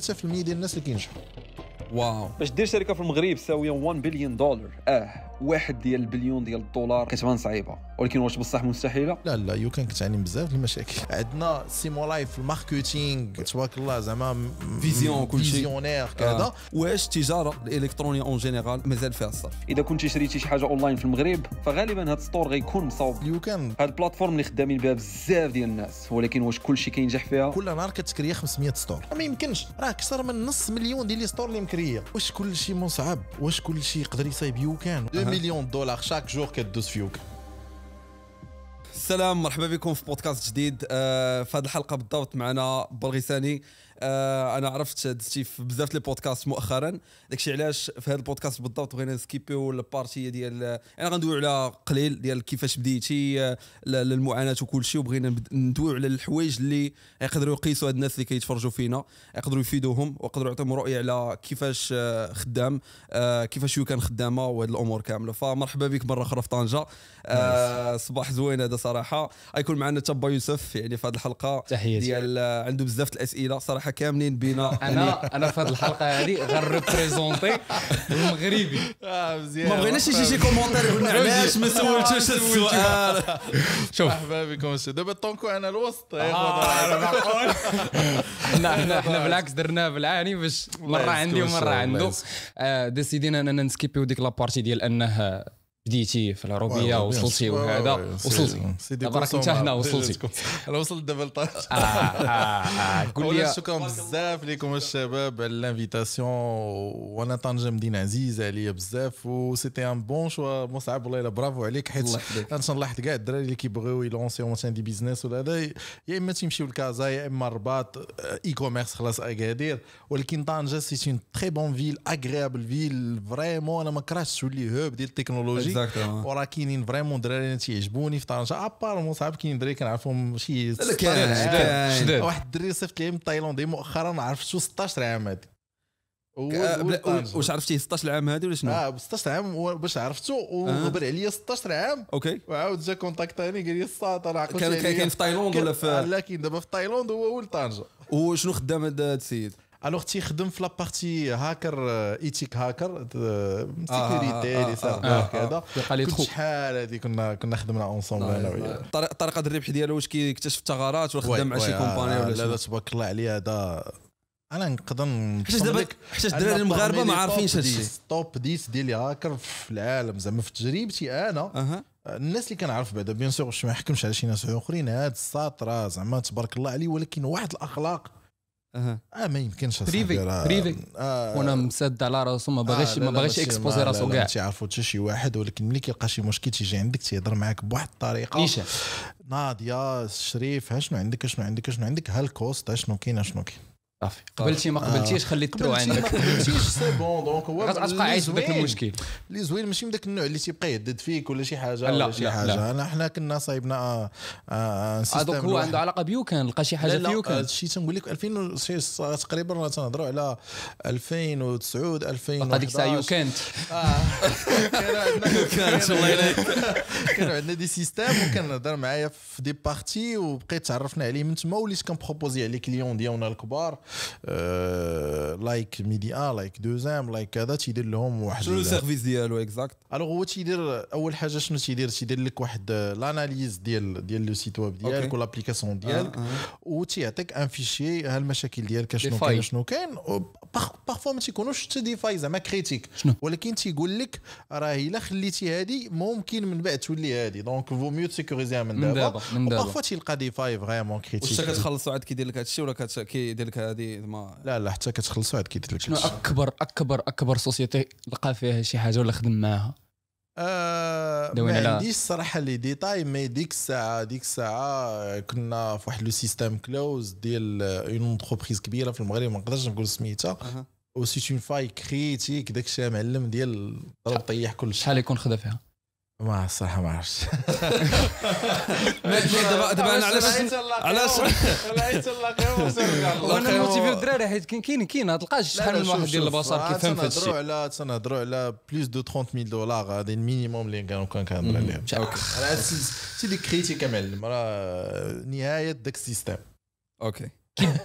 3% ديال الناس اللي كينجحوا. واو. باش دير شركة في المغرب ساويه 1 بليون دولار آه. واحد ديال البليون ديال الدولار كتبان صعيبة. ولكن واش بصح مستحيلة؟ لا لا YouCan كتعاني بزاف ديال المشاكل. عندنا سيمولاي في ال marketing تبارك الله زعما vision وكل شيء. visionnaire كذا. آه. واش التجارة الإلكترونية en général مازال فيها الصرف؟ إذا كنتي شريتي شي حاجة اونلاين في المغرب فغالبا هاد store غيكون مصاوب YouCan هاد ال plateforme اللي خدامين بها بزاف ديال الناس ولكن واش كلشي كينجح فيها؟ كل نهار كتكريا 500 store. ما يمكنش. راه أكثر من نص مليون ديال les stores اللي مكرية. واش كل شيء مصعب؟ واش كل شيء يقدر يصايب؟ YouCan 2 مليون دولار chaque jour كدوز في YouCan السلام مرحبا بكم في بودكاست جديد في هذه الحلقة بالضبط معنا بلغيساني آه أنا عرفت دزتي في بزاف ديال البودكاست مؤخرا. داكشي علاش في هذا البودكاست بالضبط بغينا نسكيبيو ال partie ديال يعني غندويو على قليل ديال كيفاش بديتي المعاناه وكل شيء وبغينا ندويو على الحوايج اللي يقدروا يقيسوا هاد الناس اللي كيتفرجوا فينا يقدروا يفيدوهم ويقدروا يعطيهم رؤية على كيفاش آه، خدام آه كيفاش YouCan خدامة وهاد الأمور كاملة. فمرحبا بك مرة أخرى في طنجة. آه صباح زوين هذا صراحة. غيكون معنا تا يوسف يعني في هذه الحلقة تحياتي. ديال آه، عنده بزاف الأسئلة. صراحة كاملين بينا؟ أنا أنا في هذه الحلقة هذه غنريبريزونتي المغربي آه مزيان. ما بغيناش يجي شي commentaire يقول لنا علاش ما سولتوش السؤال؟ شوف. مرحبا بكم دابا tant que أنا الوسط. حنا حنا حنا بالعكس درناها بالعاني باش مرة عندي ومرة عنده. يسكن. آه، ديسيدينا أننا نسكيبيو ديك la partie ديال أنه بديتي في العروبيه وصلتي وهذا وصلتي. دابا راك انت هنا وصلتي. أنا وصلت دابا لطنجه قول لي. شكرا بزاف لكم الشباب على ال invitation وأنا طنجه مدينه عزيزه عليا بزاف و c'était un bon choix مصعب والله إلا برافو عليك حيت. أنا تنلاحظ كاع الدراري اللي كيبغيو يلونسيو مثلا des business ولا هذا يا إما تيمشيو لكازا يا إما الرباط e-commerce خلاص أكادير. ولكن طنجة c'est une très bonne ville agréable ville vraiment أنا ما كرهتش تولي hub ديال ال technologie. Exactement. وراه كاينين vraiment دراري اللي تيعجبوني في طنجه à part مصعب كاين دراري كنعرفهم شي لا، كاين، 16 كاين. شداد. واحد الدري صيفط ليه من تايلاندي مؤخرا ما عرفتش 16 عام هادي. واش عرفتي 16 عام هذه ولا شنو؟ آه ب 16 عام باش عرفتو وغبر عليا 16 عام أوكي وعاود جا كونتاكتاني قال لي الساط أنا عقلت كان كان كاين في تايلاند ولا في لا كاين دابا في تايلاند هو ولد طنجه وشنو خدام هذا السيد؟ alors تيخدم في la partie hacker éthique hacker sécurité les serveurs كذا كنت. شحال هذه كنا كنا خدمنا ensemble أنا وياه طريقه الربح ديالو واش كيكتشف الثغرات ولا خدام مع شي compagnie ولا لا؟ لا تبارك الله عليه هذا أنا نقدر حيت دابا حيت الدراري المغاربه ما عارفينش هادشي 10 top 10 ديال هاكر في العالم زعما في تجربتي أنا الناس اللي كنعرف بعدا bien sûr باش ما نحكمش على شي ناس اخرين هاد الساط راه زعما تبارك الله عليه ولكن واحد الاخلاق أها. آه ما يمكنش privé، privé. آه وأنا مسد على راسو ما باغيش آه، ما باغيش اكسبوزي راسو كاع. تيعرفو حتى شي واحد ولكن ملي كيلقى شي مشكل تيجي عندك تيهضر معاك بواحد الطريقة. نيشان. ناضية شريف ها شنو عندك شنو عندك شنو عندك؟ ها ال cost ها شنو كاين شنو كاين. صافي قبلتي ما قبلتيش خلي ال trou قبلتي ما عندك قبلتيش c'est bon. donc هو غتبقى عايش بداك المشكل اللي زوين ماشي من داك النوع اللي تيبقى يهدد فيك ولا شي حاجة لا، ولا شي لا، حاجة. لا. انا حنا كنا صايبنا آه، آه، آه، سيستم هو. عنده علاقة بيو كان لقى شي حاجة لا فيو لا كان هادشي تنقول لك 2000 و- شي- شي- تقريبا تنهضروا على 2009 2011 هذيك الساعة يو كانت آه. كانوا عندنا كانت الله يليك. كانوا عندنا دي سيستيم وكان هضر معايا في دي بارتي وبقيت تعرفنا عليه من تما وليت كنبروبوزي على كليون ديالنا الكبار. آه، لايك ميدي ان لايك دوزام لايك كذا تيدير لهم واحد شنو ال- السيرفيس ديالو اكزاكت الوغ هو تيدير أول حاجة شنو تيدير تيدير لك واحد لاناليز ديال ديال لو سيت ويب ديالك أوكي. والابليكاسيون ديالك وتيعطيك un fichier ها المشاكل ديالك شنو. كاين شنو كاين parfois ما تيكونوش حتى des failles زعما critiques؟ ولكن تيقول لك راه إلا خليتي هادي ممكن من بعد تولي هادي. donc vaut mieux تسيكوريزيها من دابا. من دابا. parfois تيلقى des failles vraiment واش critiques انت كتخلصوا عاد كيدير لك هادشي ولا كت- كيدير لك هادي؟ زعما لا لا حتى كتخلصوا عاد كيدير لك شنو. اكبر اكبر أكبر société لقى فيها شي حاجة ولا خدم معاها؟ آه ما عنديش الصراحة les détails mais ديك الساعة ديك الساعة كنا في واحد le système clos ديال une entreprise كبيرة في المغرب ما نقدرش نقول سميتها. أها. و c'est une faille critique داك الشيء معلم ديال ضرب طيح كل شيء شحال يكون خدا فيها؟ ما الصراحه ما عرفتش. دابا دابا أنا علاش علاش وأنا موتيفي الدراري حيت كاين كاين كاين تلقاش شحال من واحد ديال البصر كيفهم في هادشي. على تنهضروا على plus de 30000 دولار هذا ال minimum اللي كان كان كنهضر عليه راه c'est des critiques معلم راه نهاية داك ال système أوكي.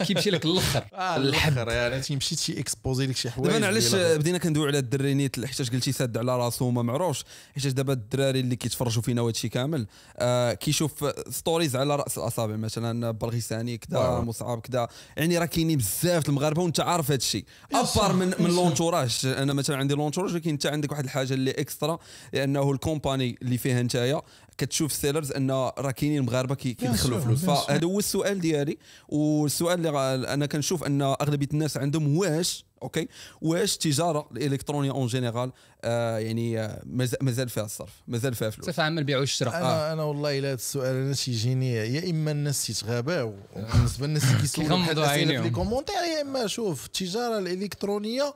كيمشي لك الآخر آه الآخر يعني تيمشي تي اكسبوزي لك شي حوايج دابا علاش بدينا كندويو على الدري نيت حيت قلتي ساد على راسو وما معروفش حيت دابا الدراري اللي كيتفرجوا فينا وهادشي كامل آه كيشوف stories على رأس الأصابع مثلا بلغيساني كذا مصعب كذا يعني راه كاينين بزاف المغاربة وانت عارف هذا الشيء à part من من l'entourage أنا مثلا عندي l'entourage ولكن انت عندك واحد الحاجة اللي extra لأنه ال compagnie اللي فيها نتايا كتشوف sellers أن راه كاينين مغاربه كيدخلوا فلوس فهذا هو السؤال ديالي. والسؤال اللي أنا كنشوف أن أغلبية الناس عندهم واش أوكي؟ واش التجاره الالكترونيه en général؟ آه يعني آه مازال فيها الصرف مازال فيها فلوس. صفه عامه البيع والشراء أنا آه. أنا والله إلا هذا السؤال أنا تيجيني يا إما الناس تيتغاباو بالنسبة للناس اللي كيسولوا في les commentaires يا إما شوف التجارة الإلكترونية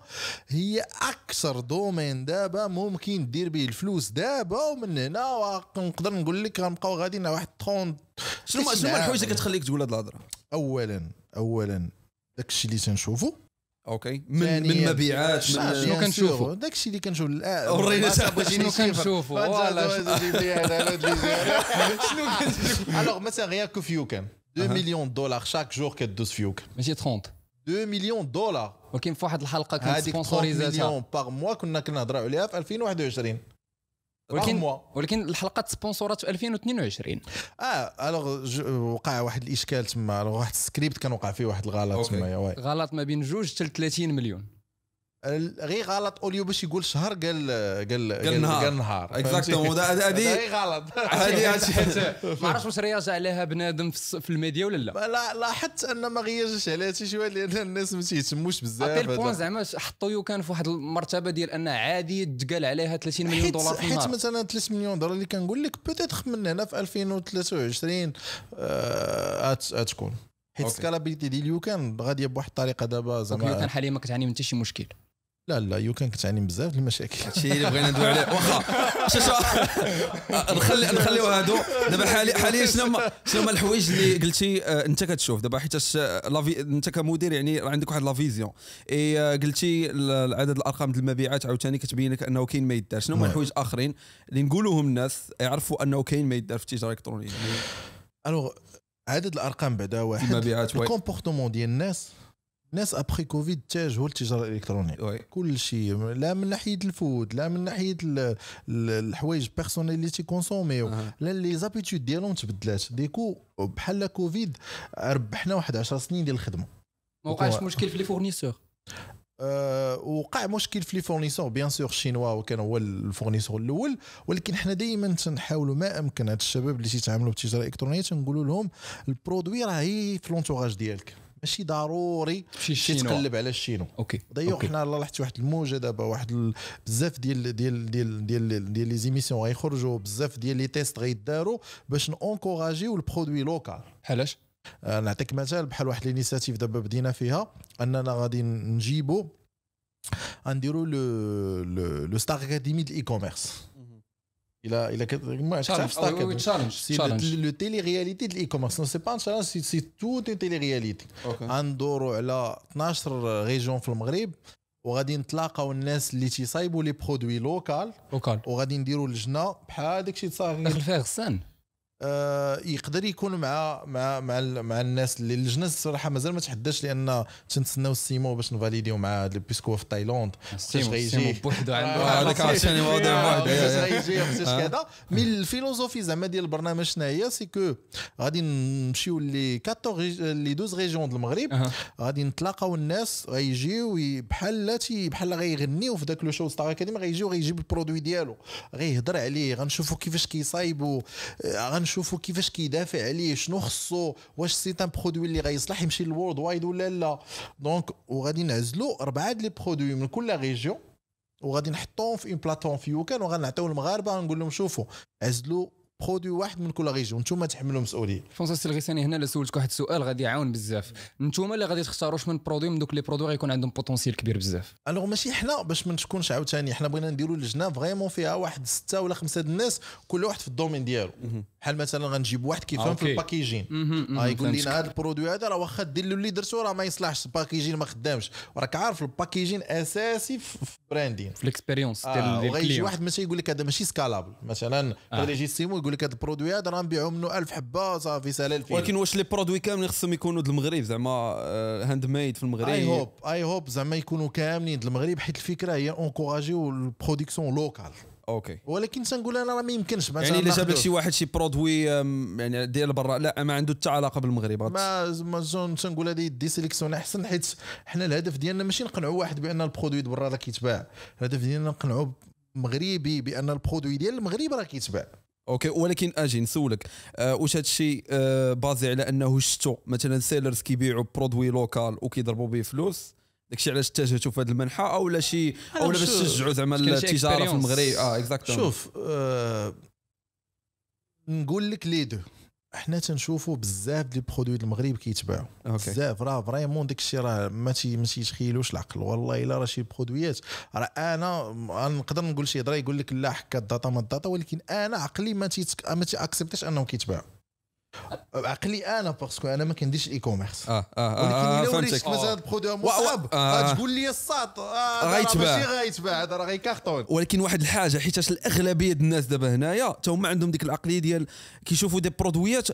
هي أكثر domaine دابا ممكن دير به الفلوس دابا ومن هنا نقدر نقول لك غنبقاو غاديين واحد 30 شنو شنو الحوايج اللي كتخليك تقول هذه الهضرة؟ اولا اولا داكشي اللي تنشوفو. okay. من من مبيعات من شنو كنشوفوا داك الشيء اللي كنشوف. ورينا شنو كنشوفوا voilà شنو كنشوفوا alors مثلا غير que ف YouCan 2 مليون دولار chaque jour كدوز ف YouCan ماشي 30 2 مليون دولار ولكن في واحد الحلقة كانت sponsoris اتها. هذيك مليون par mois كنا كنهضروا عليها في 2021 ولكن ولكن الحلقة ت sponsoris ات في 2022 آه alors وقع واحد الإشكال تما. واحد السكريبت كان وقع فيه واحد الغلط تما غلط ما بين جوج حتى 30 مليون. غير غلط au lieu باش يقول شهر قال قال قال نهار. قال نهار. exactement هذه غلط. هذه ما عرفتش واش réagi عليها بنادم في الميديا ولا لا؟ لا لاحظت ان ما غياجش عليها شي شوية لأن الناس ما تيهتموش بزاف. à quel point زعما حطوا YouCan في واحد المرتبة ديال ان عادي تقال عليها 30 مليون دولار في النهار. حيت مثلا 3 مليون دولار اللي كنقول لك peut-être من هنا في 2023 آه تكون. حيت scalability ديال YouCan غادية بواحد الطريقة دابا زعما YouCan حاليا ما كتعاني من حتى شي مشكل. لا لا YouCan كتعاني بزاف المشاكل. هادشي اللي بغينا ندوي عليه. واخا نخلي نخليو هادو. دابا حاليا حاليا شنو هما شنو هما الحوايج اللي قلتي؟ آه، انت كتشوف. دابا حيت انت كمدير يعني عندك واحد la vision. اي آه، قلتي عدد الأرقام ديال المبيعات عاوتاني كتبين لك أنه كاين ما يدار. شنو هما الحوايج اخرين اللي نقولوهم الناس يعرفوا أنه كاين ما يدار في التجارة الإلكترونية؟ alors عدد الأرقام بعدا واحد. المبيعات ال comportement ديال الناس الناس après Covid اتجهوا للتجاره الإلكترونية. كل شيء لا من ناحية ال food لا من ناحية الحوايج personnel اللي تي consomm يو أه. لا les habitudes ديالهم تبدلات. du coup بحال كوفيد ربحنا واحد 10 سنين ديال الخدمة. ما وقعش مشكل في les fournisseurs أه وقع مشكل في les fournisseurs bien sûr الشينوا كان هو ال fournisseur الأول. ولكن حنا دائما تنحاولوا ما أمكن هاد الشباب اللي تيتعاملوا بالتجارة الإلكترونية تنقولوا لهم ال produit راه هي في l'entourage ديالك. ماشي ضروري شي تقلب على الشينوا okay دايوغ حنا لاحظت واحد الموجة دابا واحد بزاف ديال ديال ديال ديال ديال les émissions غيخرجوا بزاف ديال les tests غيداروا باش ن encourag يو ال produit local. علاش؟ آه نعطيك مثال بحال واحد l'initiative دابا بدينا فيها أننا غادي نجيبوا غنديروا le le Star Academy ديال ال e-commerce Oh, oui, oui, challenge. C'est le, le télé-réalité de l'e-commerce. Non, c'est pas un challenge, c'est toute une télé-réalité. غندوروا على 12 régions في المغرب وغادي نتلاقاو الناس اللي تيصايبوا les produits locaux locaux وغادي نديروا لجنه بحال داكشي تصاغ داخل فيها غسان يقدر يكون مع مع مع, مع الناس اللي اللجنه الصراحه مازال ما تحداش لأن تنتسناو السيمو باش ن valid يو مع parce que في تايلاند. فاش غيجي. بوحدو عنده هذاك عشان مواضيع واحد فاش غيجي فاش كذا. mais ال philosophie زعما ديال البرنامج شنو هي c'est que غادي نمشيو les 14 les 12 régions د المغرب غادي نتلاقاو الناس غيجيو بحال بحال غيغنيو في ذاك le show Star Academy غيجيو غيجيب ال produit ديالو. غيهضر عليه غنشوفوا كيفاش كيصايبوا غنشوفوا نشوفوا كيفاش كيدافع عليه شنو خصو واش c'est un produit اللي غيصلح يمشي لل worldwide ولا لا. donc وغادي نعزلوا أربعة les produits من كل région وغادي نحطوهم في une plateforme في YouCan وغنعطيو المغاربة نقول لهم شوفوا عزلوا produit واحد من كل région نتوما تحملوا مسؤولية. فونسا السلغيساني هنا اللي سولتك واحد السؤال غادي يعاون بزاف. نتوما اللي غادي تختاروا من produit من دوك les produits غيكون عندهم potentiel كبير بزاف. alors ماشي حنا باش ما تكونش عاوتاني. حنا بغينا نديروا لجنة vraiment فيها واحد ستة ولا خمسة الناس كل واحد في ال domaine ديالو. بحال مثلا غنجيب واحد كيفهم في ال packaging. غيقول لنا هذا ال produit هذا راه واخا دير له اللي درتو راه ما يصلحش. ال packaging ما خدامش. راك عارف ال packaging أساسي في branding في ال expérience ديال آه وغيجي واحد مثلا يقول لك هذا ماشي scalable مثلا غادي يجي سيمو يقول يقول لك هذا ال produit هذا راه نبيعو منه 1000 حبه صافي سالا ولكن واش les produits كاملين خصهم يكونوا المغرب؟ زعما handmade في المغرب. I hope I hope زعما يكونوا كاملين المغرب حيت الفكرة هي encourag يو ال production locale okay. ولكن تنقول أنا راه ما يمكنش يعني إلا جاب لك شي واحد شي produit يعني ديال برا لا ما عنده حتى علاقة بالمغرب ما ما تنقول هذه des sélections أحسن حيت حنا الهدف ديالنا ماشي نقنعوا واحد بأن ال produit برا راه كيتباع. الهدف ديالنا نقنعوا مغربي بأن ال produit ديال المغرب راه كيتباع. okay ولكن أجي نسولك. أه واش هذا الشيء أه basé على أنه شفتوا مثلا sellers كيبيعوا produit local وكيضربوا به فلوس؟ داكشي علاش اتجهتوا في هذه المنحى أو لا شي أو لا باش تشجعوا زعما التجارة في المغرب؟ آه exactement شوف آه نقول لك les deux. حنا تنشوفوا بزاف ديال ال produit المغرب كيتباعوا. بزاف. راه vraiment داك الشيء راه ما تي ما تيتخيلوش العقل. والله إلا راه شي produit ات. راه أنا نقدر نقول شي هضرة يقول لك لا حكا ال data ما ال data ولكن أنا عقلي ما تيتك ما تي accept يش أنهم كيتباعوا. عقلي أنا parce que أنا ما كنديرش ال e-commerce آه آه ولكن آه. الا فهمتك وريتك مثلا produit مصاب. غتقول لي الساط. غيتباع. ماشي غيتباع هذا راه غيكارطون. ولكن واحد الحاجة حيت الأغلبية ديال الناس دابا هنايا تا هما عندهم ديك العقلية ديال كيشوفوا des produit ات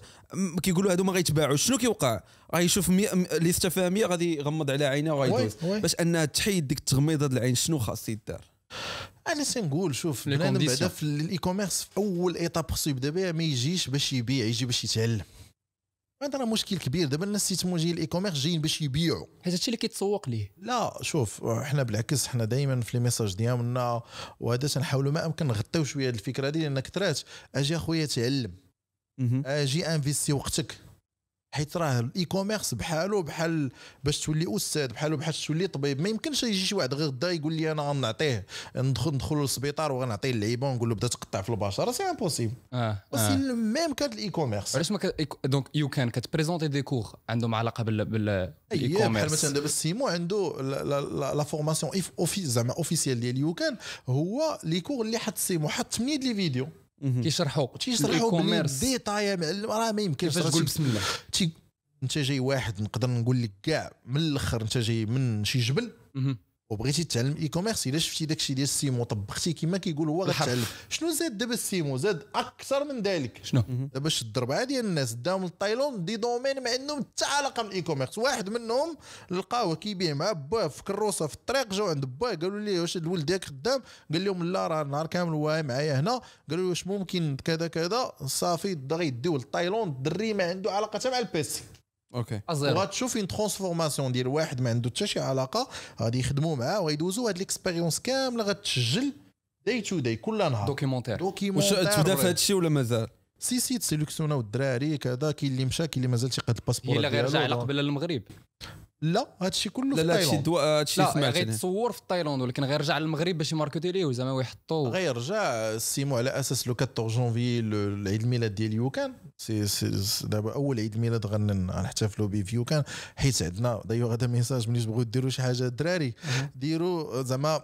كيقولوا هادو ما غيتباعوش. شنو كيوقع؟ غيشوف 100 ليستة فيها 100 غادي يغمض على عينه وغيدوز. باش أنها تحيد ديك التغميض هاد العين شنو خاص يدار؟ أنا تنقول شوف بنادم بعدا. في ال e-commerce في أول étape خصو يبدا بها ما يجيش باش يبيع يجي باش يتعلم. هذا راه مشكل كبير. دابا الناس تيتموا جاي ال e-commerce جايين باش يبيعوا. حيت هادشي اللي كيتسوق ليه. لا شوف حنا بالعكس حنا دائما في les messages ديالنا وهذا تنحاولوا ما أمكن نغطيو شوية هاد الفكرة دي لأن كثرات أجي أخويا تعلم. أجي investi وقتك. حيت راه ال e-commerce بحالو بحال باش تولي أستاذ بحالو بحال تولي طبيب ما يمكنش يجي شي واحد غير غدا يقول لي أنا غنعطيه ندخل ندخل للسبيطار وغنعطيه اللعيبة ونقول له بدا تقطع في البشرة c'est impossible آه, بس آه. même quand ال e-commerce علاش ما. donc You Can كتبريزونتي des cours عندهم علاقة بال بال e بحال مثلا دابا سيمو عنده la- formation offi زعما officielle ديال YouCan هو les cours اللي حط سيمو حط 8 les vidéos. كيشرحوا تيشرحوا ب l'e-commerce détail معلم راه ما يمكنش تقول بسم الله؟ تي انت جاي واحد نقدر نقول لك كاع من الأخر انت جاي من شي جبل. وبغيتي تتعلم e-commerce الا شفتي داك الشيء ديال السيمو طبختي كما كيقول هو. غتعلم شنو زاد دابا السيمو زاد أكثر من ذلك شنو دابا شد ربعه ديال الناس داهم للتايلاند des domaines ما عندهم حتى علاقه بال e-commerce واحد منهم لقاوه كيبيع مع باه في كروسه في الطريق جاو عند باه قالوا لي واش الولد ديالك خدام قال لهم لا راه النهار كامل هو معايا هنا قالوا له واش ممكن كذا كذا صافي دغيا يديو للتايلاند الدري ما عنده علاقه حتى مع ال PC OK. وغتشوف une transformation ديال واحد ما عنده حتى شي علاقة غادي يخدموا معاه وغيدوزوا هاد l'expérience كاملة غتسجل day to day كل نهار. documentaire واش documentaire تبدا في هذا الشيء ولا مازال؟ si si تسيليكسيوناو الدراري كذا كاين اللي مشى كاين اللي مازال تيقاد ال passeport اللي غير رجع على. قبل للمغرب لا هادشي كله لا في لا هادشي تايلاند. دوا هادشي سمعت غير عليه. تصور في تايلاند ولكن غير رجع للمغرب باش يماركتي ليه زعما ويحطوا غيرجع السيمو على أساس le 14 جونفي العيد الميلاد ديال YouCan. si si دابا أول عيد ميلاد غنحتفلوا به في YouCan حيت عندنا دايوغ هذا message ملي تبغيو ديروا شي حاجة الدراري. ديروا زعما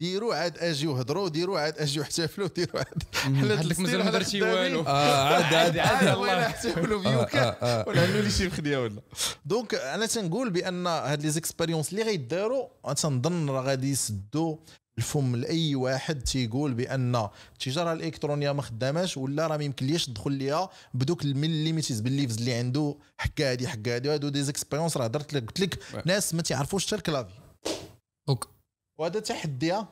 ديروا عاد أجيو هضروا ديروا عاد أجيو احتفلوا ديروا عاد حنا عندك مازال ما درتي. والو. آه عاد عاد عاد يلاه. نحتفلوا في آه، YouCan آه، آه. ولا عملوا لي شي خديه ولا. donc أنا تنقول بأن هاد les expériences اللي غيداروا تنظن راه غادي يسدوا الفم لأي واحد تيقول بأن التجارة الإلكترونية ما خداماش ولا راه ما يمكنليش ندخل ليها بدوك ال limiting beliefs اللي عنده حكا هادي حكا هادي هادو des expériences راه درت لك قلت لك. ناس ما تعرفوش حتى ال clavier donc وهذا تحدي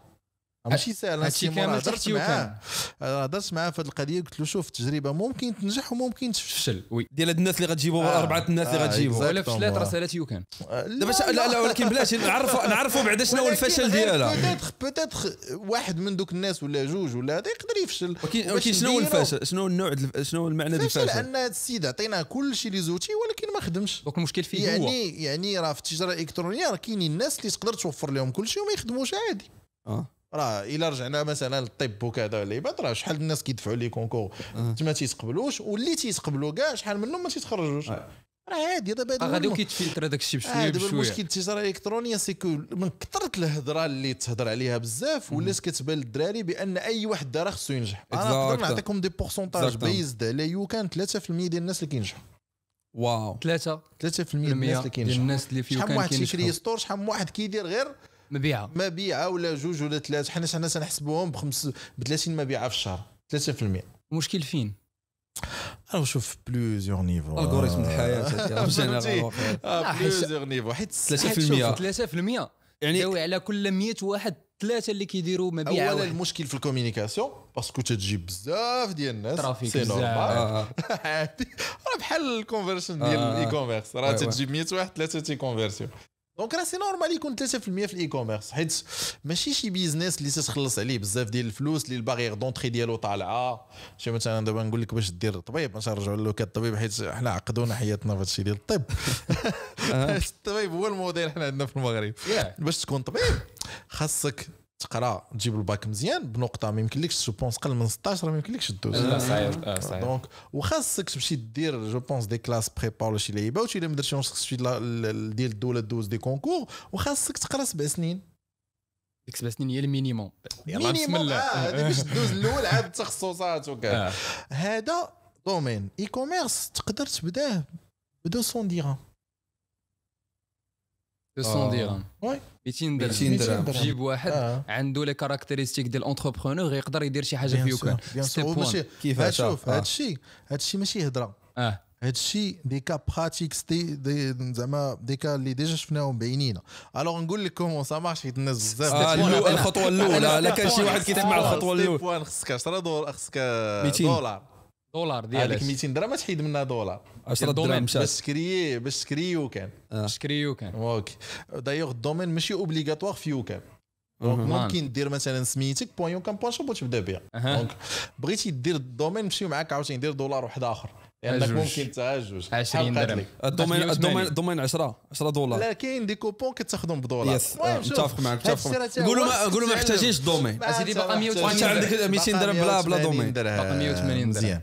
ماشي سهل هادشي كامل YouCan. معاه. راه درت معاه في هذه القضية قلت له شوف التجربة ممكن تنجح وممكن تفشل. فشل oui. ديال هاد الناس اللي غتجيبوا آه. أربعة الناس اللي آه، غتجيبوا. ولا فشلات راه Exactement. سالات YouCan. دابا ش- لا لا ولكن بلاتي نعرفوا نعرفوا بعدا شنو هو الفشل ديالها. peut-être peut-être واحد من دوك الناس ولا جوج ولا هذا يقدر يفشل. ولكن شنو هو؟ الفشل؟ شنو هو النوع شنو هو المعنى ديال فشل الفشل؟ أن هذا السيد عطيناه كل شيء les outils ولكن ما خدمش. donc المشكل فيه هو. يعني يعني راه في التجارة الإلكترونية راه كاينين الناس اللي تقدر توفر لهم كل شيء وما يخدموش عادي. آه. راه إلا رجعنا مثلا للطب وكذا والعباد راه شحال الناس كيدفعوا les concours؟ آه. ما تيتقبلوش واللي تيتقبلوا كاع شحال منهم ما تيتخرجوش. آه. راه عادي دابا هذا آه، غادي كيتفلتر هذاك الشيء آه بشويه دابا بشوية. المشكل التجارة الإلكترونية c'est que من كثرة الهضره اللي تهضر عليها بزاف ولات كتبان للدراري بأن أي واحد دار خصو ينجح. أنا نقدر. نعطيكم des pourcentages. based على YouCan 3% ديال الناس اللي كينجحوا. wow. 3 3% ديال الناس اللي كينجحوا. الناس اللي في شحال واحد كاين store شحال من واحد كيدير غير مبيعة. مبيعة ولا جوج ولا ثلاثة حنا حنا تنحسبوهم بخمس ب 30 مبيعة في الشهر. 3% المشكل فين؟ أنا شوف plusieurs niveaux algorithme الحياة plusieurs niveaux حيت 3% 3% يعني على كل 100 واحد ثلاثة اللي كيديروا مبيع اولا المشكل في ال communication parce que تجيب بزاف ديال الناس. trafic c'est بزاف. normal عادي. راه بحال ال conversion ديال آه. ال e-commerce راه oui oui. تجيب 100 واحد ثلاثة تي conversion donc راه c'est normal يكون 3% في ال e-commerce حيت ماشي شي business اللي تتخلص عليه بزاف ديال الفلوس اللي ال barrière d'entrée ديالو طالعة. شي مثلا دابا نقول لك باش دير طبيب باش نرجعوا le cas الطبيب حيت حنا عقدونا حياتنا في هادشي ديال الطب. الطبيب هو الموديل حنا عندنا في المغرب. باش تكون طبيب خاصك تقرا تجيب الباك مزيان بنقطة ما يمكنلكش je pense قل من 16 راه ما يمكنلكش دوز لا صعيب آه، صعيب. donc وخاصك تمشي دير je pense des classes prépa ولا شي لعيبه وشي إلا ما درتيهمش خاصك تمشي ديال الدولة دوز des concours وخاصك تقرا سبع سنين. ديك سبع سنين هي ال minimum. يلا بسم الله. آه، هذا باش دوز الأول عاد التخصصات وكذا. آه. هذا domaine e-commerce تقدر تبداه ب 200 درهم 200 درهم وي 200 درهم. 200 درهم. جيب واحد آه. عنده les caractéristiques ديال ال entrepreneur يقدر يدير شي حاجة في YouCan. ماشي كيفاش شوف. هذا الشيء هذا الشيء ماشي هضره آه هادشي des cas pratiques des, des زعما des cas اللي déjà شفناهم بعينينا alors نقول لك comment ça marche حيت الناس بزاف الخطوه الاولى لا كان شي واحد كيسمع الخطوه الاولى خصك 10 دولار خصك 200. دولار دولار هذيك ديال 200 درهم تحيد منها دولار. 10 ال domaine درهم مشات باش تكري باش تكري YouCan شكري YouCan OK d'ailleurs ال domaine ماشي obligatoire في YouCan. ممكن دير مثلا سميتك point YouCan point shop وتبدا بها. donc بغيتي دير ال domaine مشي معاك عاوتاني دير دولار واحد آخر. لانك جوج. ممكن تا جوج 20 بحال درهم. ال domaine 180. ال domaine ال domaine 10 10 دولار. لا كاين des coupons كتاخذهم بدولار. yes آه، متفق معك متفق قولوا ما قولوا ما خصك يحتاجيش domaine. ما أسيدي أنت باقا ما 180 محتاجش. وأنت عندك باقا 200 درهم بلا- بلا 180 domaine. باقا 180 درهم. مزيان.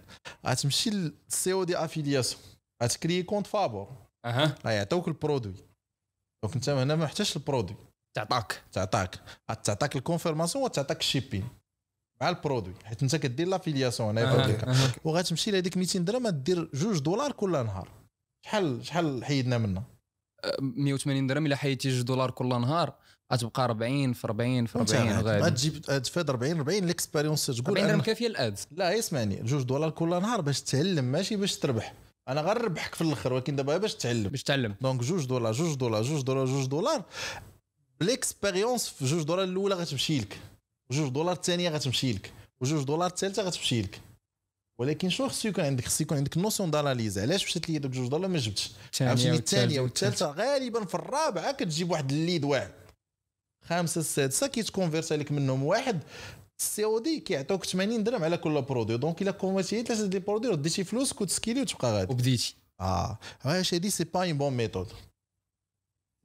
غتمشي لل COD affiliation غتكري compte فابور أها. غيعطيوك ال produit. donc انت هنا ما محتاجش ال produit. تعطاك. تعطاك. تعطاك ال confirmation وتعطاك ال shipping مع ال produit حيت انت كدير l'affiliation أها، فابريكا أها. وغتمشي لهذيك 200 درهم دير جوج دولار كل نهار. شحال شحال حيدنا منها 180 درهم إلا حيدتي جوج دولار كل نهار غتبقى 40 في 40 في 40 40 غادي غتجيب تفاد 40 40 l'expérience تقول 40 درهم كافية ال ads لا اسمعني. جوج دولار كل نهار باش تتعلم ماشي باش تربح. أنا غنربحك في الأخر ولكن دابا باش تتعلم باش تعلم. donc جوج دولار جوج دولار جوج دولار جوج دولار بال expérience في جوج دولار الأولى غتمشي لك. وجوج دولار الثانية غتمشي لك وجوج دولار الثالثه غتمشي لك. ولكن شنو خصو يكون عندك؟ خصو يكون عندك notion d'analyse علاش مشات لي دوك جوج دولار؟ ما جبتش. عاوتاني الثانية والثالثة غالبا في الرابعه كتجيب واحد ال lead واحد خامسه السادسه كيت convert عليك منهم واحد. ال COD كيعطوك 80 درهم على كل produit. donc إلا كونفيرماتي ثلاثة des produits رديتي فلوسك وت scaler وتبقى غادي. وبديتي. آه. واش هادي سي با اون بون ميثود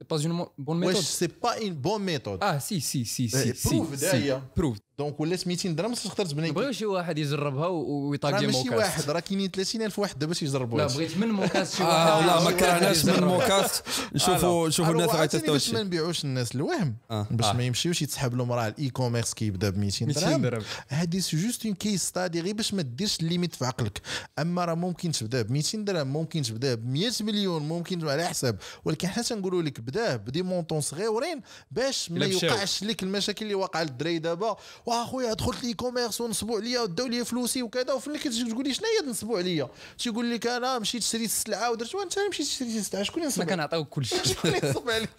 سي با اون بون واش ميثود سي با اون بون ميثود آه سي سي سي سي سي بروف داهيه بروف دونك ولات 200 درهم تقدر تبني نبغيو شي واحد يجربها و- راه ويطاقي ماشي واحد راه كاينين 30000 واحد دابا تيجربوا لا. بغيت من موكاست شي واحد آه والله ما واحد كرهناش من يجرب. موكاست نشوفوا نشوفوا ألو، الناس غيتستوا باش ما نبيعوش الناس الوهم آه. باش آه. ما يمشيوش يتسحب لهم راه الاي كوميرس كيبدأ ب 200 200 درهم هادي سي جوست اون كيس ستادي غير باش ما ديرش الليميت في عقلك أما راه ممكن تبدأ ب 200 درهم ممكن تبدأ ب 100 مليون ممكن على حساب ولكن حنا تنقولوا لك بداه ب des montants صغيورين باش ما. يوقعش لك المشاكل اللي واقعة للدراري دابا واخويا دخلت ل e-commerce ونصبوا عليا وداو لي فلوسي وكذا وفين كتجي تقول لي شنو هي نصبوا عليا تيقول لك أنا مشيت شريت السلعه ودرت وانت مشيت شريت السلعه شكون اللي ما كنعطيوك كل شيء شكون اللي يصب عليك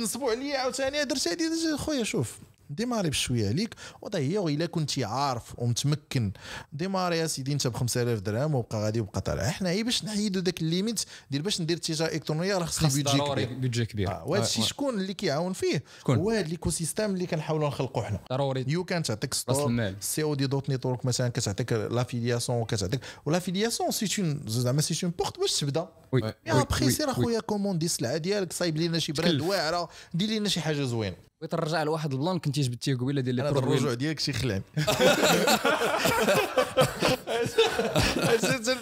نصبوا عليا عاوتاني درت هادي درت- خويا شوف démarrer بشوية عليك. ودايوغ الا كنتي عارف ومتمكن. démarrer يا سيدي أنت ب 5000 درهم وبقى غادي وبقى طالع. حنا غير باش نحيدوا داك ال limite. ديال باش ندير التجاره الالكترونيه راه خصني budget كبير. budget كبير. آه، وهذا الشيء آه، شكون اللي كيعاون فيه؟ هو هذا ال écosystème اللي كنحاولوا نخلقوا حنا. ضروري. you can تعطيك store COD dot network مثلا كتعطيك l'affiliation كتعطيك و l'affiliation c'est une زعما c'est une porte باش تبدا. وي ابخي سير اخويا commander السلعه ديالك صايب لينا شي brand. واعرة دير لنا شي حاجة زوينة. بغيت نرجع لواحد ال plan كنتي جبتيه قبيله ديال هذا الرجوع ديالك شي خلان.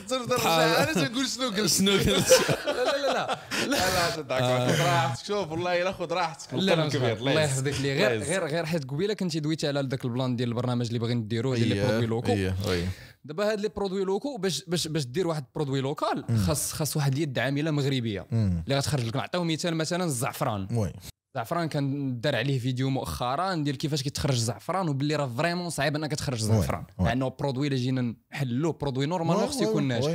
ترجع أنا تنقول شنو قلت شنو قلت لا لا. لا لا لا تضحك خذ راحتك شوف والله إلا خذ راحتك. لا كبير الله يحفظك لي. غير غير غير حيت قبيلة كنتي دويتي على ذاك ال plan ديال البرنامج اللي باغيين نديروه ديال les produits locaux. إيه دابا هاد les produits locaux باش باش باش دير واحد produit local خاص خاص واحد اليد عاملة مغربية. اللي غتخرج لك نعطيو مثال مثلا الزعفران زعفران كان دار عليه فيديو مؤخرا ديال كيفاش كيتخرج الزعفران وباللي راه vraiment صعيب انك تخرج الزعفران مع انه produit إلا جينا نحلوه produit normalement خصو يكون ناجح.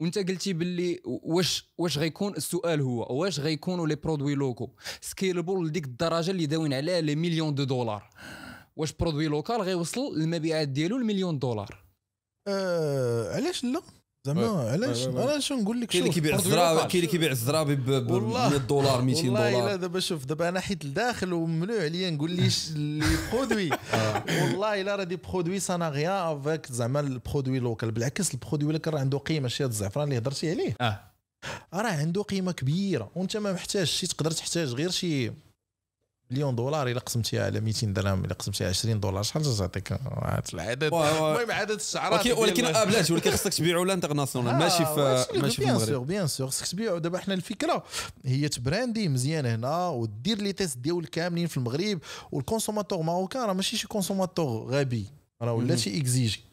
وانت قلتي باللي واش واش غيكون السؤال هو واش غيكونوا les produits locaux scalable لديك الدرجة اللي داوين عليها les millions de dollars. واش produit local غيوصل المبيعات ديالو لمليون دولار؟ أه علاش لا؟ زعما علاش؟ أنا شنو نقول لك كاين اللي كيبيع الزرابي كاين اللي كيبيع الزرابي ب 100 دولار 200 دولار والله لا دابا شوف دابا أنا حيت لداخل وممنوع عليا نقول les les produits. والله إلا راه des produits ça n'a rien à voir avec زعما ال produit local. بالعكس ال produit local راه عنده قيمة شي الزعفران اللي هضرتي عليه. آه. راه عنده قيمة كبيرة وأنت ما محتاجش تقدر تحتاج غير شي مليون دولار إلا قسمتيها على 200 درهم إلا قسمتيها 20 دولار. شحال تعطيك العدد. المهم عدد الشعرات ولكن ولكن بلاتي ولكن خصك تبيعوا l'international ماشي في ماشي في المغرب. bien sûr bien sûr. خصك تبيعوا دابا حنا الفكرة هي ت brander مزيان هنا ودير les tests ديال كاملين في المغرب وال consommateur marocain راه ماشي شي consommateur غبي راه ولاتي اكزيجي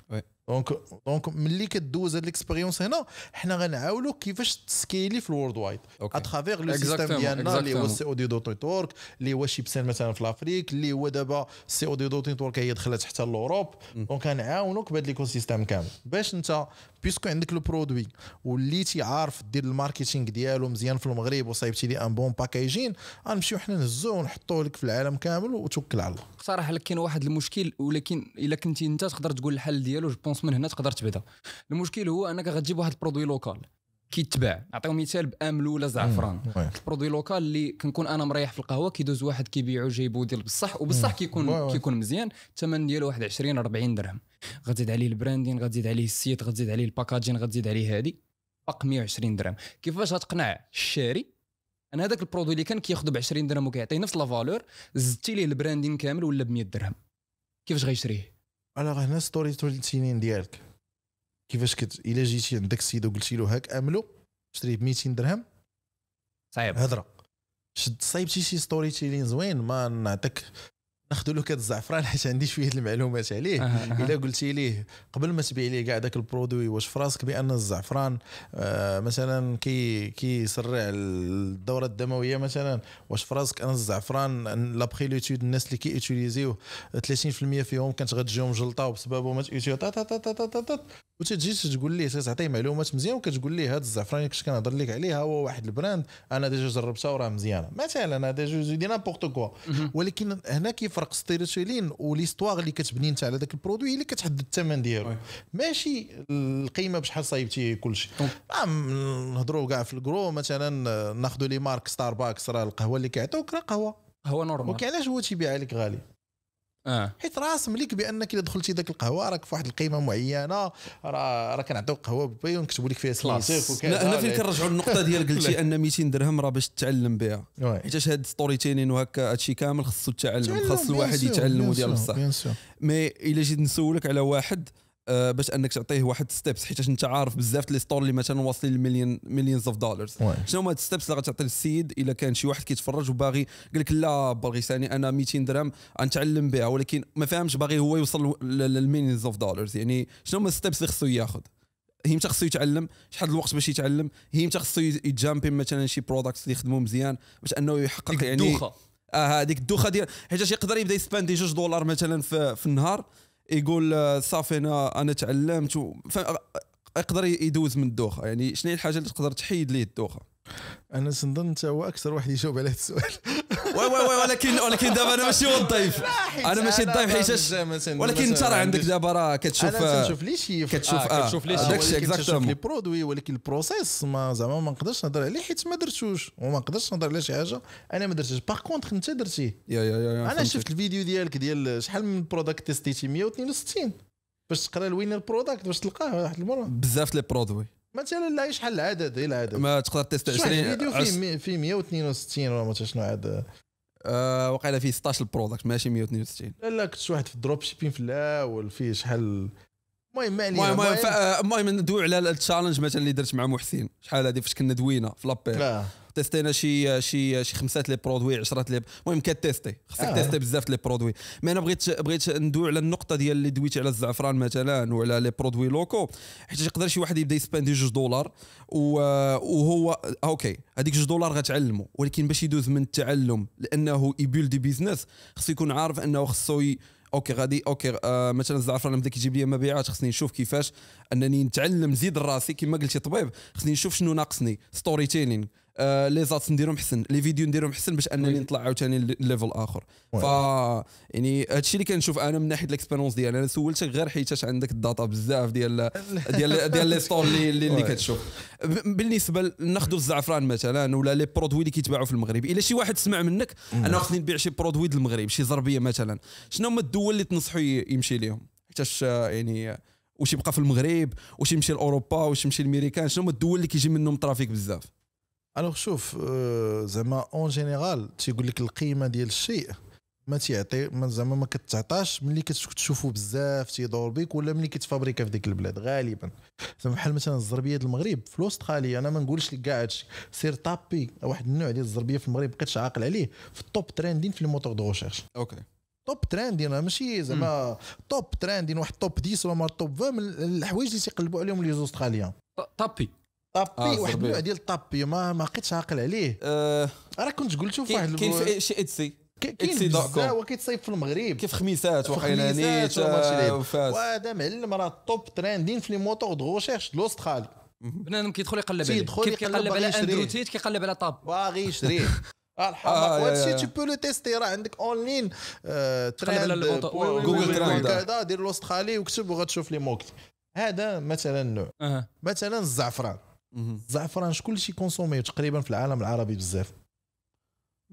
donc donc ملي كدوز هاد l'expérience هنا حنا غنعاونوك كيفاش ت scaler في ال worldwide. à travers le système ديالنا اللي هو ال COD dot network اللي هو shipping مثلا في l'Afrique اللي هو دابا ال COD dot network هي دخلت حتى l'Europe donc غنعاونوك بهذا l'écosystème كامل. باش انت puisque عندك le produit وليتي عارف دير ال marketing ديالو مزيان في المغرب وصايبتي لي un bon packaging غنمشيو حنا نهزوه ونحطوه لك في العالم كامل وتوكل على الله. صراحة كاين واحد المشكل ولكن إلا كنتي أنت تقدر تقول الحل ديالو je pense من هنا تقدر تبدا المشكل هو أنك غتجيب واحد ال produit local كيتباع نعطيو مثال بأملو ولا زعفران. ال produit local اللي كنكون أنا مريح في القهوة كيدوز واحد كيبيعو جايبو ديال بصح وبصح كيكون كيكون مزيان. الثمن ديالو واحد 20 40 درهم. غتزيد عليه ال branding غتزيد عليه ال site غتزيد عليه ال packaging غتزيد عليه هادي. باق 120 درهم. كيفاش غتقنع الشاري؟ أنا هذاك ال produit اللي كان كياخذ ب 20 درهم وكيعطي نفس la valeur زدتي ليه ال branding كامل ولا ب 100 درهم. كيفاش غيشريه؟ أنا هنا storytelling ديالك. كيفاش كت إلا جيتي عندك السيد وقلتي له هاك أملو شري ب 200 درهم. صعيب. هضرة. شد صايبتي شي storytelling زوين ما نعطيك ناخذ له هاد الزعفران حيت عندي شوية المعلومات عليه. إلا قلتي ليه قبل ما تبيع ليه كاع داك ال produit واش في راسك بأن الزعفران آه مثلا كي كيسرع الدورة الدموية مثلا واش في راسك أن الزعفران l'après الناس اللي كي utilisيوه 30% فيهم كانت غتجيهم جلطة وبسببه ما وتجي تقول ليه تعطيه معلومات مزيان وكتقول ليه هذا الزعفران كنت كنهضر لك عليه هو واحد ال brand أنا ديجا جربتها وراه مزيانة. مثلا هذا je dis n'importe quoi. ولكن هنا كيفرق storytelling و l'histoire اللي كتبني انت على ذاك ال produit اللي كتحدد الثمن ديالو. ماشي القيمة بشحال صايبتي كلشي. نهضروا كاع في الكرو مثلا ناخذوا les marques Starbucks راه القهوة اللي كيعطيوك راه قهوة. هو normal. وكيعلاش هو تيبيع لك غالي؟ آه. حيت راسم لك بأنك اذا دخلتي ذاك القهوة راك في واحد القيمة معينة راه راه كنعطيو قهوة ببي ونكتبوا لك فيها سلاسيف هنا فين كنرجعوا للنقطة ديال قلتي أن 200 درهم راه باش تتعلم بها. حيت هاد storytelling وهكا هادشي كامل خصو التعلم خاص الواحد يتعلم ديال بصح mais إلا جيت نسولك على واحد آه، باش انك تعطيه واحد steps حيت انت عارف بزاف les stores اللي مثلا واصلين لمليون millions of dollars شنو هما ال steps اللي غتعطي للسيد؟ إلا كان شي واحد كيتفرج وباغي قال لك لا باغي ثاني أنا 200 درهم غنتعلم بها ولكن ما فهمش باغي هو يوصل لل millions of dollars يعني شنو هما ال steps اللي خصو ياخذ هي متى خصو يتعلم؟ شحال الوقت باش يتعلم؟ هي متى خصو يتجامبي مثلا شي products اللي يخدموا مزيان باش انه يحقق يعني الدوخة. آه هذيك الدوخة ديال حيت يقدر يبدا يسباندي جوج دولار مثلا في, في النهار يقول آه، صافي أنا أنا تعلمت يقدر يدوز من الدوخة. يعني شنو هي الحاجة اللي تقدر تحيد ليه الدوخة؟ أنا سنظن انت هو أكثر واحد يجاوب على هذا السؤال. oui oui oui ولكن ولكن دابا أنا ماشي هو الضيف أنا ماشي الضيف حيت ولكن انت راه عندك دابا راه كتشوف أنا كنشوف les chiffres كتشوف آه كتشوف les chiffres داكشي exactement les produits ولكن ال process ما زعما ما نقدرش نهضر عليه حيت ما درتوش وما نقدرش نهضر على شي حاجة. أنا ما درتش. par contre أنت درتيه يا يا يا أنا شفت الفيديو ديالك ديال شحال من product تيستيتي 162 باش تقرا ال winner product باش تلقاه واحد المرة. بزاف les produits مثلا لا شحال العدد إيه العدد ما تقدر test 20 فيديو فيه في 162 ولا ما شنو عاد. آه وقيلا فيه 16 product ماشي 162 لا لا كنت واحد في ال dropshipping في الأول فيه شحال. المهم ما علينا المهم المهم ندوي على ال challenge مثلا اللي درت مع محسن. شحال هذه؟ فاش كنا دوينا في l'appel تيستينا شي شي شي خمسه les produits 10 لي المهم كتيستي خصك آه. تيستي بزاف les produits mais أنا بغيت بغيت ندوي على النقطة ديال اللي دويتي على الزعفران مثلا وعلى les produits locaux حيت يقدر شي واحد يبدأ يسباندي جوج دولار وهو OK هذيك جوج دولار غتعلمه ولكن باش يدوز من التعلم لأنه يبيلدي business خصو يكون عارف أنه خصو. OK غادي OK آه مثلا الزعفران بدا كيجيب لي مبيعات خصني نشوف كيفاش أنني نتعلم نزيد راسي كما قلتي طبيب خصني نشوف شنو ناقصني storytelling les ads نديرهم حسن les vidéos نديرهم حسن باش أنني نطلع عاوتاني level آخر. ف يعني هادشي اللي كنشوف أنا من ناحية ال expérience ديالي أنا سولتك غير حيتاش عندك ال data بزاف ديال ديال ديال les stores اللي اللي. كتشوف. بالنسبة ناخذوا الزعفران مثلا ولا les produits اللي كيتباعوا في المغرب. إلا شي واحد سمع منك أنا خصني نبيع شي produit المغرب شي زربيه مثلا. شنو هما الدول اللي تنصحوا يمشي ليهم؟ حيتاش آه، يعني آه، واش يبقى في المغرب واش يمشي لأوروبا واش يمشي لامريكان شنو هما الدول اللي كيجي منهم trafic بزاف؟ alors شوف آه، زعما en général تيقول لك القيمه ديال الشيء ما تيعطي ما زعما ما كتعطاش ملي كتشوفوا بزاف تيدور بك ولا ملي كتفابريكا في ديك البلاد غالبا زعما بحال مثلا الزربيه ديال المغرب في الاستراليا أنا ما نقولش لك كاع هادشي سير tapis واحد النوع ديال الزربيه في المغرب بقيتش عاقل عليه في ال top trending في ال moteur de recherche OK top trending ماشي زعما top trending واحد top 10 ولا top 20 من الحوايج اللي تيقلبوا عليهم les Australiens tapis tapis آه، واحد. النوع ديال ال tapis ما ما بقيتش عاقل عليه. آه راه كنت قلتو في واحد كاين في شي Etsy كاين بزاف com. وكيتصيب في المغرب. كيف خميسات خميسات وماشي آه، وهذا معلم راه top trending في les moteurs de recherche الاسترالي بنادم كيدخل يقلب عليه. كيف يقلب كيقلب على يشريه. Andrew Tate كيقلب على tapis. باغي يشريه. آه، الحمق يا- يا- وهادشي. tu peux le tester راه عندك en ligne على البوط- Google Trends. هذا دير الاسترالي وكتب وغتشوف les moquettes هذا مثلا نوع. مثلا الزعفران. الزعفران شكون اللي consomme تقريبا في العالم العربي بزاف.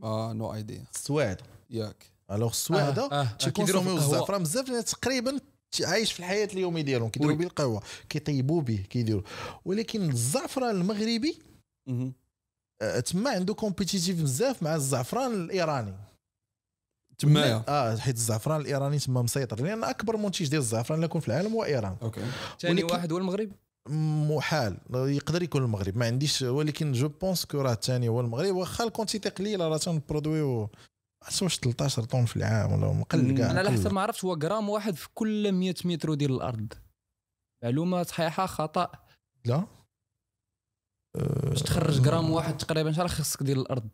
آه no idea السواعد ياك. alors السواعده آه، آه، آه، تيكونسوميو القهوة. الزعفران بزاف تقريبا عايش في الحياة اليومية ديالهم. كيديروا. به القهوه كيطيبوا به كيديروا ولكن الزعفران المغربي. آه، تما عنده compétitif بزاف مع الزعفران الإيراني. تمايا. آه حيت الزعفران الإيراني تما مسيطر. لأن أكبر منتج ديال الزعفران اللي يكون في العالم هو إيران. OK. ثاني ولكن- واحد هو المغرب محال يقدر يكون المغرب. ما عنديش ولكن je pense que راه الثاني هو المغرب. واخا ال quantité قليله راه تنبرودويو واش 13 طن في العام ولا مقل. كاع. أنا على. حسب ما عرفتش هو غرام واحد في كل 100 متر ديال الأرض. معلومة صحيحة خطأ. لا. باش تخرج غرام واحد تقريبا شحال خصك ديال الأرض؟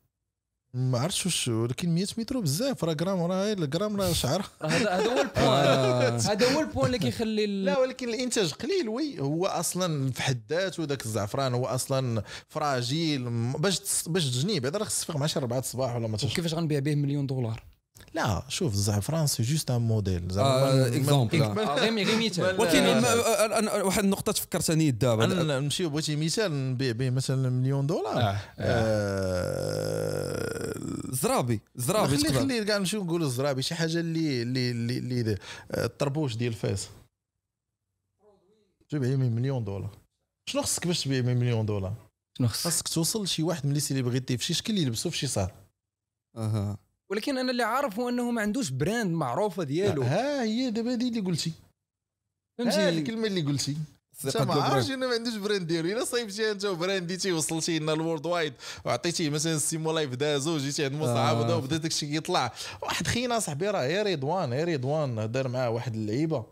ما عرفتش واش ولكن 100 متر بزاف راه جرام راه الجرام راه شعر هذا هذا هو ال point. هذا هو ال point اللي كيخلي ال- لا ولكن الإنتاج قليل oui. هو أصلا في حد ذاته ذاك الزعفران هو أصلا fragile باش باش تجني بعدا راه خصك تفيق مع شي 4 الصباح ولا ما تش... وكيفاش غنبيع به مليون دولار؟ لا شوف الزعفران c'est juste un modèle آه، example. آه، غير غير مثال ولكن واحد النقطة تفكرتني دابا نمشيو بغيتي مثال نبيع به مثلا مليون دولار. آه. آه، زرابي زرابي خلي خلي كاع نمشيو نقولوا الزرابي شي حاجة اللي اللي اللي, اللي آه، الطربوش ديال فاس. تبيع من مليون دولار؟ شنو خصك باش تبيع من مليون دولار؟ شنو خصك؟ خاصك توصل لشي واحد من les célébrités في شي شكل يلبسوا في شي salle. أها. ولكن أنا اللي عارف هو أنه ما عندوش brand معروفة ديالو. ها هي دابا هذه اللي قلتي. فهمتي؟ الكلمة اللي قلتي. انت ما عارفش. انه ما عندوش brand ديالو الا صايبتي انت و brandيتي وصلتي لنا ال worldwide وعطيتيه مثلا سيمو Life دازو جيتي عند مصعب آه. وبدا داك الشيء يطلع واحد خينا صاحبي راه يا رضوان يا رضوان دار معاه واحد اللعيبه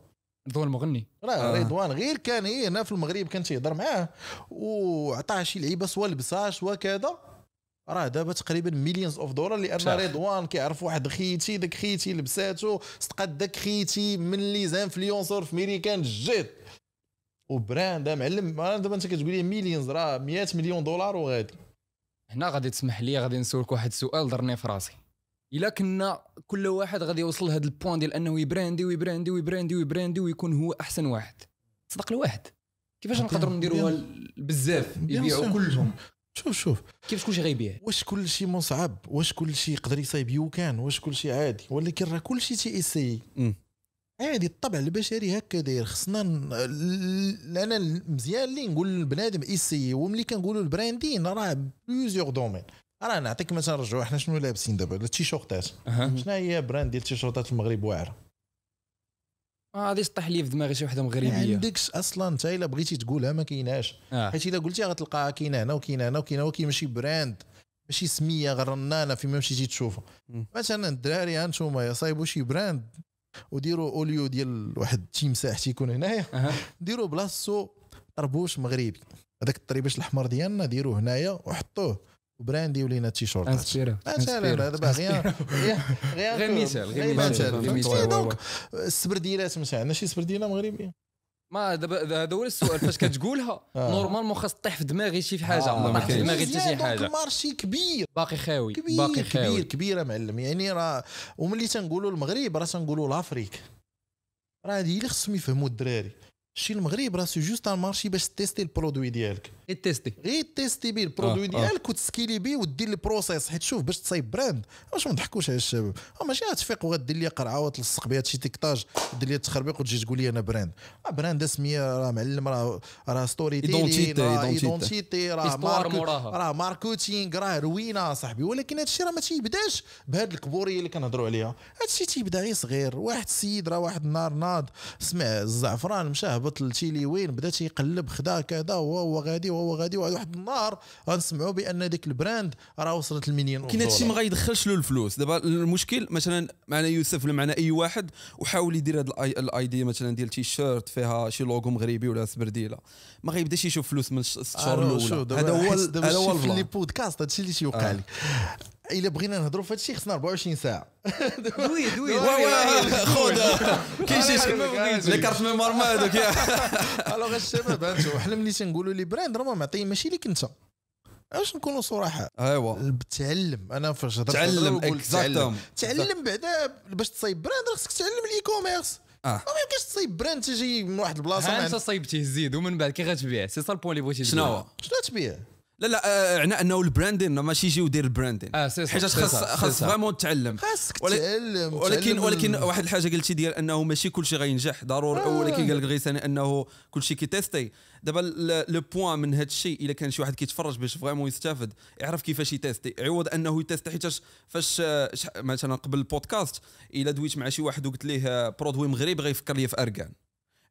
ضوء المغني راه آه. رضوان غير كان هي هنا في المغرب كان تيهضر معاه وعطاه شي لعيبه سوا لبساش وكذا راه دابا تقريبا millions of dollar لأن. رضوان كيعرف واحد خيتي داك خيتي لبساتو صدقات داك خيتي من les influenceurs في ميريكان جيت و brand معلم. دابا أنت كتقول لي millions راه 100 مليون دولار وغادي. هنا غادي تسمح لي غادي نسولك واحد السؤال ضرني في راسي. إلا كنا كل واحد غادي يوصل لهذا ال point ديال أنه يبراندي ويبراندي ويبراندي ويبراندي ويكون هو أحسن واحد. صدق الواحد. كيفاش نقدروا نديروها بزاف يبيعوا. كلهم. شوف شوف. كيفاش كلشي غيبيع؟ واش كل شيء مصعب؟ واش كل شيء يقدر يصايب يوكان؟ واش كل شيء عادي؟ ولكن راه كل شيء تيأسي مم. عادي الطبع البشري هكا داير خصنا أنا مزيان اللي نقول للبنادم اسي وملي كنقولوا ال branding راه plusieurs domaines. راه نعطيك مثلا رجعوا حنا شنو لابسين دابا؟ التيشيرتات. أها. شنو هي brand ديال التيشيرتات في المغرب واعرة؟ آه، غادي يسطح لي في دماغي شي وحدة ما مغربيه عندكش أصلا انت إلا بغيتي تقولها ما كايناش. آه. حيت إلا قلتيها غتلقاها كاينة هنا وكاينة هنا وكاينة ولكن ماشي brand ماشي سمية غير رنانه فيما مشيتي تشوفها. مثلا الدراري ها انتوما يصايبوا شي brand وديروا au lieu ديال واحد التمساح تيكون هنايا. ديروا بلاصتو طربوش مغربي. هذاك الطريباش الأحمر ديالنا ديروه هنايا وحطوه. وbrandي ولينا التيشيرتات inspirés مثلا هذا غير غير مثال، غير مثال. غير؟ مثال. donc السبرديلات مثلا عندنا شي سبرديلة مغربية. ما دابا هذا هو السؤال. فاش كتقولها آه. normalement خاص طيح في دماغي شي حاجة. آه، ما طيح في. دماغي حتى شي donc حاجة. ال marché كبير. باقي خاوي كبير باقي كبير خاوي. كبير معلم. يعني راه وملي تنقولوا المغرب راه تنقولوا l'Afrique راه هذه اللي خصهم يفهموا الدراري. شي المغرب راه c'est juste un marché باش تيستي ال produit ديالك غير تيستي غير تيستي بيه ال produit آه، آه. ديالك وتscaleي بيه ودير ال process حيت شوف باش تصايب brand واش ما نضحكوش على الشباب آه، ماشي غتفيق وغدير لي قرعه وتلصق بها شي étiquetage دير لي التخربيق وتجي تقول لي أنا brand آه، brand سميه راه معلم راه راه story راه identité. identité راه marque. راه marketing راه روينه صاحبي ولكن هذا الشيء راه ما تيبداش بهاد الكبوريه اللي كنهضروا عليها هذا الشيء تيبدا غير صغير واحد السيد راه واحد النهار ناض سمع الزعفران مشى هبط لتيلي وين؟ بدا تيقلب خدا كذا وهو غادي وهو غادي واحد النهار غنسمعوا بأن ديك ال brand راه وصلت المليون كاين هادشي ما غيدخلش له الفلوس. دابا المشكل مثلا معنا يوسف ولا معنا أي واحد وحاول يدير هاد ال idea مثلا ديال تي شيرت فيها شي لوغو مغربي ولا سبرديلة. ما غيبداش يشوف فلوس من الش- الشهور الأولى. هذا هو هذا هو في لي ال plan podcast هادشي اللي تيوقع آه. لي إلا بغينا نهضروا في هادشي خصنا 24 ساعة. دوي دوي. خذ. كاين شي les cartes mémoire ما هذوك alors الشباب هانتو حنا ملي تنقولوا لي brand راه ما معطيين ماشي ليك أنت. واش نكونوا صراحة؟ أيوا. تعلم أنا فاش هضرت تعلم تعلم. exactement تعلم بعدا باش تصايب brand خصك تعلم ال e-commerce آه. ما يمكنش تصايب brand تجي من واحد البلاصة أنت صايبتيه زيد ومن بعد كي غتبيع؟ c'est ça ال point اللي بغيتي شنو. هو؟ شنو تبيع؟ لا لا آه، عنا أنه ال branding ماشي يجي ودير ال branding آه سي حيت خاص خاص. vraiment تعلم. خاصك تعلم ولكن تعلم. ولكن واحد الحاجة قلتي ديال أنه ماشي كل شيء غينجح. ضروري آه. ولكن قال لك غيساني أنه كل شيء كيتيستي. دابا le point من هذا الشيء إلا كان شي واحد كيتفرج باش vraiment يستافد يعرف كيفاش يتيستي. عوض أنه يتيستي حيتاش فاش مثلا قبل البودكاست إلا دويت مع شي واحد وقلت ليه آه، produit مغربي غيفكر لي في اركان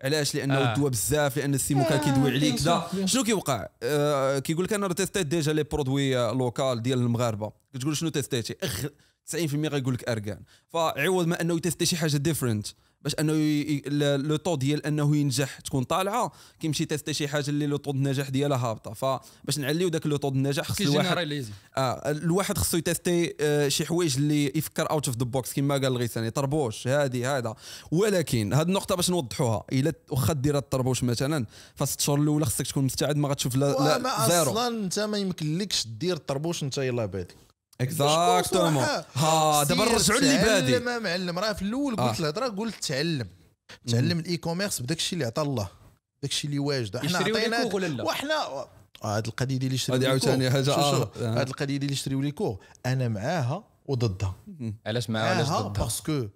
علاش؟ لأنه آه. دوا بزاف لأن السيمو كان آه، كيدوي bien كذا شنو كيوقع؟ آه كيقول لك أنا راه تيستيت déjà les produits locaux ديال المغاربة. كتقول شنو تيستيتي؟ أخ 90% غيقول لك اركان فعوض ما أنه يتيستي شي حاجة different باش انه le taux ديال انه ينجح تكون طالعة كيمشي تيستي شي حاجة اللي le taux النجاح ديالها هابطة. فباش نعليو داك le taux النجاح خص الواحد آه الواحد خصو يتيستي آه، شي حوايج اللي يفكر out of the box كما قال الغيساني طربوش هادي هذا ولكن هذه النقطة باش نوضحوها إلا واخا دير هاد الطربوش مثلا فالست شهور الأولى خصك تكون مستعد ما غتشوف لا, لا zéro. أصلا أنت ما يمكنلكش دير الطربوش أنت يلاه بادي. exactement ها دابا نرجعوا للي بادي تعلم معلم. راه في الأول آه. قلت الهضره قلت تعلم. تعلم ال e-commerce بداك الشيء اللي عطى الله. داك الشيء اللي واجد. إحنا يشريو لي عطينا كوغ ولا لا؟ وحنا هاد القضية ديال يشريو لي عاوتاني شوف آه. آه. هاد القضية ديال يشريو les cours أنا معاها وضدها. علاش معاه علاش معاها ضدها؟ parce que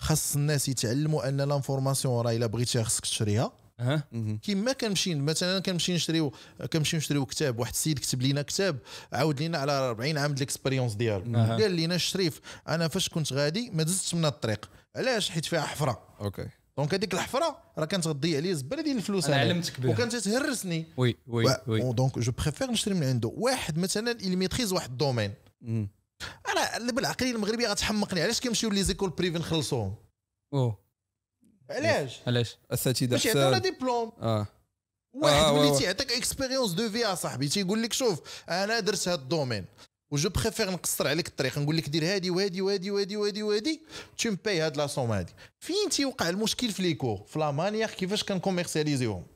خاص الناس يتعلموا أن l'information راه الا بغيتيها خصك تشريها. مهم. كيما كنمشي مثلا كنمشي نشريو كنمشي نشريو كتاب واحد السيد كتب لنا كتاب عاود لنا على 40 عام ديال ال expérience ديالو. قال لنا الشريف أنا فاش كنت غادي ما دزتش من الطريق. علاش؟ حيت فيها حفرة. OK. Donc هذيك الحفرة راه كانت غتضيع لي زبالة ديال الفلوس أنايا. علمتك بها. وكانت تهرسني oui oui. oui donc je préfère نشري من عنده واحد مثلا اللي maîtrise واحد ال domaine. أنا بالعقلية المغربية غتحمقني. علاش كنمشيو les écoles privées نخلصوهم؟ أوه. علاش؟ علاش؟ اساتذه باش يعطيونا ديبلوم. آه. واحد آه، ملي واه. تيعطيك expérience de vie صاحبي. تيقول لك شوف أنا درت هذا ال domaine و je préfère نقصر عليك الطريق. نقول لك دير هادي وهادي وهادي وهادي وهادي وهادي tu me payes هاد la somme هادي. فين تيوقع المشكل في les cours؟ في la manière كيفاش كنكوميرسياليزيهم.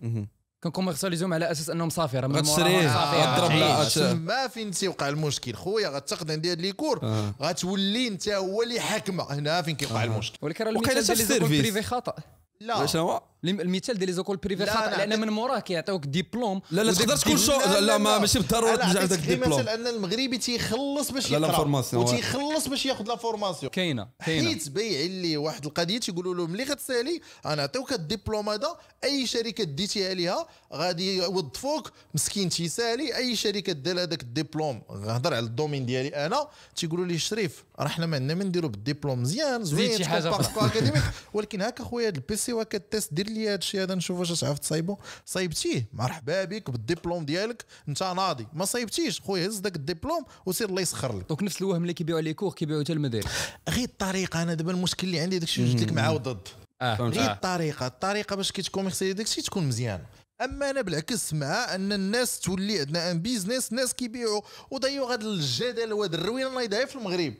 كنكوميرساليزيهم على أساس أنهم صافي راه غتضرب أش- تما فين تيوقع المشكل. خويا غتاخد عندي هاد les cours آه. غتولي انت هو اللي حاكمه هنا فين كيوقع آه. المشكل؟ ولكن راه المثال ديال في les. privées خطأ. لا. شنو هو؟ المثال ديال les écoles privées لا، لأن من موراه كيعطيوك ديبلوم لا لا تقدر تكون شو لا ما ماشي بالضرورة داك غير الدبلوم مثل ان المغربي تيخلص باش لا، لا، يقرأ. formation،. وتيخلص باش ياخذ la formation كاينة كاينة. حيت بايع لي واحد القضية تيقولوا له ملي غتسالي أنا نعطيوك الدبلوم هذا أي شركة ديتيها ليها غادي يوظفوك مسكين تيسالي أي شركة دار هذاك الدبلوم غنهضر على ال domaine ديالي أنا تيقولوا لي شريف راه حنا ما عندنا ما نديروا بالدبلوم مزيان زوين شي académique. ولكن هكا خويا هذا ال PC وهكا ال test دير لي هذا الشيء هذا نشوف واش تعرف تصايبو صايبتيه مرحبا بك بالدبلوم ديالك. انت ناضي ما صايبتيش خويا هز داك الدبلوم وسير الله يسخر لك. donc نفس الوهم اللي كيبيعوا les cours كيبيعوا حتى المدارس غير الطريقة أنا دابا المشكل اللي عندي داكشي اللي قلت لك معاه ضد آه. فهمت. غير آه. الطريقة الطريقة باش كيت commercer داكشي تكون مزيانة. أما أنا بالعكس مع أن الناس تولي عندنا أن business ناس كيبيعوا. ودايو هذا الجدل وهذا الروينة الله يدعي في المغرب.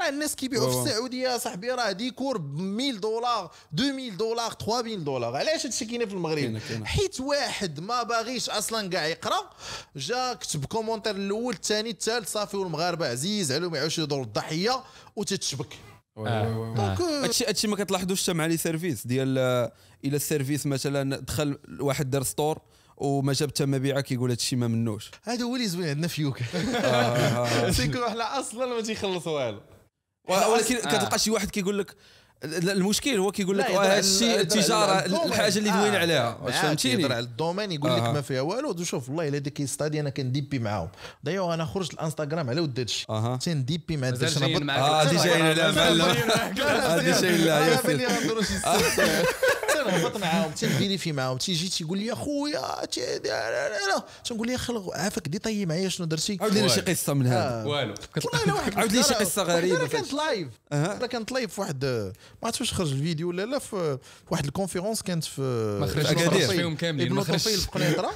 راه الناس كيبيعوا في. السعودية صاحبي راه des cours ب 1000 دولار 2000 دولار 3000 دولار علاش هادشي كاين في المغرب. حيت واحد ما باغيش أصلا كاع يقرأ جا كتب commentaire الأول الثاني الثالث صافي والمغاربة عزيز عليهم يعاودش يدوروا الضحية وتتشبك آه. دونك هادشي هادشي ما كتلاحظوش حتى مع les services ديال آه، إلى ال service مثلا دخل واحد دار store وما جاب حتى مبيعة كيقول هادشي ما منوش هذا هو اللي زوين عندنا في YouCan آه. تيكون حنا أصلا ما تيخلص والو ولكن آه. كتلقى شي واحد كيقول لك لا، المشكل هو كيقول لك لا، هذا على- الشيء التجارة. الحاجة اللي آه، دوين عليها. واش يهضر على فهمتيني ال domaine يقول لك آه. ما فيها والو. شوف والله إلا ديك ستادي أنا كن débattre معاهم. دايوغ أنا خرجت الإنستغرام على ود هادشي. أها. تن débattre مع هادشي. جايين معاك. آه دي جايين على معلم هادي جايين لا أنا ياسر. تنهبط معاهم تن vérifier معاهم تيجي تيقول لي لا لا تنقول له يا أخي عافاك détailler معايا شنو درتي؟ عاود لنا شي قصة من هذا. آه. والو. عاود لي شي غريبة مرة في كانت live. مرة كانت live في واحد ما عرفت واش خرج الفيديو ولا لا في واحد ال conférence كانت في ما خرجش. فيهم كاملين، ما خرجش. في قنيطره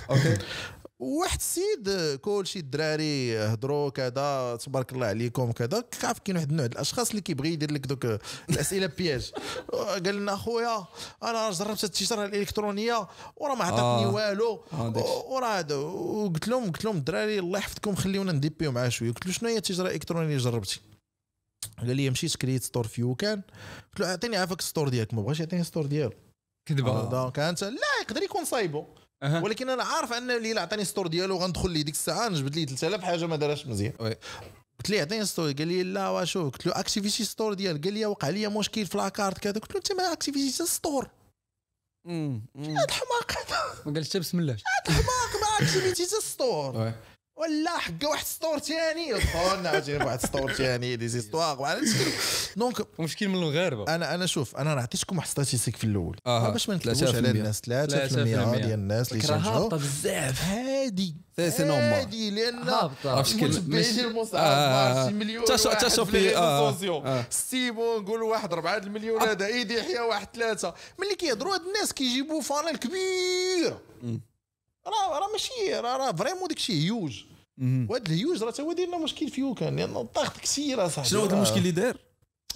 OK واحد السيد كلشي الدراري هضروا كذا تبارك الله عليكم كذا. كيعرف كاين واحد النوع الأشخاص اللي كيبغي يدير لك دوك الأسئلة piège قال لنا اخويا أنا جربت التجاره الإلكترونية وراه ما عطاتني آه. والو. آه،. وراه وقلت لهم قلت لهم الدراري الله يحفظكم خليونا ن débattre و معاه شوية. قلت له شنو هي التجاره الإلكترونية اللي جربتي؟ قال لي مشيت créer ت store في YouCan قلت له أعطيني عافاك ال store ديالك ما بغاش يعطيني ال store ديالو. كذبة. donc أنت لا يقدر يكون صايبو. أها. ولكن أنا عارف أن اللي إلا عطاني store ديالو غندخل لي ديك الساعة نجبد لي 3000 حاجة ما دارهاش مزيان. قلت لي عطيني store؟ قال لي لا واشوف قلت له activer تي store ديال. قال لي وقع لي مشكل في la carte كذا. قلت له أنت ما activer تي store. هاد الحماق هذا ما قالش بسم الله. الحماق ما activer تي store. ولا حق واحد ستور ثاني دخلنا عاوتاني واحد ستور ثاني دي زيستواغ عرفتش. دونك مشكل من المغاربه أنا أنا شوف أنا راه عطيتكم واحد ستاتيستيك في الأول. آه، باش ما 3% نكذبوش على الناس 3% 3% ديال الناس اللي تنجحوا هابطة بزاف. هادي. سي نورمال هادي لأن هابطة. المتبعين مش- ديال آه، آه، آه. شي مليون تا شو- تا واحد شو في في- الريزو آه، سوسيو. آه. ستيبو نقولوا واحد 4 المليون هذا إيدي يحيى واحد ثلاثة. ملي كيهضروا هاد الناس كيجيبوا فانيل كبير. راه راه ماشي راه راه vraiment داكشي huge. وهاد الهيوج راه تا هو داير لنا مشكل في YouCan لأن الضغط كثير اصاحبي شنو هو المشكل اللي داير؟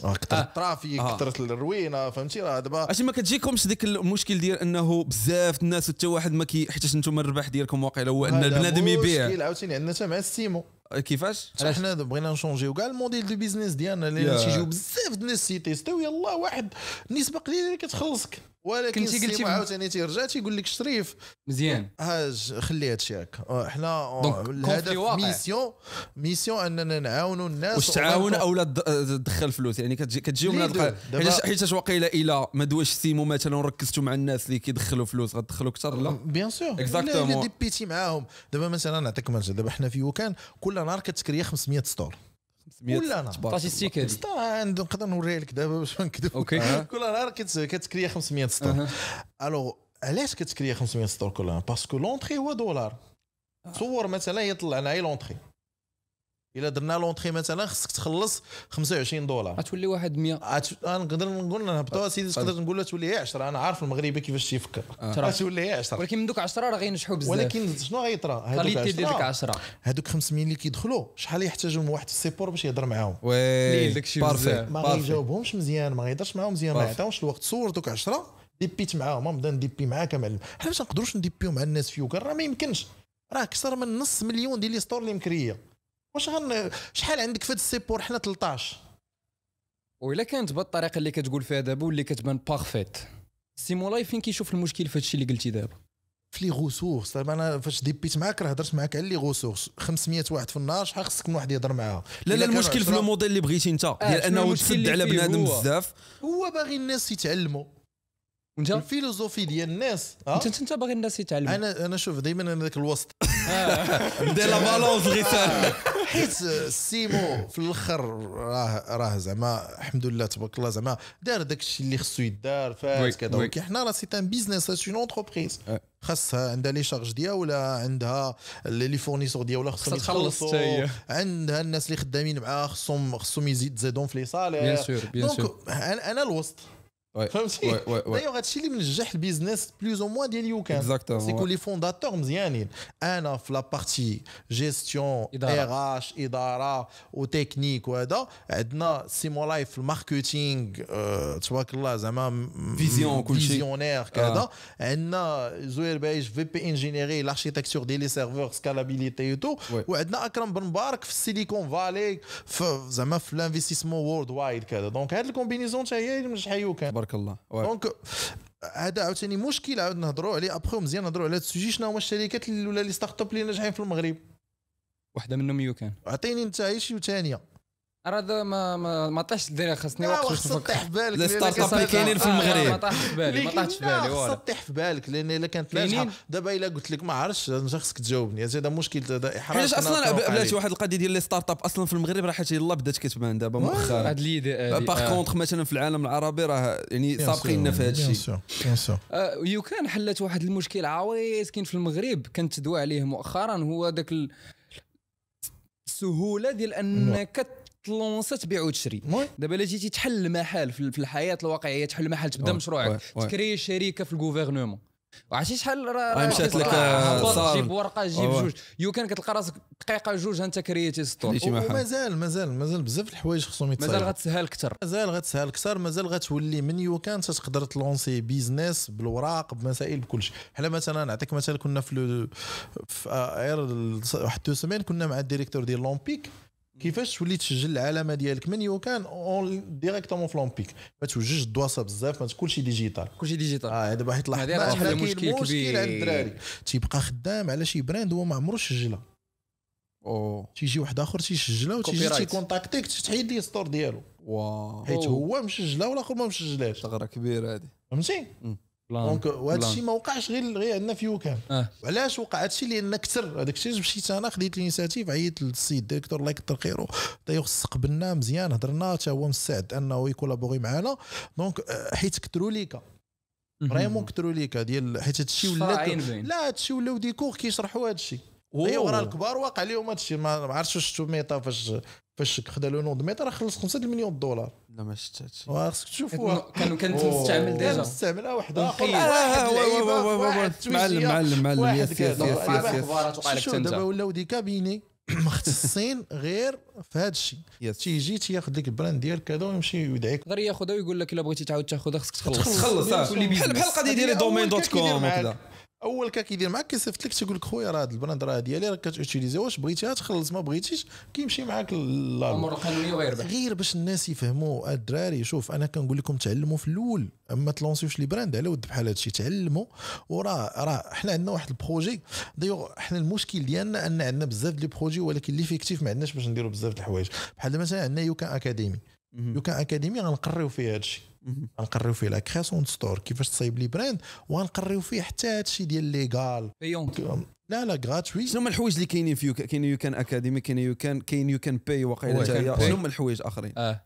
راه كثر آه. ال trafic آه. كثرت الروينة فهمتي؟ راه دابا عرفتي ما كتجيكمش ديك المشكل ديال إنه بزاف الناس وحتى واحد ما كي حيتاش أنتم الربح ديالكم واقيلا هو إن هذا البنادم يبيع. مشكل عاوتاني عندنا حتى مع السيمو. كيفاش حتى حنا بغينا ن changer و كاع ال modèle de business ديالنا اللي. تيجيو بزاف د الناس تي tester و يلاه واحد نسبه قليله اللي كتخلصك ولكن كنتي قلتي عاوتاني تيرجع تيقول لك شريف مزيان هاج خلي هادشي هكا حنا الهدف. mission mission اننا نعاونوا الناس واش تعاون أو لا تدخل فلوس يعني كتجي كتجيو من هاد حيتاش حيتاش واقيلا إلى ما دويش سيمو مثلا وركزتوا مع الناس اللي كيدخلوا فلوس غتدخلوا أكثر لا bien sûr. الا débattre تي معاهم دابا مثلا نعطيك مثال دابا حنا في YouCan كل نهار كتكريا 500 store. 100 ولا أنا. تبارك statistique هذه نقدر نوريها لك دابا باش ما نكذب OK. كل نهار كت- كتكريا 500 store. Alors علاش كتكريا 500 store كل نهار parce que l'entrée هو دولار. تصور مثلا يطلعنا غير l'entrée. إلا درنا l'entrée مثلا خصك تخلص 25 دولار. غتولي واحد 100 عاد- أنا نقدر نقول نهبطوها سيدي تقدر نقول لها تولي هي 10 أنا عارف المغربي كيفاش تيفكر ترى. تولي هي 10 ولكن من دوك 10 راه غينجحوا بزاف. ولكن شنو غيطرا؟ هذوك qualité ديال ديك 10 10 هذوك 500 اللي كيدخلوا شحال يحتاجوا من واحد السيبور باش يهضر معاهم؟ oui داكشي parfait بزاف. ما. غيجاوبهمش مزيان ما غيهضرش معاهم مزيان ما. يعطيهمش الوقت. صور دوك 10 débattيت معاهم نبدا نdébattي معاك معلم. حنا باش نقدروش نdébattيو مع الناس في يوكا راه ما يمكنش. راه أكثر من نص مليون ديال les stores اللي مكرية. واش غن شحال عندك في هذا ال support حنا 13 وإلا كانت بالطريقة اللي كتقول فيها دابا واللي كتبان parfaite سيمو لاي فين كيشوف المشكل في هادشي اللي قلتي دابا؟ في les ressources دابا أنا فاش débattيت معاك راه هضرت معاك على les ressources 500 واحد في النهار شحال خصك من واحد يهضر معاها؟ لا لا المشكل في 10 le modèle اللي بغيتي أنت. ديال شنو انه تسد على بنادم هو؟ بزاف. هو باغي الناس يتعلموا. وانت ال philosophie ديال الناس؟ انت انت باغي الناس يتعلموا أنا أنا شوف دائما أنا ذاك الوسط دير la balance غير حيت سيمو في الآخر راه راه زعما الحمد لله تبارك الله زعما دار داك الشيء اللي خصو يدار فاز كذا. ولكن حنا راه c'est un business c'est une entreprise آه. خاصها عندها les charges ديالها عندها les fournisseurs ديالها خصهم خاصها تخلص. عندها الناس اللي خدامين معاها خصهم خصهم يزيد زادهم في les salaires bien sûr bien sûr donc أنا الوسط. فهمتي وي، وي، وي. دايوغ هادشي اللي منجح ال business plus ou moins ديال يوكان Exactement, c'est que ouais. les fondateurs مزيانين أنا في la partie gestion إدارة. ار اش اداره وتكنيك وهذا عندنا سيمو لايف في ال marketing آه، تبارك الله زعما vision وكل شيء. visionnaire كذا عندنا زوير بايش في ingénierie l'architecture ديال les serveurs scalabilité et tout oui. وعندنا اكرم بن مبارك في السيليكون فالي في زعما في ال investissement worldwide كذا donc هاد ال combinaison حتى هي اللي منجحه يوكان تبارك الله. donc هذا عاوتاني مشكل عاود نهضروا عليه. ابخي مزيان نهضروا على ال sujet شنو هما الشركات اللي ولا les start-up اللي ناجحين في المغرب؟ وحده منهم يوكان عطيني انت هي شي ثانية راه ما ما ما طاحش الدنيا خاصني وقت باش نفكر تطيح في بالك les start-up كانت- اللي كاينين في آه، المغرب. ما طاحش في بالي ما طاحش في بالي ولا تطيح في بالك لأن إلا كانت؟ ناجحه دابا إلا قلت لك ما عرفتش انت خصك تجاوبني هذا مشكل هذا احراج علاش كنا أصلا بلاتي. واحد القضية ديال les start-up أصلا في المغرب راه حيت يلاه بدات كتبان دابا مؤخرا هاد les idées هادي، par contre مثلا في العالم العربي راه يعني سابقيننا في هذا الشيء. آه، يوكان حلت واحد المشكل عويص كاين في المغرب كنت تدوى عليه مؤخرا هو داك ال- السهولة ديال أنك تlancا تبيع وتشري. دابا الا جيتي تحل محل في في الحياة الواقعية تحل محل تبدا مشروعك. تكري شركه في ال gouvernement وعرفتي شحال راه آه، مشات لك، آه،. تجيب ورقة تجيب oui. جوج يوكان كتلقى راسك دقيقة جوج انت créيتي store. ومازال مازال مازال بزاف الحوايج خصهم مازال يتصايبوا غتسهل أكثر مازال غتسهل أكثر مازال غتولي من يوكان تقدر تlancي business بالوراق بمسائل بكل شيء بحال مثلا نعطيك مثال كنا في le في hier واحد deux semaines كنا مع ال directeur ديال l'OMPIC كيفاش تولي تسجل العلامه ديالك؟ من يوكان en directement في l'OMPIC ما توجهش الدواسه بزاف ما كلشي digital. كلشي digital. آه دابا حيت لاحظنا حنا كاين مشكل كبير. عند الدراري. تيبقى خدام على شي brand هو ما عمرو سجلها أوه. تيجي واحد آخر تيسجلها وتيجي. تيcontactيك تحيد ليه store ديالو. waouh. حيت. هو مسجلها والآخر ما مسجلهاش ثغره كبيرة هذه. فهمتي. donc وهذا. الشيء ما وقعش غير غير عندنا في يوكان آه. وعلاش وقع؟ هذا الشيء لأن كثر. هذاك الشيء مشيت أنا خديت ال initiative عيطت للسيد ال directeur الله يكثر خيره دايوغ استقبلنا مزيان هضرنا حتى هو مستعد انه يcollaborي معنا donc آه، حيت كثروا ليك vraiment كثروا ليك ديال حيت هذا الشيء ولا. لا هذا الشيء ولاو des cours كيشرحوا هذا الشيء. ايوا راه الكبار واقع عليهم هذا الشيء. ما عرفتش واش شفتوا ميتا فاش فاش خدا le nom de ميتا راه خلص 5 المليون دولار لا ما شفت هادشي خاصك تشوفوها كان كان أوه. مستعمل déjà مستعملها واحد اخر ونقيد. واحد لعيبه آه، واحد معلم معلم معلم yes yes yes. yes دابا ولاو des cabinets مختصين غير في هذا الشيء تيجي تياخذ لك ال brand ديالك كذا ويمشي ويدعيك غير ياخذها ويقول لك الا بغيتي تعاود تاخذها خصك تخلص تخلص آه. بحال بحال القضية ديال domaine dot com وكذا أول كا كيدير معاك كيصيفط لك تيقول لك خويا راه هذا ال brand راه ديالي راه كتutilisي واش بغيتيها؟ تخلص ما بغيتيش كيمشي معاك الأمور القانونيه ويربح غير باش الناس يفهموا الدراري. شوف أنا كنقول لكم تعلموا في الأول أما تlancيوش les brands على ود بحال هادشي تعلموا. وراه راه حنا عندنا واحد ال projet. دايوغ حنا المشكل ديالنا أن عندنا بزاف les projets ولكن l'effectif ما عندناش باش نديروا بزاف د الحوايج. بحال مثلا عندنا يوكان Academy. يوكان Academy غنقريو فيه هادشي. غنقريو فيه la création store كيفاش تصايب les brands وغنقريو فيه حتى هادشي ديال légal. Bientôt لا لا gratuit شنو هما الحوايج اللي كاينين في يوكان كاين يوكان Academy كاين يوكان كاين يوكان Pay واقيلا. شنو هما الحوايج اخرين آه.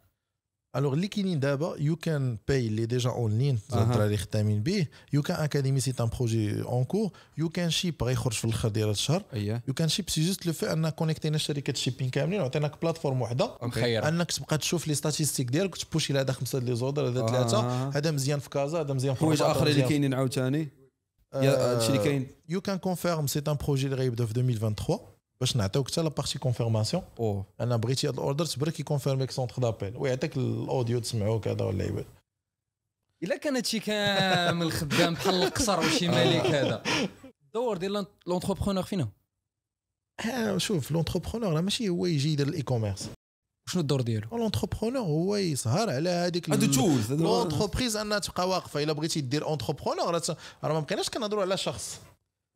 alors اللي كاينين دابا يوكان Pay اللي déjà en ligne. الدراري خدامين به يوكان Academy c'est un projet en cours يوكان Ship غيخرج في الآخر ديال هذا الشهر يوكان Ship c'est juste le fait أن connectينا شركات ال shipping كاملين وعطيناك plateforme وحده مخيره انك تبقى تشوف les statistiques ديالك وتpushي لهذا خمسه les orders هذا ثلاثة. هذا مزيان في كازا هذا مزيان في حوايج اخرين اللي كاينين عاوتاني هادشي اللي كاين يوكان Confirm c'est un projet اللي غيبدا في 2023 باش نعطيوك حتى la partie confirmation أنا بغيتي هذا ال order تبرك كيconfirmيك centre d'appel. ويعطيك ال audio تسمعوه كذا ولا يبان. إلا كان هادشي كامل خدام بحال القصر وشي ملك هذا. الدور ديال l'entrepreneur فينا. آه، شوف l'entrepreneur راه ماشي هو يجي يدير ال e-commerce شنو الدور ديالو؟ l'entrepreneur هو يسهر على هذيك هادو toute l'entreprise أنها تبقى واقفة. إلا بغيتي دير entrepreneur راه راه ما بقيناش كنهضروا على شخص.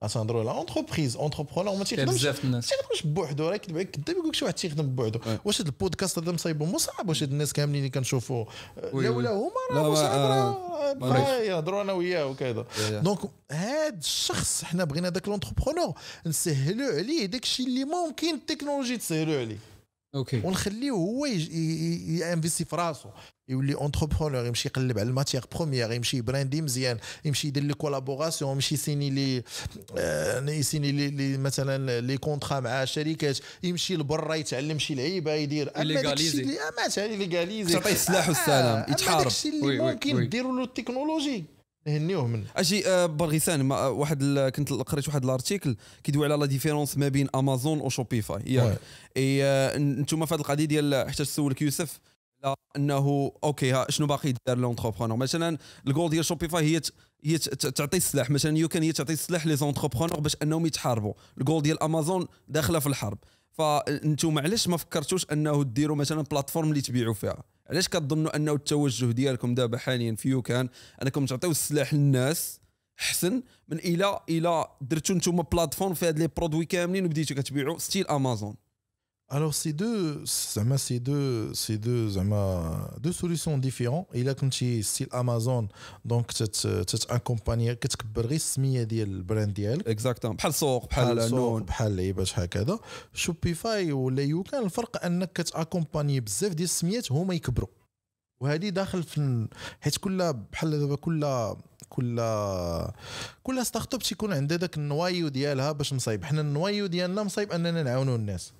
تنهضروا على entreprise entrepreneur ما تيخدمش الناس تيخدمش بوحدو راه كيدعي كذاب يقول لك شي واحد تيخدم بوحدو. واش هذا البودكاست هذا مصايب مو صعب واش هاد الناس كاملين اللي كنشوفوا لا. ولا هما راه ما- صعب راه عرفت. آه، يهضروا أنا وياه وكذا. دونك هاد الشخص حنا بغينا داك l'entrepreneur نسهلوا عليه داك الشيء اللي ممكن التكنولوجي تسهلوا عليه OK ونخليه هو ي investir في راسو يولي entrepreneur يمشي يقلب على ال matière première يمشي يبراندي مزيان يمشي يدير les collaborations يمشي يسيني لي آه، يسيني لي, لي مثلا les contrats مع شركات يمشي لبرا يتعلم شي لعيبة يدير. أما داك الشيء يليغاليزي. اللي اما تعالي ليغاليزي تعطيه السلاح والسلام أما يتحارب. داك الشيء اللي ممكن. ديروا له التكنولوجي. نهنيوه منه. أجي آه، برغيسان ما- آه، واحد كنت قريت واحد ال article كيدوي على la différence ما بين Amazon و Shopify oui. ياك. إي آه، أنتم في هذه القضية ديال حتى سولك يوسف انه OK شنو باقي دار l'entrepreneur مثلا الجول ديال Shopify هي هي تعطي السلاح. مثلا YouCan هي تعطي السلاح les entrepreneurs باش انهم يتحاربوا. الجول ديال امازون داخلة في الحرب. فانتم علاش ما فكرتوش انه ديروا مثلا plateforme اللي تبيعوا فيها. علاش كتظنوا انه التوجه ديالكم دابا حاليا في YouCan؟ انكم تعطيو السلاح للناس احسن من إلى إلى درتو نتوما plateforme في هاد les produits كاملين وبديتو كتبيعوا style Amazon Alors c'est deux زعما c'est deux c'est deux زعما deux solutions différents الا كنتي style Amazon donc تت تت accompagner كتكبر غير السميه ديال ال brand ديالك exactement بحال سوق بحال non بحال لعيبات هكذا Shopify ولا YouCan الفرق انك كت accompagner بزاف ديال السميات هما يكبروا وهذه داخل في حيت كل بحال دابا كل كل كل startup تيكون عندها داك ال noyau ديالها باش مصايب حنا ال noyau ديالنا مصايب اننا نعاونوا الناس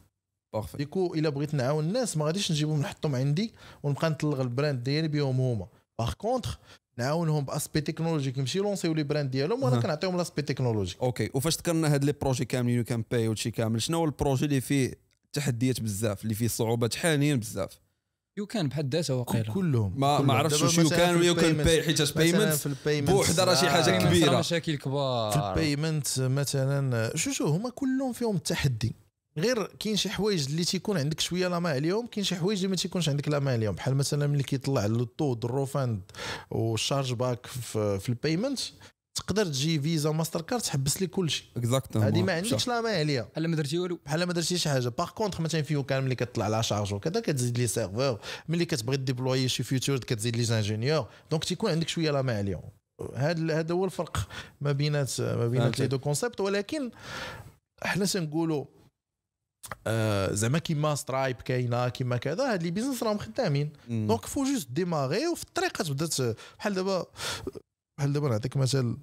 parfait du coup إلا بغيت نعاون الناس ما غاديش نجيبهم نحطهم عندي ونبقى نطلق ال brand ديالي بهم هما. par contre نعاونهم ب aspect technologie كيمشي يلونسيو les brands ديالهم وأنا. كنعطيهم l'aspect technologie OK وفاش ذكرنا هاد les projets كاملين YouCan Pay وشي كامل شنو هو ال projet اللي فيه تحديات بزاف اللي فيه صعوبات حاليا بزاف YouCan بحد ذاته واقيلا كلهم ما كلهم. ما عرفتش واش YouCan و YouCan Pay في ال payment بوحدها راه شي حاجة كبيرة. راه مشاكل كبار في ال payment مثلا شو شو هما كلهم فيهم التحدي غير كاين شي حوايج اللي تيكون عندك شوية la main عليهم كاين شي حوايج اللي ما تيكونش عندك la main عليهم بحال مثلا ملي كيطلع le taux ال refund وال chargeback في, في ال payment تقدر تجي Visa Mastercard تحبس لي كلشي exactement هذه ما عندكش la main عليها بحال ما درتي والو. بحال ما درتي شي حاجة. par contre مثلا ف YouCan ملي كتطلع la charge وكذا كتزيد les serveurs ملي كتبغي deploy شي feature كتزيد les ingénieurs donc تيكون عندك شوية la main عليهم هذا هذا هو الفرق ما بينات ما بينات. les deux concepts ولكن حنا تنقولوا آه زعما كيما Stripe كاينة كيما كذا هاد les business راهم خدامين. donc faut juste démarrer وفي الطريقة تبدا بحال دابا بحال دابا نعطيك مثال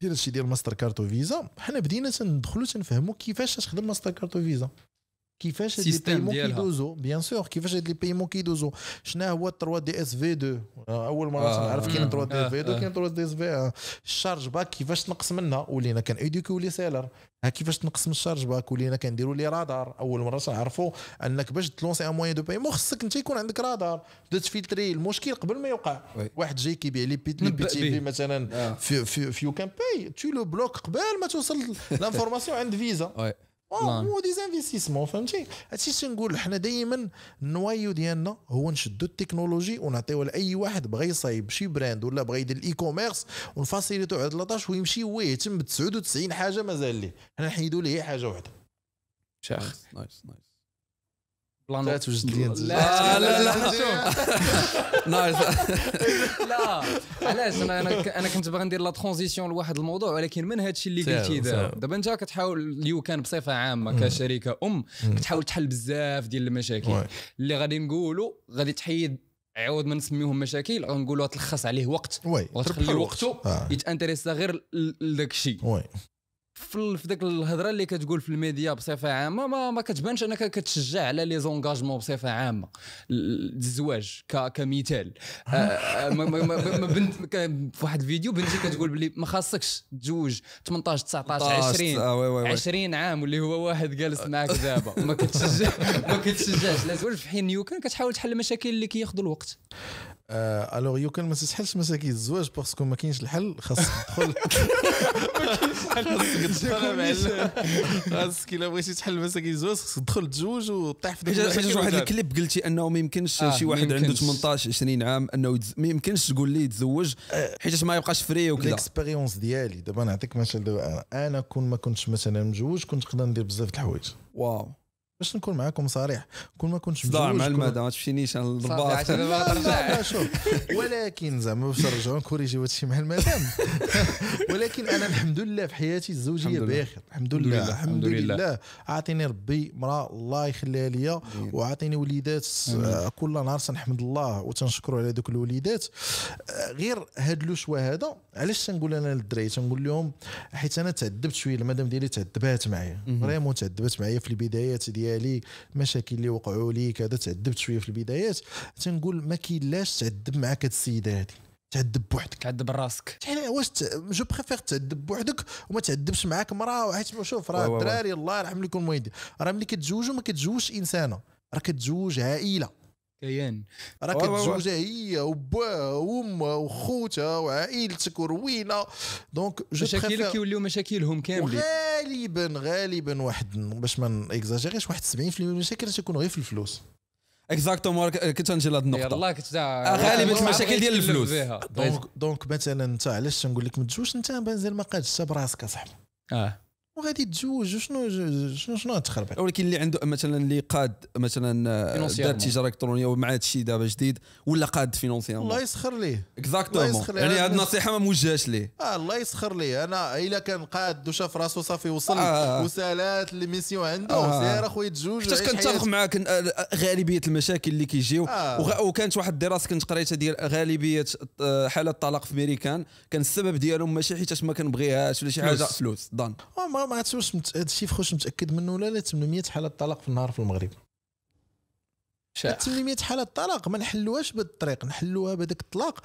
ديال هادشي ديال Mastercard و Visa حنا بدينا تندخلوا تنفهموا كيفاش تخدم Mastercard و Visa كيفاش هاد les paiements. كيدوزو bien sûr كيفاش هاد les paiements كيدوزو شنو هو 3 DS v 2 اول مره آه. تنعرف كاين مم. 3 D آه، v 2 آه. كاين 3 DS في ال chargeback كيفاش تنقص منها ولينا كان éduquer les sellers ها كيفاش تنقص من ال chargeback ولينا كنديروا les radars اول مره تنعرفوا انك باش ت lancer un moyen de paiement خصك انت يكون عندك رادار تبدا تفلتري المشكل قبل ما يوقع. واحد جاي كيبيع l'IPTV. مثلا. في في في YouCan Pay tu le bloques قبل ما توصل l'information عند فيزا. هو des investissements فهمتي؟ هادشي تنقول حنا دائما ال noyau ديالنا هو نشدو التكنولوجي ونعطيوها لأي واحد بغى يصايب شي brand ولا بغى يدير ال e-commerce ونفاسيليتو هاد la tâche ويمشي هو يهتم ب 99 حاجة مازال ليه. حنا نحيدوا ليه حاجة واحدة. شيخ. nice nice plan لا توجد لي. لا آه، لا، لا. شوف. nice لا علاش أنا أنا كنت باغي ندير la transition لواحد الموضوع ولكن من هذا الشيء اللي قلتي دابا. دابا انت كتحاول ال YouCan بصفة عامة. كشركة أم. كتحاول تحل بزاف ديال المشاكل. اللي غادي نقولوا غادي تحيد عوض ما نسميوهم مشاكل غنقولوا تلخص عليه وقت وتخلي وقته آه. يتانتريسا غير لذاك الشيء في ذاك الهضرة اللي كتقول في الميديا بصفة عامة ما ما كتبانش أنك كتشجع على les engagements بصفة عامة. ال- الزواج ك- كمثال. ما- ما- ما- ما بنت ك- في واحد الفيديو بنتي كتقول بلي ما خاصكش تزوج 18 19 20 آه، oui oui oui. 20 عام واللي هو واحد جالس معاك دابا. ما كتشجع ما كتشجعش. لا زواج في حين YouCan كتحاول تحل المشاكل اللي كياخذوا الوقت. آه، alors YouCan ما تحلش مشاكل الزواج parce que ما كاينش الحل خاصك تدخل. خاصك الا بغيتي تحل مشاكل الزواج خاصك تدخل تزوج وطيح في المشاكل واحد. الكليب قلتي أنه ما يمكنش آه، شي واحد عنده يمكنش. 18 20 عام أنه يتز... ما يمكنش تقول ليه يتزوج حيت ما يبقاش free وكذا ال expérience ديالي دابا نعطيك مثال دابا أنا كون ما كنتش مثلا مجوج كنت نقدر ندير بزاف د الحوايج wow باش نكون معاكم صريح كون ما كنتش مجوج صداع مع المدى ما تمشينيش أنا صافي الرباط. ولكن زعما باش نرجعوا نكوريجيو هادشي مع المدام. ولكن أنا الحمد لله في حياتي الزوجية. بخير الحمد لله الحمد لله. عاطيني ربي مراه الله يخليها ليا وعاطيني وليدات آه، كل نهار تنحمد الله وتنشكروا على دوك الوليدات. آه، غير هاد le choix هذا علاش تنقول أنا للدراري؟ تنقول لهم حيت أنا تعذبت شوية المدام ديالي تعذبات معايا vraiment تعذبت معايا في البدايات ديالي. المشاكل اللي وقعوا لي كذا تعذبت شوية في البدايات. تنقول ما كاينلاش تعذب معاك هاد السيدة هادي. تعذب بوحدك. تعذب راسك. يعني واش je préfère تعذب بوحدك وما تعذبش معاك مراه حيت شوف راه. الدراري الله يرحم لكم الوالدين راه ملي كتزوجوا ما كتزوجش إنسانة. راه كتزوج عائلة. كيان. راه. كتزوجها هي وباها وامها وخوتها وعائلتك وروينه donc مشاكلك كيوليو مشاكلهم كاملين. وغالبا غالبا واحد باش ما نكزاجيريش واحد 70% من المشاكل تكون غير في الفلوس. exactement كنت غنجي لهاد النقطة. يلاه كنت آه، غالباً المشاكل ديال الفلوس. دونك دونك مثلا أنت علاش تنقول لك ما تزوجش؟ أنت مازال ما قادش براسك اصاحبي آه. وغادي تزوج شنو شنو شنو غتخربق ولكن اللي عنده مثلا اللي قاد مثلا آه، دار financièrement. تجارة إلكترونية ومع هذا الشيء دابا جديد ولا قاد الله financièrement يسخر ليه الله exactement يعني. هذه النصيحة ما موجهاش ليه آه الله يسخر ليه أنا إلا كان قاد وشاف راسو صافي وصل آه. وسالات لي missions عنده آه. سير اخويا تزوج حتى كنتفق. معاك آه، غالبية المشاكل اللي كيجيو آه. وغ- وكانت واحد الدراسة كنت قريتها ديال غالبية آه، حالات الطلاق في أمريكان كان السبب ديالهم ماشي حيت ما كنبغيهاش ولا شي حاجة فلوس. آه، ما ما عرفتش واش هذا الشيء واش متأكد منه ولا لا. 800 حالة طلاق في النهار في المغرب. شاع 800 حالة طلاق ما نحلوهاش بهذه الطريق نحلوها بهذاك الطلاق.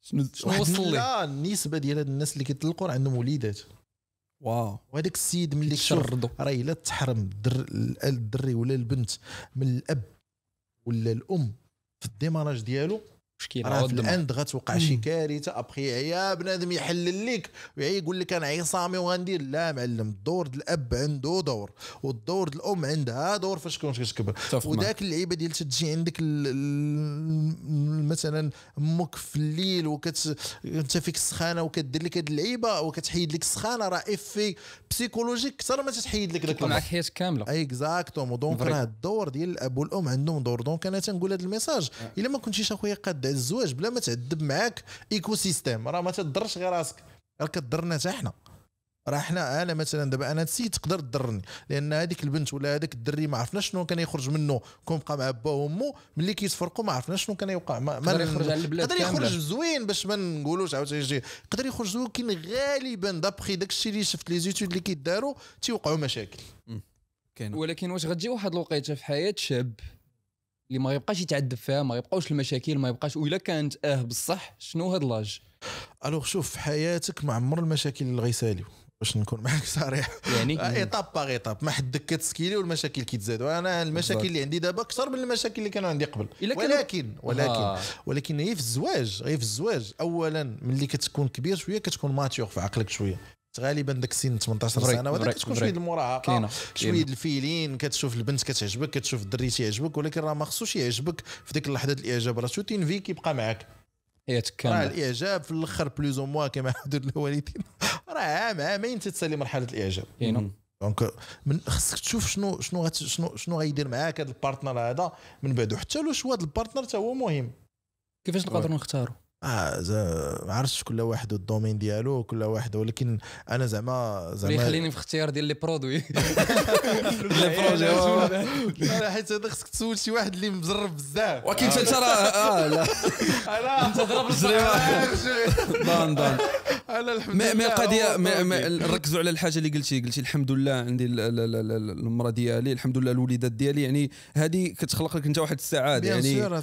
شنو وصل لي؟ النسبة ديال هاد الناس اللي كيطلقوا راه عندهم وليدات. واو. وهذاك السيد ملي تشردوا راه الا تحرم الدر الدري ولا البنت من الأب ولا الأم في الديماراج ديالو مشكله راه في. الأند غتوقع شي كارثة. أبخي يا بنادم يحلل لك ويعي يقول لك أنا عصامي وغندير. لا معلم الدور د الأب عنده دور والدور د الأم عندها دور. فاش كنت كتكبر. وذاك اللعيبة ديال تجي عندك مثلا أمك في الليل وكت أنت فيك السخانة وكدير لك هاد اللعيبة وكتحيد لك السخانة. راه افي بسيكولوجيك أكثر ما تتحيد لك داك معك. حياتك كاملة. اكزاكتومون دونك. راه الدور ديال الأب والأم عندهم دور. دونك أنا تنقول هذا الميساج. آه. إلا ما كنتيش أخويا قاد الزواج بلا ما تعذب معاك ايكو سيستيم راه ما تضرش غير راسك. راه كضرنا حتى حنا. راه حنا أنا مثلا دابا أنا نسيت تقدر تضرني. لأن هذيك البنت ولا هذاك الدري ما عرفناش شنو كان يخرج منه. كون بقى مع با وأمه ملي كيتفرقوا ما عرفناش شنو كان يوقع. ما يخرج على البلاد يقدر يخرج. زوين باش ما نقولوش عاوتاني شي يقدر يخرج زوين ولكن غالبا دابخي داك الشيء اللي شفت لي زيتود اللي كيداروا تيوقعوا مشاكل. ولكن واش غتجي واحد الوقيته في حياة شاب اللي ما يبقاش يتعذب فيها ما يبقاوش المشاكل ما يبقاش وإلا كانت آه بصح شنو هاد l'âge alors شوف في حياتك ما عمر المشاكل اللي غيساليو باش نكون معك صريح. يعني؟ étape par étape ما حدك كت scaler والمشاكل كيتزادوا أنا المشاكل بالضبط. اللي عندي دابا أكثر من المشاكل اللي كانوا عندي قبل. ولكن ولكن آه. ولكن هي في الزواج هي في الزواج. اولا ملي كتكون كبير شوية كتكون mature في عقلك شوية. غالبا داك السن 18 فري، سنة فري، كتكون. شوية المراهقه كاينة. شوية الفيلين كتشوف البنت كتعجبك كتشوف الدري تيعجبك ولكن راه ما خصوش يعجبك في ديك اللحظه الإعجاب. راه شوتين في كيبقى معاك. حياتك راه كامله الإعجاب في الأخر بلوز أو موا كما عادوا الوالدين. راه عام عامين تتسالي مرحلة الإعجاب. كاينة. دونك من خصك تشوف شنو شنو غت شنو شنو غيدير معاك هذا البارتنر هذا من بعد. حتى لو شوا هذا البارتنر حتى هو مهم. كيفاش نقدروا نختاروا؟ ما عرفتش كل واحد والدومين ديالو كل واحد ولكن أنا زعما زعما يخليني في اختيار ديال les produits. les projets أنا حيت هذا خصك تسول شي واحد اللي مجرب بزاف. ولكن أنت راه؟ آه لا. أنا أنت ضرب dans dans أنا الحمد لله القضية مي- ضربني. نركزوا على الحاجة اللي قلتي قلتي الحمد لله عندي ال- ال- ال- ال- المراه ديالي الحمد لله الوليدات ديالي يعني هذه كتخلق لك أنت واحد السعادة يعني يعني راه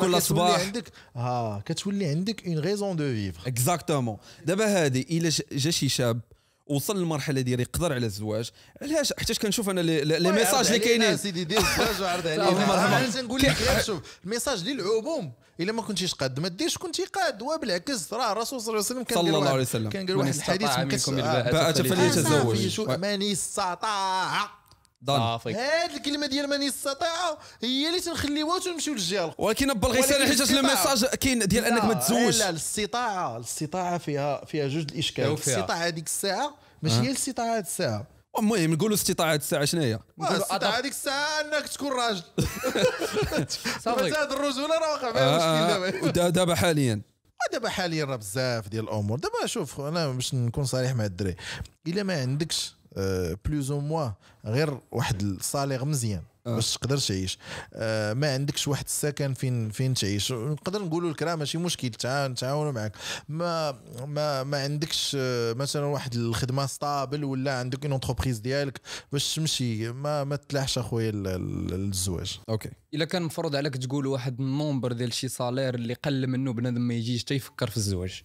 كل صباح. عندك آه كتولي عندك une raison de vivre exactement دابا هذه إلا جا شي شاب وصل للمرحلة ديال يقدر على الزواج علاش؟ حيت كنشوف أنا les messages اللي كاينين. سيدي دير الزواج وعرض علينا. أنا تنقول لك شوف ال message للعموم. إلا ما كنتيش قاد ما ديرش كنتي قاد وبالعكس راه الرسول صلى الله عليه وسلم كان صلى قال الله واحد- عليه وسلم. كان قال من واحد الحديث منكم. الباءة باءة فليتزوج. من استطاع. ضن صافي. هاد الكلمة ديال من استطاع هي اللي تنخليوها وتنمشيو للجهه الأخرى. ولكن بالغيسان ولكن حيت le message كاين ديال أنك ما لا، تزوجش. لا الاستطاعه الاستطاعه فيها فيها جوج الإشكال. الاستطاعه هذيك الساعة ماشي هي الاستطاعه هذيك الساعة. المهم نقولوا استطاعة الساعة شنو هي؟ الاستطاعه هذيك الساعة إنك تكون راجل. صافي. هذا الرجولة راه واقع فيها آه، مشكل دابا. حاليا. دابا حاليا راه بزاف ديال الأمور. دابا شوف أنا باش نكون صريح مع الدراري إلا ما عندكش بلوز أو موا غير واحد الصالير مزيان آه. باش تقدر تعيش. آه، ما عندكش واحد السكن فين فين تعيش. نقدر نقولوا لك راه ماشي مشكل تعا- نتعاونوا معك ما ما ما عندكش آه، مثلا واحد الخدمة stable ولا عندك une entreprise ديالك باش تمشي. ما ما تلاحش أخويا ال- ال- الزواج. أوكي. إلا كان مفروض عليك تقول واحد ال nombre ديال شي salaire اللي قل منه بنادم ما يجيش حتى يفكر في الزواج.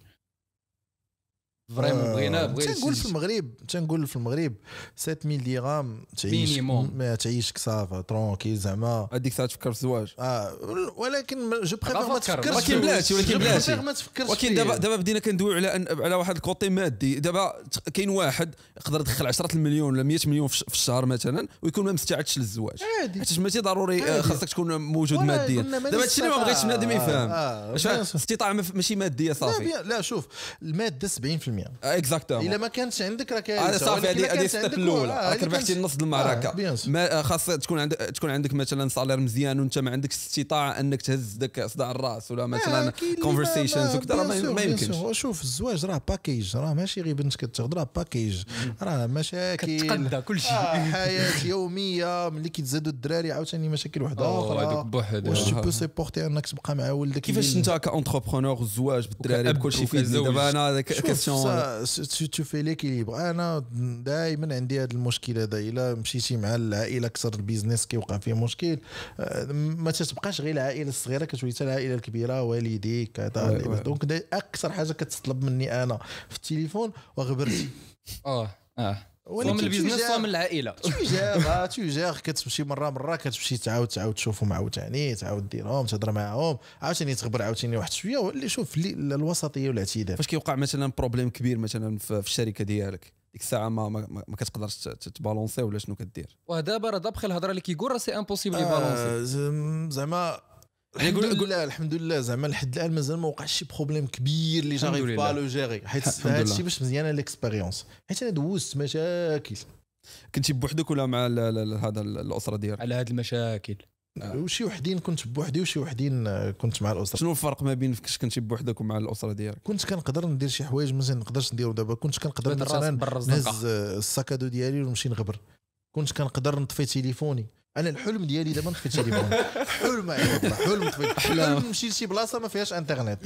vraiment بغينا بغينا تنقول في المغرب تنقول في المغرب 7000 درهم تعيش. ما تعيشك ça va tranquille زعما هذيك الساعة تفكر في الزواج آه ولكن je préfère ما فكر. تفكرش ولكن بلاتي ولكن بلاتي ما تفكرش ولكن. دابا دابا بدينا كندويو على أن على واحد ال côté مادي دابا كاين واحد يقدر يدخل 10 المليون ولا 100 مليون في الش- في الشهر مثلا ويكون ما مستعدش للزواج عادي حيت ماشي ضروري آه،. خاصك تكون موجود ماديا دابا هادشي اللي ما بغيتش بنادم. يفهم آه، آه، الاستطاعه ما- ماشي مادية صافي لا شوف المادة 70% إلا exactement ما كانتش عندك هذا صافي هذه هذه عندك- الاولى آه، راك ربحتي د المعركة. آه،. ما آه، خاص تكون عندك تكون عندك مثلا صالير مزيان وأنت ما عندكش استطاعة أنك تهز داك صداع الرأس ولا مثلا كونفرسيشنز وكذا راه ما- يمكنش. شوف الزواج راه باكيج راه ماشي غير بنت كتاخذ راه باكيج راه مشاكل. كتقدى كل شيء. آه حياة يومية ملي كيتزادوا الدراري عاوتاني مشاكل هذوك أخرى. واش تو آه. بو سيبورتي أنك تبقى مع ولدك كيفاش أنت كاونتربرونور الزواج بالدراري بكل شيء وكزوج. دابا أنا كيسيون سا- tu fais l'équilibre أنا دائما عندي هذا المشكل هذا. إلا مشيتي مع العائلة أكثر ال business كيوقع فيه مشكل آه، ما تتبقاش غير العائلة الصغيرة كتولي حتى العائلة الكبيرة والديك كذا oui، oui. donc أكثر حاجة كتطلب مني أنا في التليفون وغبرتي آه آه. ولكن من ال business من العائلة. تجار آه، تجار كتمشي مرة مرة كتمشي تعاود تعاود تشوفهم عاوتاني تعاود ديرهم تهضر معاهم. عاوتاني تخبر عاوتاني واحد شوية واللي شوف اللي- الوسطية والاعتدال. فاش كيوقع مثلا problème كبير مثلا في في الشركة ديالك؟ ديك الساعة ما ما, ما كتقدرش ت- ت- تبالونسي ولا شنو كدير؟ ودابا راه دابخي الهضرة اللي كيقول راه c'est impossible يبالونسي. آه، زعم- زعما الحمد لله الحمد لله زعما لحد الآن مازال ما وقعش شي problème كبير اللي جاري. pas le gérer حيت. الشيء باش مزيانة l'expérience. حيت أنا دوزت مشاكل. كنتي بوحدك ولا مع ال- ال- ال- هذا ال- الأسرة ديالك؟ على هاد المشاكل. آه. وشي وحدين كنت بوحدي وشي وحدين كنت مع الأسرة. شنو الفرق ما بين فاش كنتي بوحدك ومع الأسرة ديالك؟ كنت كنقدر ندير شي حوايج ما نقدرش نديرو دابا. كنت كنقدر مثلا نهز ال sac à dos ديالي ونمشي نغبر. كنت كنقدر نطفي تليفوني. أنا الحلم ديالي دابا نطفي تليفوني حلم عباد الله حلم حلم نمشي لشي بلاصة ما فيهاش إنترنت.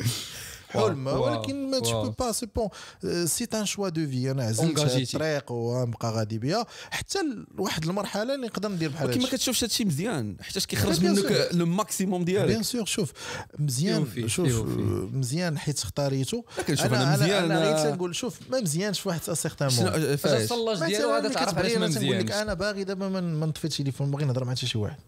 حلم. ولكن ما. je peux pas c'est bon c'est un choix de vie أنا عزلت. الطريق ونبقى غادي بها حتى لواحد المرحلة اللي نقدر ندير بحال ولكن ما هادشي كتشوفش هادشي مزيان حيتاش كيخرج bien منك. le maximum bien ديالك sur شوف مزيان فيه، شوف فيه،. مزيان حيت اختاريته أنا مزيان أنا غير تنقول شوف ما مزيانش في واحد certain moment فاش الصلاج ديالو هذا تعرف علاش ما تنقول لك مزيانش أنا باغي دابا ما ما نطفي التليفون باغي نهضر مع حتى شي واحد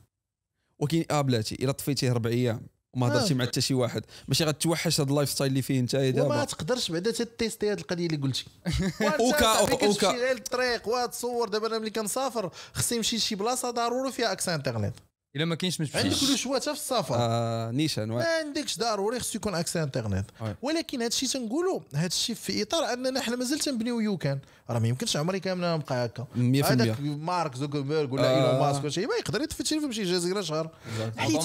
ولكن آه بلاتي إلا طفيتيه أربع أيام وما هضرتي آه. مع حتى شي واحد. ماشي غتوحش هذا ال lifestyle اللي فيه انت وما دابا. تقدرش بعدا تيستي هذه القضية اللي قلتي. أوكا- وكا أوكا. غير الطريق وتصور دابا أنا ملي كنسافر خصني نمشي لشي بلاصة ضروري فيها accès إنترنت. إلا ما كاينش ما عندك تمشيش le choix حتى في السفر. آه نيشان ما. عندكش ضروري خصو يكون accès إنترنت. oui. ولكن هذا الشيء تنقولوا هذا الشيء في إطار أننا حنا مازال تنبنيو يوكان. راه ما يمكنش عمري كامله نبقى هكا. 100% هذاك مارك زوكربيرغ ولا آه. إيلون ماسك ولا شي ما يقدر يطفي التليفون بشي جزيرة شهر. حيت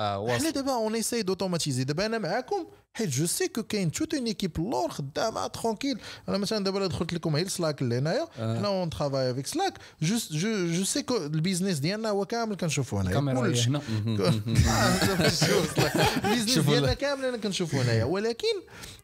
بنا آه حنا واصل دابا on essaye d'automatiser دابا أنا معاكم حيت je sais que كاين toute une équipe اللور خدامه tranquille أنا مثلا دابا دخلت لكم غير Slack اللي هنايا آه. حنا on travaille avec Slack je je je sais que ال business ديالنا هو كامل كنشوفوه هنايا الكاميرا هي كلشي هنا ال business شوفوا ديالنا ال- كامل أنا كنشوفو هنايا ولكن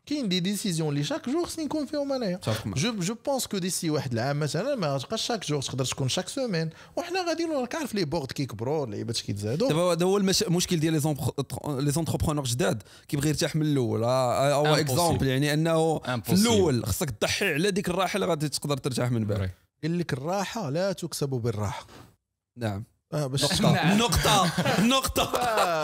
كاين des décisions اللي chaque jour خصني نكون فيهم انايا متفق معك. je je pense que d'ici واحد العام مثلا ما تبقاش chaque jour تقدر تكون chaque semaine وحنا غاديين راك عارف لي بورد كيكبروا اللعيبات كيتزادوا دابا هذا هو المش... المشكل ديال les entre- les entrepreneurs جداد كيبغي يرتاح من الأول آه، أو. exemple يعني أنه في. الأول خصك تضحي على ديك الراحة اللي غادي تقدر ترتاح من بعد. قال لك الراحة لا تكسب بالراحة. نعم. آه باش نقطة. نقطة. نقطة.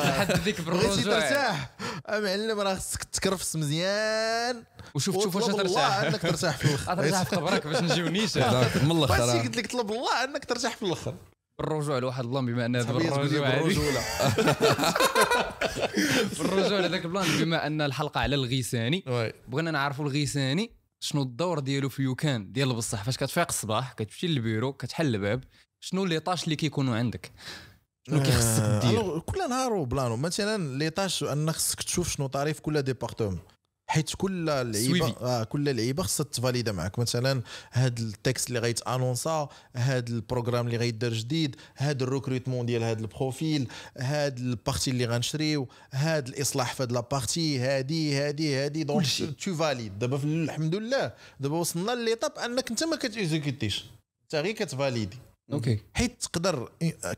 لحد ديك بغيتي ترتاح. آه معلم راه خصك تكرفس مزيان. وشوف شوف واش وطلب الله ترتاح. أنك ترتاح في الأخر. ترتاح في قبرك باش نجيو نيشان. من الآخر بس آه. قلت لك طلب الله أنك ترتاح في الأخر. الرجوع لواحد ال plan بما ان هذا بالرجوع بالرجوله بالرجوع لذاك ال plan بما أن الحلقة على الغيساني. بغينا نعرفوا الغيساني شنو الدور ديالو في يوكان ديال بصح. فاش كتفيق الصباح كتمشي للبيرو كتحل الباب شنو les tâches اللي كيكونوا عندك؟ شنو كيخصك آه، دير alors كل نهار و plan و. مثلا les tâches ان خصك تشوف شنو طاري في كل département. حيت كل لعيبه. آه كل لعيبة خصها تفاليدا معك مثلا هاد ال texte اللي غيت انونسا هاد ال programme اللي غيدار جديد هاد ال recrutement ديال هاد ال profil هاد l'appart اللي غنشريو هاد الإصلاح في هاد l'appart هادي هادي هادي. donc. tu valides. دابا الحمد لله. دابا وصلنا l'étape أنك أنت ما كتيزيكوتيش أنت غير كتفاليدي. OK. حيت تقدر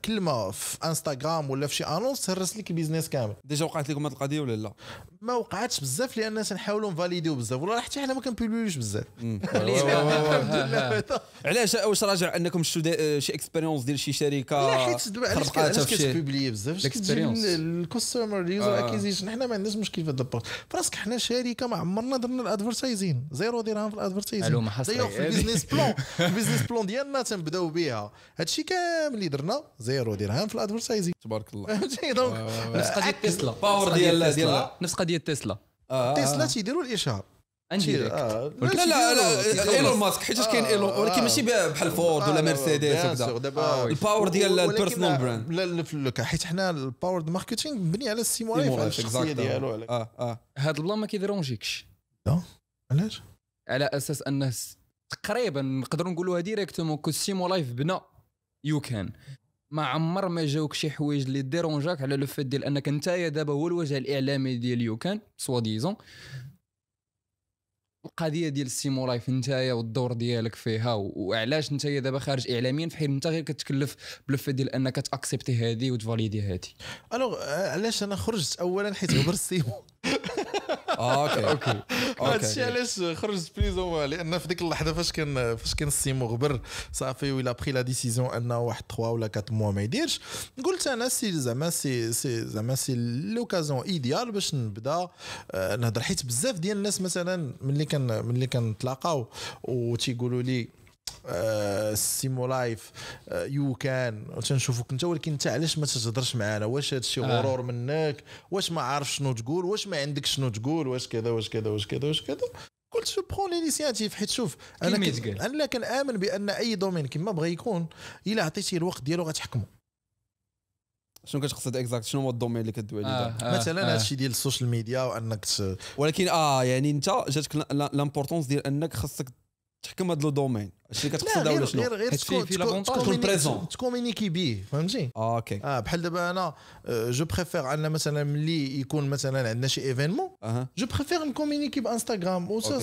كلمة في إنستغرام ولا في شي annonce تهرس لك ال business كامل. déjà وقعت لكم هاد القضية ولا لا؟ ما وقعتش بزاف لأن تنحاولوا نفاليديو بزاف ولا حتى حنا ما كنبيبليوش بزاف. علاش؟ واش راجع أنكم دا- شي expérience ديال شي شركة لا حيت دابا علاش كتبيبلي بزاف. ال customer ال user. acquisition حنا ما عندناش مشكل في هذا ال part فراسك حنا شركة ما عمرنا درنا ال advertising. زيرو درهم في ال advertising. دايوغ في هذه. ال business plan ال business plan ديالنا تنبداو بها هادشي كامل اللي درنا زيرو درهم في ال advertising تبارك الله. فهمتي donc نفس قضية تسلا. power ديال- ديال- تسلا. نفس قضية تسلا. آه، آه. تسلا تيديروا الإشهار. indirect آه، لا لا لا تيديروا- إيلون ماسك. حيت كاين إيلون؟ ولكن ماشي بحال فورد ولا مرسيدس وكذا. ال power ديال ال personal لا- brand لا لا في حيت حنا ال power marketing مبني على على سيمولايف، الشخصية. ديالو على آه آه. هذا ال plan ما كيديرونجيكش علاش؟ على أساس أنه تقريبا نقدروا نقولوها directement que سيمو لايف بنا. يو كان. ما عمر ما جاوك شي حوايج اللي ديرونجاك على le fait ديال أنك نتايا دابا هو الوجه الإعلامي ديال يو كان soi-disant القضية ديال السيمو لايف نتايا والدور ديالك فيها وعلاش نتايا دابا خارج اعلاميا في حين أنت غير كتكلف ب le fait ديال أنك تاكسبتي هذه وتفاليدي هذه alors علاش أنا خرجت اولا حيت غبر السيمو آه Okay. Okay. هادشي علاش خرجت بلي زعما لأن في ديك اللحظة فاش كان فاش كان السيمو غبر صافي ولا pris la décision انه واحد 3 ولا 4 mois ما يديرش. قلت أنا سي زعما c'est c'est زعما c'est l'occasion idéale باش نبدا آه، نهضر. حيت بزاف ديال الناس مثلا ملي كان ملي كنتلاقاو وتيقولوا لي سيمو لايف آه، يو كان. تنشوفوك انت ولكن انت علاش ما تهضرش معنا واش هادشي آه. غرور منك؟ واش ما عارف شنو تقول؟ واش ما عندك شنو تقول؟ واش كذا واش كذا واش كذا واش كذا؟ قلت je prends l'initiative حيت شوف أنا كن-. أنا كنامن بأن أي domaine كما بغى يكون إلا عطيتيه الوقت ديالو غتحكمه شنو كتقصد exact شنو هو ال domaine اللي كدوي عليه؟ آه، مثلا آه. هادشي ديال ال social media وأنك ولكن آه يعني أنت جاتك l'importance ديال أنك خاصك تحكم هذا le domaine اش اللي لا كتقصد غير ولا شنو غير غير تكون تكون- تكون présent. ت communiquer بيه فهمتي آه okay آه بحال دابا أنا je préfère أن مثلا ملي يكون مثلا عندنا شي événement je préfère ن communiquer بانستغرام وساب.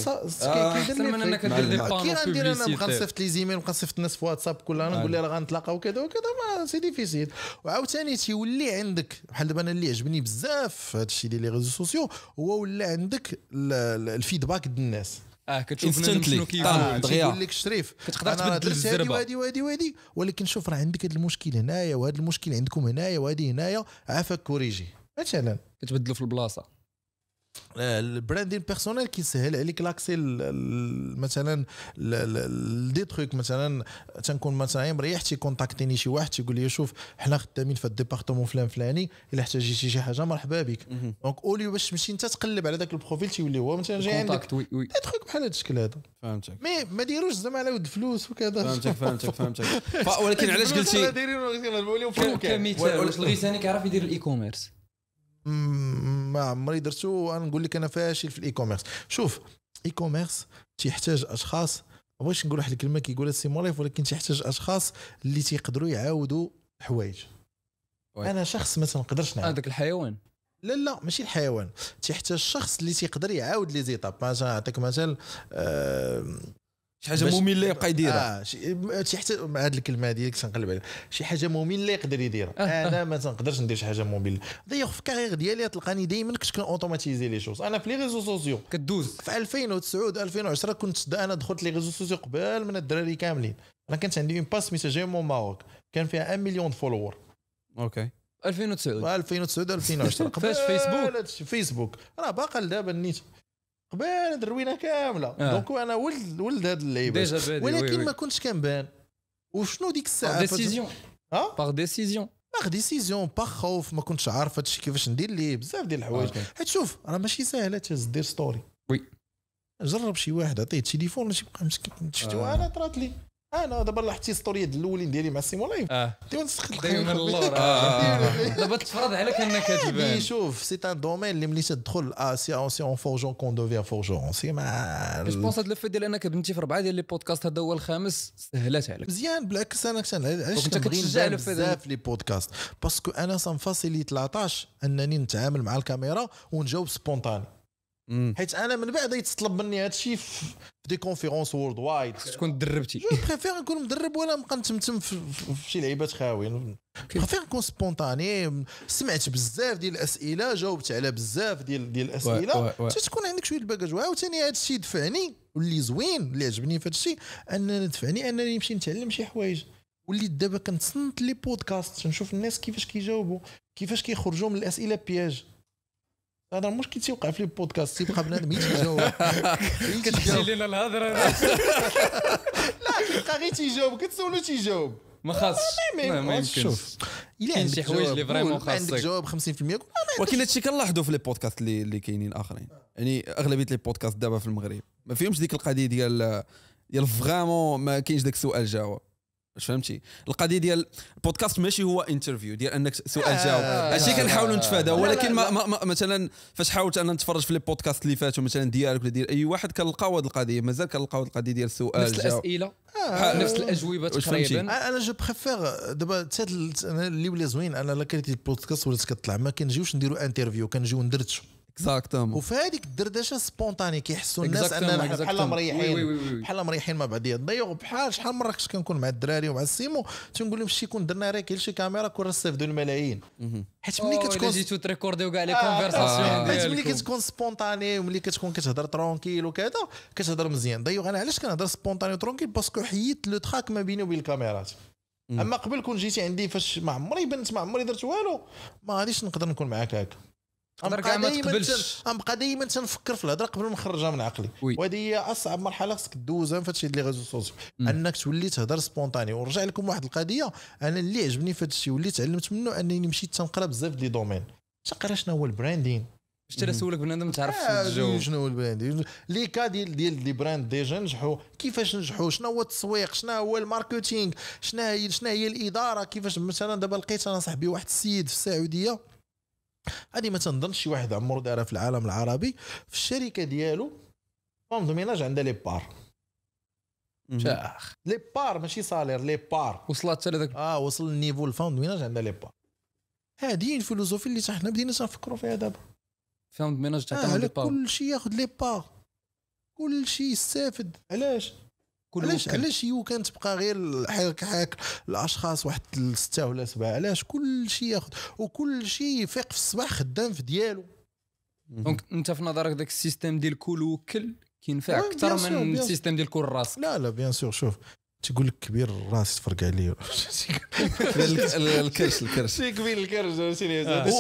أنه كي غندير أنا نبقى نصيفط les emails نبقى نصيفط الناس في واتساب كل أنا نقول لها راه غنتلاقاو كذا وكذا mais c'est difficile وعاوتاني تيولي عندك بحال دابا أنا اللي عجبني بزاف في هذا الشيء ديال les réseaux sociaux هو ولا عندك ال- ال- ال feedback ديال الناس آه كتشوف. شنو آه، كيقول دغيا. تيقول لك شريف كتقدر تبدل الزربة. وهادي وهادي وهادي ولكن شوف راه عندك هذا المشكل هنايا وهذا المشكل عندكم هنايا وهذه هنايا عافاك corriger مثلا كتبدلوا في البلاصة ال branding personnel كيسهل عليك l'accès مثلا des trucs مثلا تنكون مثلا مريح تي contacter ني شي واحد تيقول لي شوف حنا خدامين في ال département فلان فلاني إلا احتاجيتي شي حاجة مرحبا بك. donc اولي باش تمشي انت تقلب على ذاك ال profil تيولي هو مثلا جاي عندك. contact oui oui. des trucs بحال هذا الشكل هذا. فهمتك. mais ما ديروش زعما على ود فلوس وكذا. فهمتك فهمتك فهمتك. ولكن علاش قلتي؟ كمثال واش الغيساني كيعرف يدير ال e-commerce ما عمري درتو أنا نقول لك أنا فاشل في ال e-commerce شوف e-commerce تيحتاج أشخاص ما بغيتش نقول واحد الكلمة كيقولها السي مولايف ولكن تيحتاج أشخاص اللي تيقدروا يعاودوا حوايج. أنا شخص ما تنقدرش نعاود. هذاك الحيوان. لا لا ماشي الحيوان. تيحتاج شخص اللي تيقدر يعاود les étapes مثلا نعطيك مثل آه شي حاجة مملة يبقى يديرها آه شي- تيحتاج مع هذه الكلمة هذه اللي تنقلب عليها. شي حاجة مملة يقدر يديرها. آه، أنا ما تنقدرش ندير شي حاجة مملة. دايوغ في ال carrière ديالي تلقاني دائما كنت كن automatiser les choses أنا في les réseaux sociaux كدوز. في 2009 2010 كنت أنا دخلت les réseaux sociaux قبل من الدراري كاملين. أنا كانت عندي une page سميتها مون ماروك كان فيها 1 مليون followers okay 2009 2009 2010 فاش فيسبوك؟ فيسبوك راه باقا لدابا النيت قبال دروينة كاملة. آه. donc أنا ولد ولد هاد اللعيبة. ولكن ما كنتش كنبان. وشنو ديك الساعة؟ décision ها؟ par décision par décision pas خوف ما كنتش عارف هادشي كيفاش ندير ليه. بزاف ديال الحوايج. okay. حيت شوف راه ماشي ساهله تهز دير story oui. جرب شي واحد عطيه تليفون ماشي بقى مسكين شفتي آه. أنا طرات لي. أنا دابا لاحظتي story ات الاولين ديالي مع سيمون لايف. آه. ديما نسخ دايما اللور. آه. دابا تفرض عليك انك Mais تبان شوف c'est un domaine اللي ملي تدخل آه c'est c'est en forgeant qu'on devient forgeron c'est مع je pense هاد le fait ديال انك بنتي في اربعه ديال les podcasts هذا هو الخامس سهلات عليك مزيان بالعكس أنا كان علاش فايت بزاف les podcasts parce que أنا ça me facilite la tâche انني نتعامل مع الكاميرا ونجاوب spontané مم. حيت أنا من بعد يتطلب مني هادشي في في des conférences worldwide تكون دربتي je préfère نكون مدرب ولا نبقى نتمتم في, شي لعيبات خاوي préfère نكون spontané. سمعت بزاف ديال الأسئلة جاوبت على بزاف ديال ديال الأسئلة. تكون عندك شوية ال bagage وعاوتاني هذا الشيء دفعني واللي زوين اللي عجبني في هذا الشيء أنني دفعني أنني نمشي نتعلم شي حوايج. وليت دابا كنتصنت les podcasts نشوف الناس كيفاش كيجاوبوا كيفاش كيخرجوا من الأسئلة piège. هذا المشكل تيوقع في les podcasts تيبقى بنادم يتجاوب كتجي لينا الهضرة. كيبقى غير تيجاوب كتسولو تيجاوب. ما خاصش. ما لا، ما يمكنش. إلا عندك شي حوايج جواب، اللي vraiment. ما عندك خاصك. جواب 50% قول. ولكن هادشي كنلاحظوا في les podcasts اللي اللي كاينين آخرين. يعني أغلبية les podcasts دابا في المغرب. ما فيهمش ديك القضية ديال ديال vraiment ما كاينش داك السؤال جواب واش فهمتي؟ القضية ديال البودكاست ماشي هو interview ديال إنك سؤال آه، جاوب. هادشي كنحاولوا نتفاداو ولكن ما, ما, ما مثلا فاش حاولت أنا نتفرج في les podcasts اللي فاتوا مثلا ديالك ولا ديال أي واحد كنلقاو هاد القضية. مازال كنلقاو القضية ديال السؤال نفس الأسئلة. آه، نفس الأجوبة؟ تقريبا. أنا je préfère دابا اللي ولا زوين أنا la qualité ال podcast ولات كطلع ما كنجيوش نديروا interview كنجيو ندردشوا exactement وفي هذيك الدردشة spontané كيحسوا الناس أننا بحال مريحين. بحال مريحين مع بعضيا ديك بحال شحال مرة كنت كنكون مع الدراري ومع السيمو تنقول لهم شي كون درنا ريك شي كاميرا كون راه استافدوا الملايين. حيت ملي كتكون جيتو ت recorder يو كاع les آه، conversations حيت ملي كتكون سبونتاني وملي كتكون كتهضر tranquille وكذا كتهضر مزيان. ديك أنا علاش كنهضر spontané و tranquille؟ parce que حيدت le trac ما بيني وبين الكاميرات. أما قبل كون جيتي عندي فاش ما عمري بنت ما عمري درت والو ما غاديش نقدر نكون معاك هكا. تقدر كاع ما تقبلش. غنبقى دايما تنفكر في الهضرة قبل ما نخرجها من عقلي. وهذه هي أصعب مرحلة خصك دوزها في هادشي ديال les réseaux sociaux. أنك تولي تهضر spontané. ونرجع لكم واحد القضية أنا اللي عجبني في هادشي واللي تعلمت منه أنني مشيت تنقرأ بزاف les domaines. تنقرأ شنو هو ال branding؟ شتي راه سولك بنادم تعرف آه، تجاوب شنو هو ال brand les cas ديال ديال les brands déjà نجحوا. كيفاش نجحوا؟ شنو هو التسويق؟ شنو هو ال marketing؟ شنو هي شنو هي الإدارة؟ كيفاش؟ مثلا دابا لقيت أنا صاحبي واحد السيد في السعودية. هذه ما تنظنش شي واحد عمره دارها في العالم العربي في الشركة ديالو. femme de ménage عندها les parts شاخ. les parts ماشي salaire les parts وصلت حتى لذاك. آه وصل النيفو الفاوند دوميناج عندها لي بار هذه الفيلوزوفي اللي حنا بدينا تنفكروا فيها دابا. فهمت ménage آه تعطيهم على des parts كل شيء ياخذ les parts كل شيء يستافد. علاش؟ علاش. علاش YouCan تبقى غير حاك حاك الأشخاص واحد سته ولا سبعة؟ علاش كل شيء ياخذ وكل شيء يفيق في الصباح خدام في ديالو. donc انت في نظرك ذاك ال système ديال كل وكل كينفع oui، أكثر من ال système ديال كل راسك. لا لا bien sûr شوف تيقول لك كبير راسي تفرق عليه. الكرش الكرش. شي كبير الكرش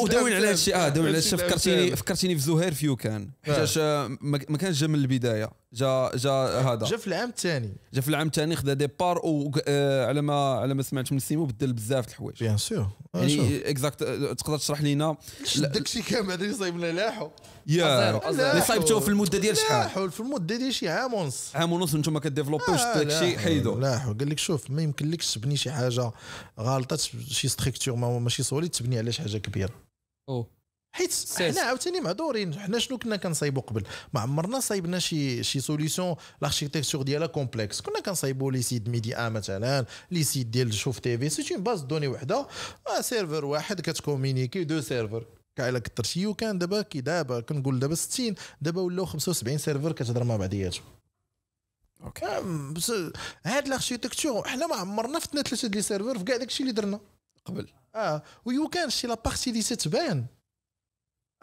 وداوين على هادشي آه داوين على هادشي. فكرتيني فكرتيني في زهير في YouCan حيتاش آه، ما ما كانش جا من البداية. جا جا هذا. جا في العام الثاني جا في العام الثاني خدا des parts وعلى ما على ما سمعت من سيمو بدل بزاف د الحوايج. bien sûr يعني exact تقدر تشرح لينا؟ داك الشيء كامل هذا اللي صايبنا لاحو. يا. اللي صايبتوه في المدة ديال شحال. لاحو في المدة ديال شي عام ونص عام ونص وأنتم كديفلوبوش آه، داك الشيء لاحو، حيدوه لاحو قال لك شوف ما يمكن لكش تبني شي حاجة غالطة شي structure ما ماشي solide تبني على شي حاجة كبيرة. أوه. حيت. حنا عاوتاني معذورين حنا شنو كنا كنصايبوا قبل؟ ما عمرنا صايبنا شي شي solution l'architecture ديالها complexe كنا كنصايبوا les sites média مثلا les sites ديال شوف تي في. c'est une base de données وحدة. serveur واحد كتكومينيكي. deux serveurs كاع إلا كثرتي وكان دابا كي دابا كنقول دابا 60 دابا ولاو 75 serveurs كتهضر مع بعضياتهم okay آه، بس هاد l'architecture حنا ما عمرنا فتنا ثلاثة ديال serveurs في كاع داكشي اللي درنا. قبل. آه و YouCan شي la partie اللي تتبان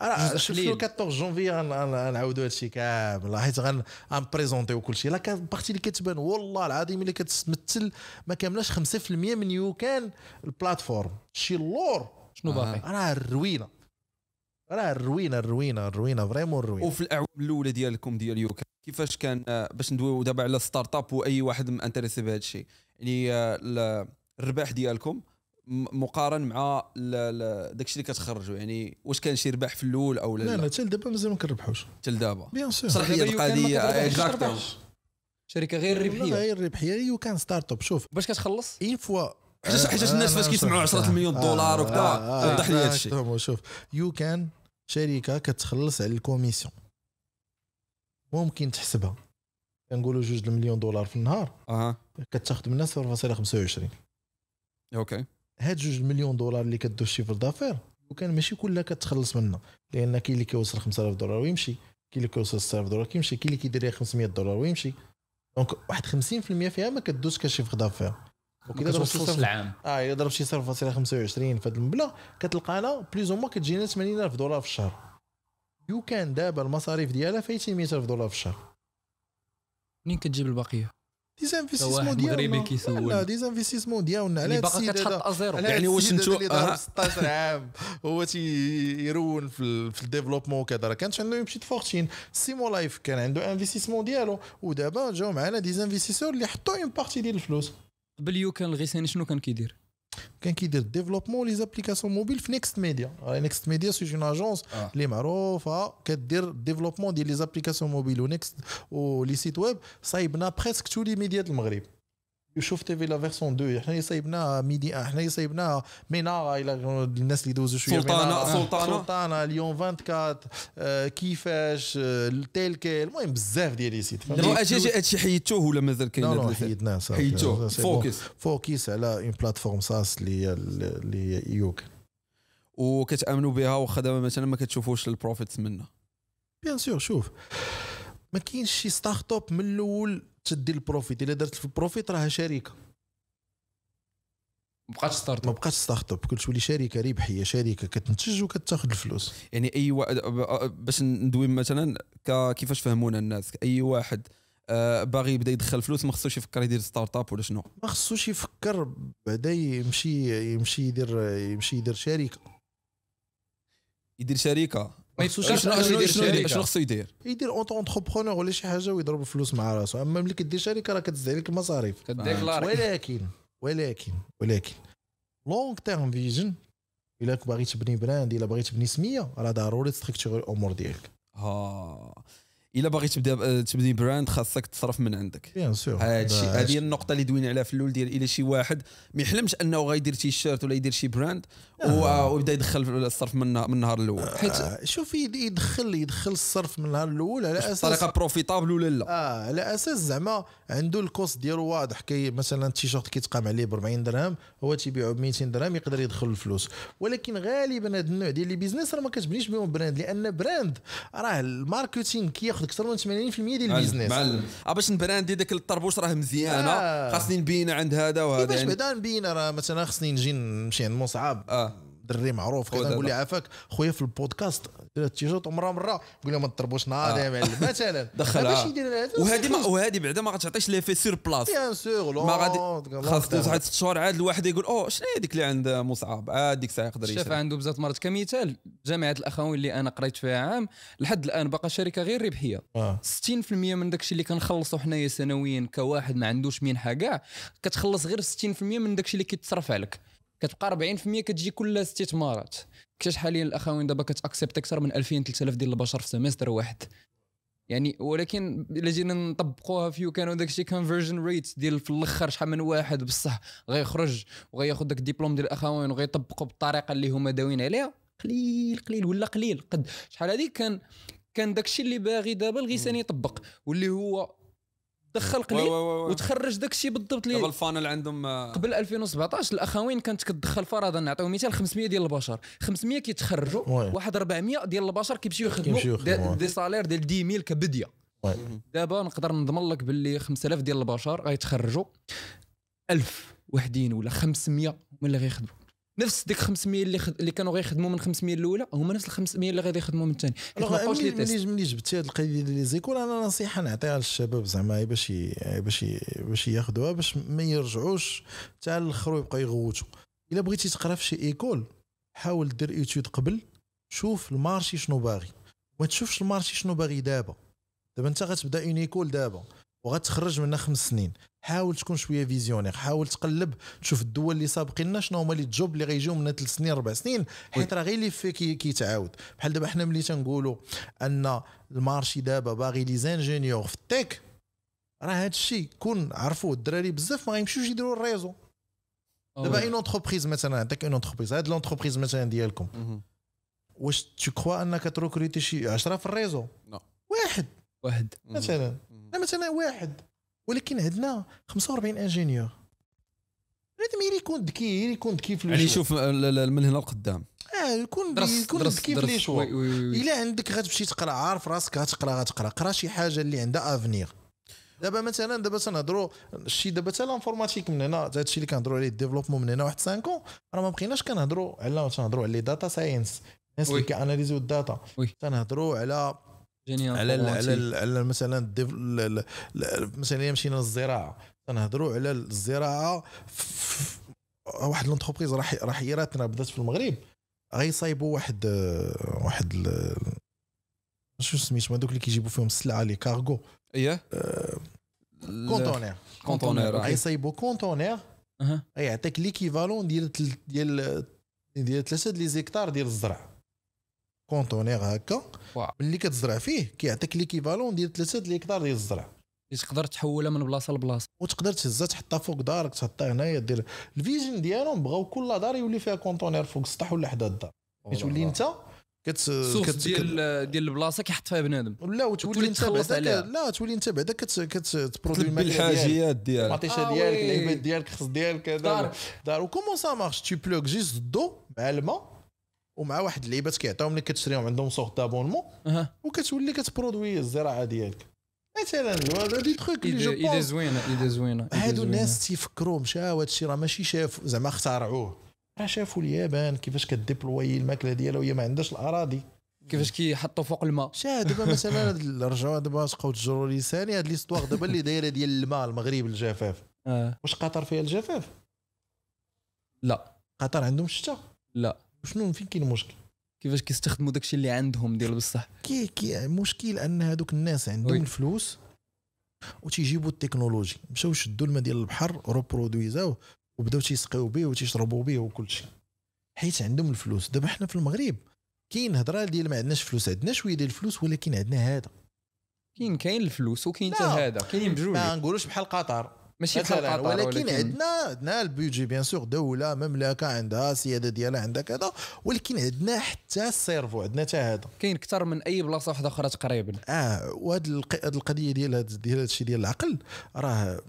راه شوف قليل. le 14 جونفي غن- غن- غنعاودوا هادشي كامل حيت غن- غنبريزونتيو كلشي. la partie اللي كتبان والله العظيم اللي كتمثل ما كاملاش 5% من YouCan ال plateforme. شي اللور شنو باقي؟ راه الروينه راه الروينه الروينه الروينه vraiment الروينه وفي الأعوام الأولى ديالكم ديال YouCan كيفاش كان آه، باش ندويو دابا على startup وأي واحد intéressé بهذا الشيء يعني آه، ال- الربح ديالكم مقارن مع داكشي اللي كتخرجوا. يعني واش كان شي ربح في الأول أو لا؟ لا لا حتى دابا مازال ما كنربحوش. حتى لدابا. bien sûr دابا ما القضية. exactement شركة غير ربحية. غير الربحيه YouCan startup شوف باش كتخلص؟ une fois حيتاش الناس فاش كيسمعوا 10 مليون دولار وكذا وضح لي هذا الشيء. شوف. YouCan شركة كتخلص على ال commission. ممكن تحسبها. كنقولوا جوج المليون دولار في النهار. أها. كتاخذ منها 0.25 okay. هاد جوج المليون دولار اللي كدوز chiffre d'affaires وكان ماشي كلها كتخلص منها. لأن كاين اللي كيوصل 5000 دولار ويمشي كاين اللي كيوصل 6000 دولار كيمشي كاين اللي كيدير ليه 500 دولار ويمشي. donc واحد 50% فيها ما كدوز ك chiffre d'affaires ما كتوصلش العام. آه الا ضرب شي 0.25 في هذا المبلغ كتلقانا plus ou كتجينا 80000 دولار في الشهر. YouCan دابا المصاريف ديالها فايتين 100000 دولار في الشهر. منين كتجيب الباقيه des investissements ديالنا مغربي كيسول. لا des investissements ديالنا على باقا كتحط à zéro يعني واش السيد نتو- هذا اللي ضرب آه. 16 عام هو تيرون في ال- في ال développement وكذا. راه كانش عنده يمشي فورتين سيمو لايف كان عنده investissement ديالو. ودابا جاو معنا des investisseurs اللي حطوا une partie ديال الفلوس. قبل YouCan الغيساني شنو كان كيدير؟ كان كيدير développement les applications mobiles في Next Media Next Media c'est une agence آه. اللي معروفه كدير développement ديال les applications mobiles و Next و les sites web صايبنا presque tous les médias المغرب يشوف تي في la version 2 حنا صايبنا ميدي حنا صايبنا مينارا إلى الناس اللي دوزوا شوية سلطانة- مينارا. سلطانة. سلطانه اليوم 24 آه، كيفاش آه، TelQuel المهم بزاف ديال les sites دابا أجي أجي هادشي حيدتوه ولا مازال كاين لا؟ حيدناه صافي. حيدتوه. focus focus على une plateforme SaaS اللي هي اللي هي YouCan وكتامنوا بها واخا دابا مثلا ما كتشوفوش ال profits منها bien sûr شوف ما كاينش شي startup من الأول تدي ال profit إلا درت في ال profit راها شركه مبقاتش startup. ما بقاش startup كتولي شركه ربحية شركه كتنتج وكتاخذ الفلوس. يعني أي واحد باش ندوي مثلا كيفاش فهمونا الناس؟ أي واحد آه، باغي يبدأ يدخل فلوس ما خصوش يفكر يدير startup ولا شنو؟ ما خصوش يفكر بعدا يمشي يمشي يدير يمشي يدير شركه يدير شركه ما شنو يفكرش شنو شنو يدير شنو خصو يدير؟ يدير auto-entrepreneur ولا شي حاجة ويضرب فلوس مع راسو أما ملي كدير شركة راه كتزعل لك المصاريف. ولكن ولكن ولكن. long term vision إلا باغي تبني brand إلا باغي تبني سمية راه ضروري تستركتوري الأمور ديالك. ها إلا باغي تبدا تبني brand خاصك تصرف من عندك. bien sûr هادشي هذه هي النقطة اللي دوينا عليها في الأول ديال إلى شي واحد. ما يحلمش أنه غيدير تي شيرت ولا يدير شي brand و- ويبدا يدخل الصرف من من النهار الأول. حيت شوف يد- يدخل يدخل الصرف من النهار الأول على أساس بطريقة profitable ولا لا. آه على أساس زعما عنده ال cost ديالو واضح. كي مثلا التيشيرت كيتقام عليه ب 40 درهم هو تيبيعو ب 200 درهم يقدر يدخل الفلوس. ولكن غالبا هذا النوع ديال les business راه ما كتبنيش بهم brand لأن brand راه ال marketing كياخذ أكثر من 80% ديال ال business. معلم. آه، باش ن brand ي داك الطربوش راه مزيانه آه. خاصني نبين عند هذا وهذا كيفاش يعني. بعدا نبين راه مثلا خصني نجي نمشي عند مصعب. آه. دري معروف هو كذا نقول. له عافاك. خويا في البودكاست دير التيشيرت ومرة مرة نقول له ما تضربوش نهار يا معلم. مثلا دخلها. هذا وهذه ما وهذه بعدا ما غتعطيش ليفي سور بلاص. بيان سور ما غادي خاص دوز واحد ست شهور عاد الواحد يقول أوه شنو هذيك اللي عند مصعب؟ عاد ديك الساعة يقدر شاف يشري. عنده بزاف مرات كمثال جامعة الاخوين اللي أنا قريت فيها عام لحد الآن باقا شركة غير ربحية. آه. 60% من داكشي اللي كنخلصوا حنايا سنويا كواحد ما عندوش منحه كاع كتخلص غير 60% من داكشي اللي كيتصرف عليك. كتبقى 40% كتجي كلها استثمارات. كاش حاليا الأخوين دابا كت accept أكثر من 2000 3000 ديال البشر في semester واحد. يعني ولكن إلا جينا نطبقوها فيو كانوا داكشي conversion rate ديال في الأخر شحال من واحد بصح غيخرج وغياخذ داك الدبلوم ديال الأخوين وغيطبقوا بالطريقة اللي هما داويين عليها. قليل قليل ولا قليل قد. شحال هذيك كان كان داكشي اللي باغي دابا الغيساني يطبق واللي هو دخل قليل وي- وي- وي. وتخرج داكشي بالضبط دابا اللي الفانل عندهم آه، قبل 2017 الأخوين كانت كتدخل فرضا نعطيو مثال 500 ديال البشر 500 كيتخرجوا. واحد 400 ديال البشر كيمشيو يخدموا كيمشيو يخدموا. دي, سالير ديال 10000 كبدية. دابا نقدر نضمن لك باللي 5000 ديال البشر غيتخرجوا 1000 وحدين ولا 500 هما اللي غيخدموا نفس ديك 500 اللي خد... اللي كانوا غيخدموا من 500 الأولى هما نفس ال 500 اللي غادي يخدموا من الثاني ما بقاوش لي ملي تيست. ملي جبتي هاد القضية ديال les écoles أنا نصيحة نعطيها للشباب زعما باش باش باش ياخذوها باش ما يرجعوش حتى الآخر ويبقاو يغوتوا إلا بغيتي تقرا في شي école حاول دير étude قبل شوف le marché شنو باغي. ما تشوفش le marché شنو باغي دابا. دابا أنت غتبدا une école دابا وغتخرج منها خمس سنين. حاول تكون شوية visionnaire حاول تقلب تشوف الدول اللي سابقيننا شنو هما les jobs اللي غيجيو من ثلاث سنين أربع سنين حيت راه غير اللي في كي- كيتعاود بحال دابا حنا ملي تنقولوا أن le marché دابا باغي les ingénieurs في ال tech راه هذا الشيء كون عرفوه الدراري بزاف ما غيمشيوش يديروا ال réseau دابا une entreprise مثلا عندك une entreprise هاد l'entreprise مثلا ديالكم. واش tu crois أنك ت recruter ي شي 10 في ال réseau لا. واحد واحد. مثلا. لا مثلا واحد ولكن عندنا 45 ingénieurs لازم يري يكون ذكي يري يكون ذكي في يعني الشغل. شوف ال- ال- من هنا لقدام آه يكون درس يكون ذكي في لي شوا. إلا عندك غتمشي تقرأ عارف راسك غتقرأ غتقرأ قرأ شي حاجة اللي عندها افنيغ دابا مثلا دابا تنهضروا الشيء دابا حتى الانفورماتيك من هنا هذا الشيء اللي كنهضروا عليه الديفلوبمون من هنا واحد 5 راه ما بقيناش كنهضروا على تنهضروا على لي داتا ساينس الناس اللي وي. كاناليزيو الداتا. تنهضروا على على ال- على. ال- على مثلا مثلا الا مشينا للزراعه تنهضروا على الزراعة واحد لونتربريز راح راح يراتنا بدات في المغرب. غيصايبوا واحد آه، واحد شو سميتهم هذوك اللي كيجيبوا فيهم السلعة لي كارغو. إيه؟ آه، كونتونير. كونتونير آه. غيصايبوا كونتونير. أها. غيعطيك ليكيفالون ديال ديال ديال ثلاثة لي زيكتار ديال الزرع. كونتونير هكا. ملي كتزرع فيه كيعطيك l'équivalent ديال ثلاثة l'hectare ديال الزرع. اللي تقدر تحولها من بلاصة لبلاصة. وتقدر تهزها تحطها فوق دارك تحطها هنايا دير ال vision ديالهم بغاو كل دار يولي فيها conteneur فوق السطح ولا حدا الدار. كتولي انت كت كت- ديال ديال البلاصة كيحط فيها بنادم. لا وتولي انت بعدا لا تولي انت بعدا كت كت ت produire تلبي الماكله ديالك الحاجيات ديالك. المطيشه آه ديالك oui. العباد ديالك الخص ديالك كذا دار. دار. و comment ça marche؟ ت bloque juste الضو مع الماء. ومع واحد اللعيبات كيعطيهم ملي كتشريهم عندهم سوغ دابونمون وكتولي كتبرودوي الزراعه ديالك. مثلا دي تخوك اللي جو إيدي زوينة إيدي زوينة هادو. الناس تيفكروا مشاو هادشي راه ماشي شافوا زعما اخترعوه. راه شافوا اليابان كيفاش كديبلوي الماكلة ديالها وهي ما عندهاش الأراضي. كيفاش كيحطوا فوق الماء. شا دابا مثلا رجعوا دابا تبقاو تجروا لساني هاد ليستواغ دابا اللي دايرة ديال الماء المغرب الجفاف. آه. واش قطر فيها الجفاف؟ لا. قطر عندهم الشتاء لا. شنو فين كاين المشكل كيفاش كيستخدموا داكشي اللي عندهم ديال بصح؟ كي كي المشكل أن هذوك الناس عندهم oui. الفلوس وتيجيبوا la technologie. مشاو شدوا الماء ديال البحر reproduire زاوه وبداو تيسقيو به وتيشربوا به وكل شيء حيت عندهم الفلوس. دابا حنا في المغرب كاين هضرة ديال ما عندناش فلوس. عندنا شوية ديال الفلوس ولكن عندنا هذا. كاين كاين الفلوس وكاين حتى. هذا. كاينين بجوج. ما نقولوش بحال قطر. ماشي بحال ولكن عندنا عندنا البيجي bien sûr دولة مملكة عندها السياده ديالها عندها كذا ولكن عندنا حتى le cerveau عندنا حتى هذا. كاين أكثر من أي بلاصة واحدة أخرى تقريبا. آه وهاد الق- هاد القضية ديال هاد ديال هادشي ديال العقل راه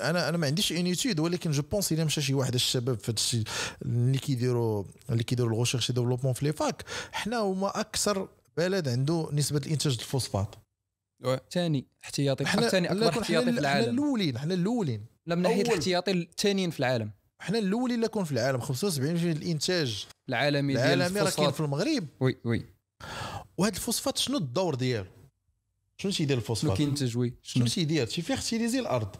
أنا أنا ما عنديش une étude ولكن je pense إلا مشى شي واحد الشباب في هادشي اللي كيديروا اللي كيديروا ال recherche développement في les facs حنا هما أكثر بلد عنده نسبة الإنتاج الفوسفات ثاني احتياطي حنا ثاني أكبر احتياطي في حنا العالم. الأولين حنا الأولين. لا من ناحيه. الاحتياطي الثانيين في العالم. حنا الأولين اللي كون في العالم. 75% من الإنتاج. العالمي ديال العالمي راه كاين في المغرب. oui oui. وهاد الفوسفات شنو الدور ديالو؟ شنو تيدير شنو الفوسفات؟ كينتج oui شنو شنو؟ تيدير تي fertiliser الأرض.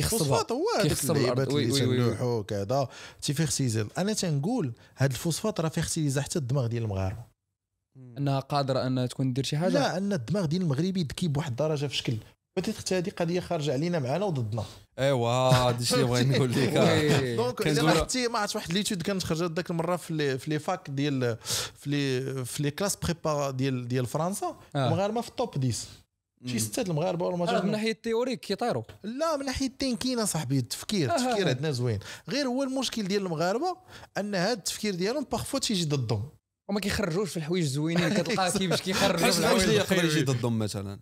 الفوسفات هو اللعيبات الأرض. oui- اللي oui- oui- oui. تنلوحوا كذا تي fertiliser أنا تنقول هاد الفوسفات راه fertilisa حتى الدماغ ديال المغاربة. أنها قادرة انها تكون دير شي حاجة؟ لا أن الدماغ ديال المغربي ذكي بواحد الدرجة في شكل. بديت حتى هذه قضية خارجة علينا معنا وضدنا. أيوا هذا الشيء اللي بغيت نقول لك. donc إلا لاحظتي ما عرفت واحد l'étude كانت خرجت ذاك المرة في les في les facs ديال في les في les classes prépa ديال ديال فرنسا. آه. المغاربة في ال top 10 شي ستة المغاربة ولا ما آه، من ناحية ال théorique كيطيروا لا من ناحية الدين كاين صاحبي التفكير آه. التفكير عندنا زوين. غير هو المشكل ديال المغاربة أن هذا التفكير ديالهم باغفوا تيجي ضدهم. وما كيخرجوش في الحوايج زوينين كتلقاه كيفاش حوايج الحوايج اللي يقدر يجي. ضدهم مثلا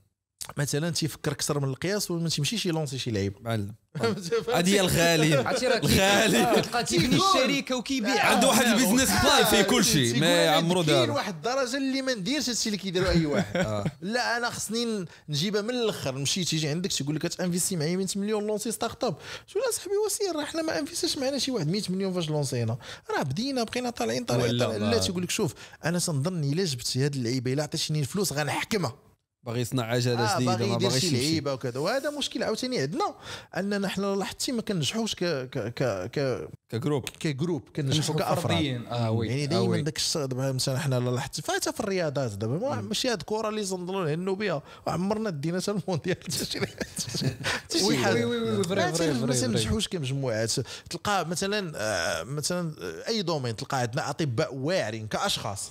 مثلا تيفكر أكثر من القياس وما تيمشيش ي lancer شي لعيب معلم. هذه هي الغالي. الغالي. كيبقى تيبني الشركة وكيبيع. عنده واحد البيزنس بلان فيه كل شيء ما عمرو كاين دار واحد الدرجة اللي ما نديرش هادشي اللي كيديروا أي واحد. آه. لا أنا خصني نجيبها من الأخر. نمشي تيجي عندك تيقول لك تا investir معايا 100 مليون lancer startup. تقول له صاحبي وسير. راه حنا ما investa ش معنا شي واحد. 100 مليون فاش lança نا. راه بدينا بقينا طالعين طالعين. لا تيقول لك شوف أنا تنظن إلا جبت هاد اللعيبة إلا عطيتني الفلوس غنحكمها. باغي يصنع عجلة آه جديدة باغي ما يدير باغيش شي يمشي. لعيبة وكذا. وهذا مشكل عاوتاني عندنا أننا حنا لاحظتي ما كنجحوش ك ك ك ك ك groupe. ك groupe كنجحوا كافراد آه oui يعني آه دائما oui. داك الشيء دابا مثلا حنا لاحظت حتى في الرياضات دابا. ما- ماشي هاد الكره اللي تنظلوا نهنوا بها وعمرنا دينا حتى المونديال. oui oui oui oui vrai ما vrai تن- ما vrai vrai. تنجحوش كمجموعات. تلقى مثلا آه، مثلا آه، أي domaine تلقى عندنا أطباء واعرين كأشخاص.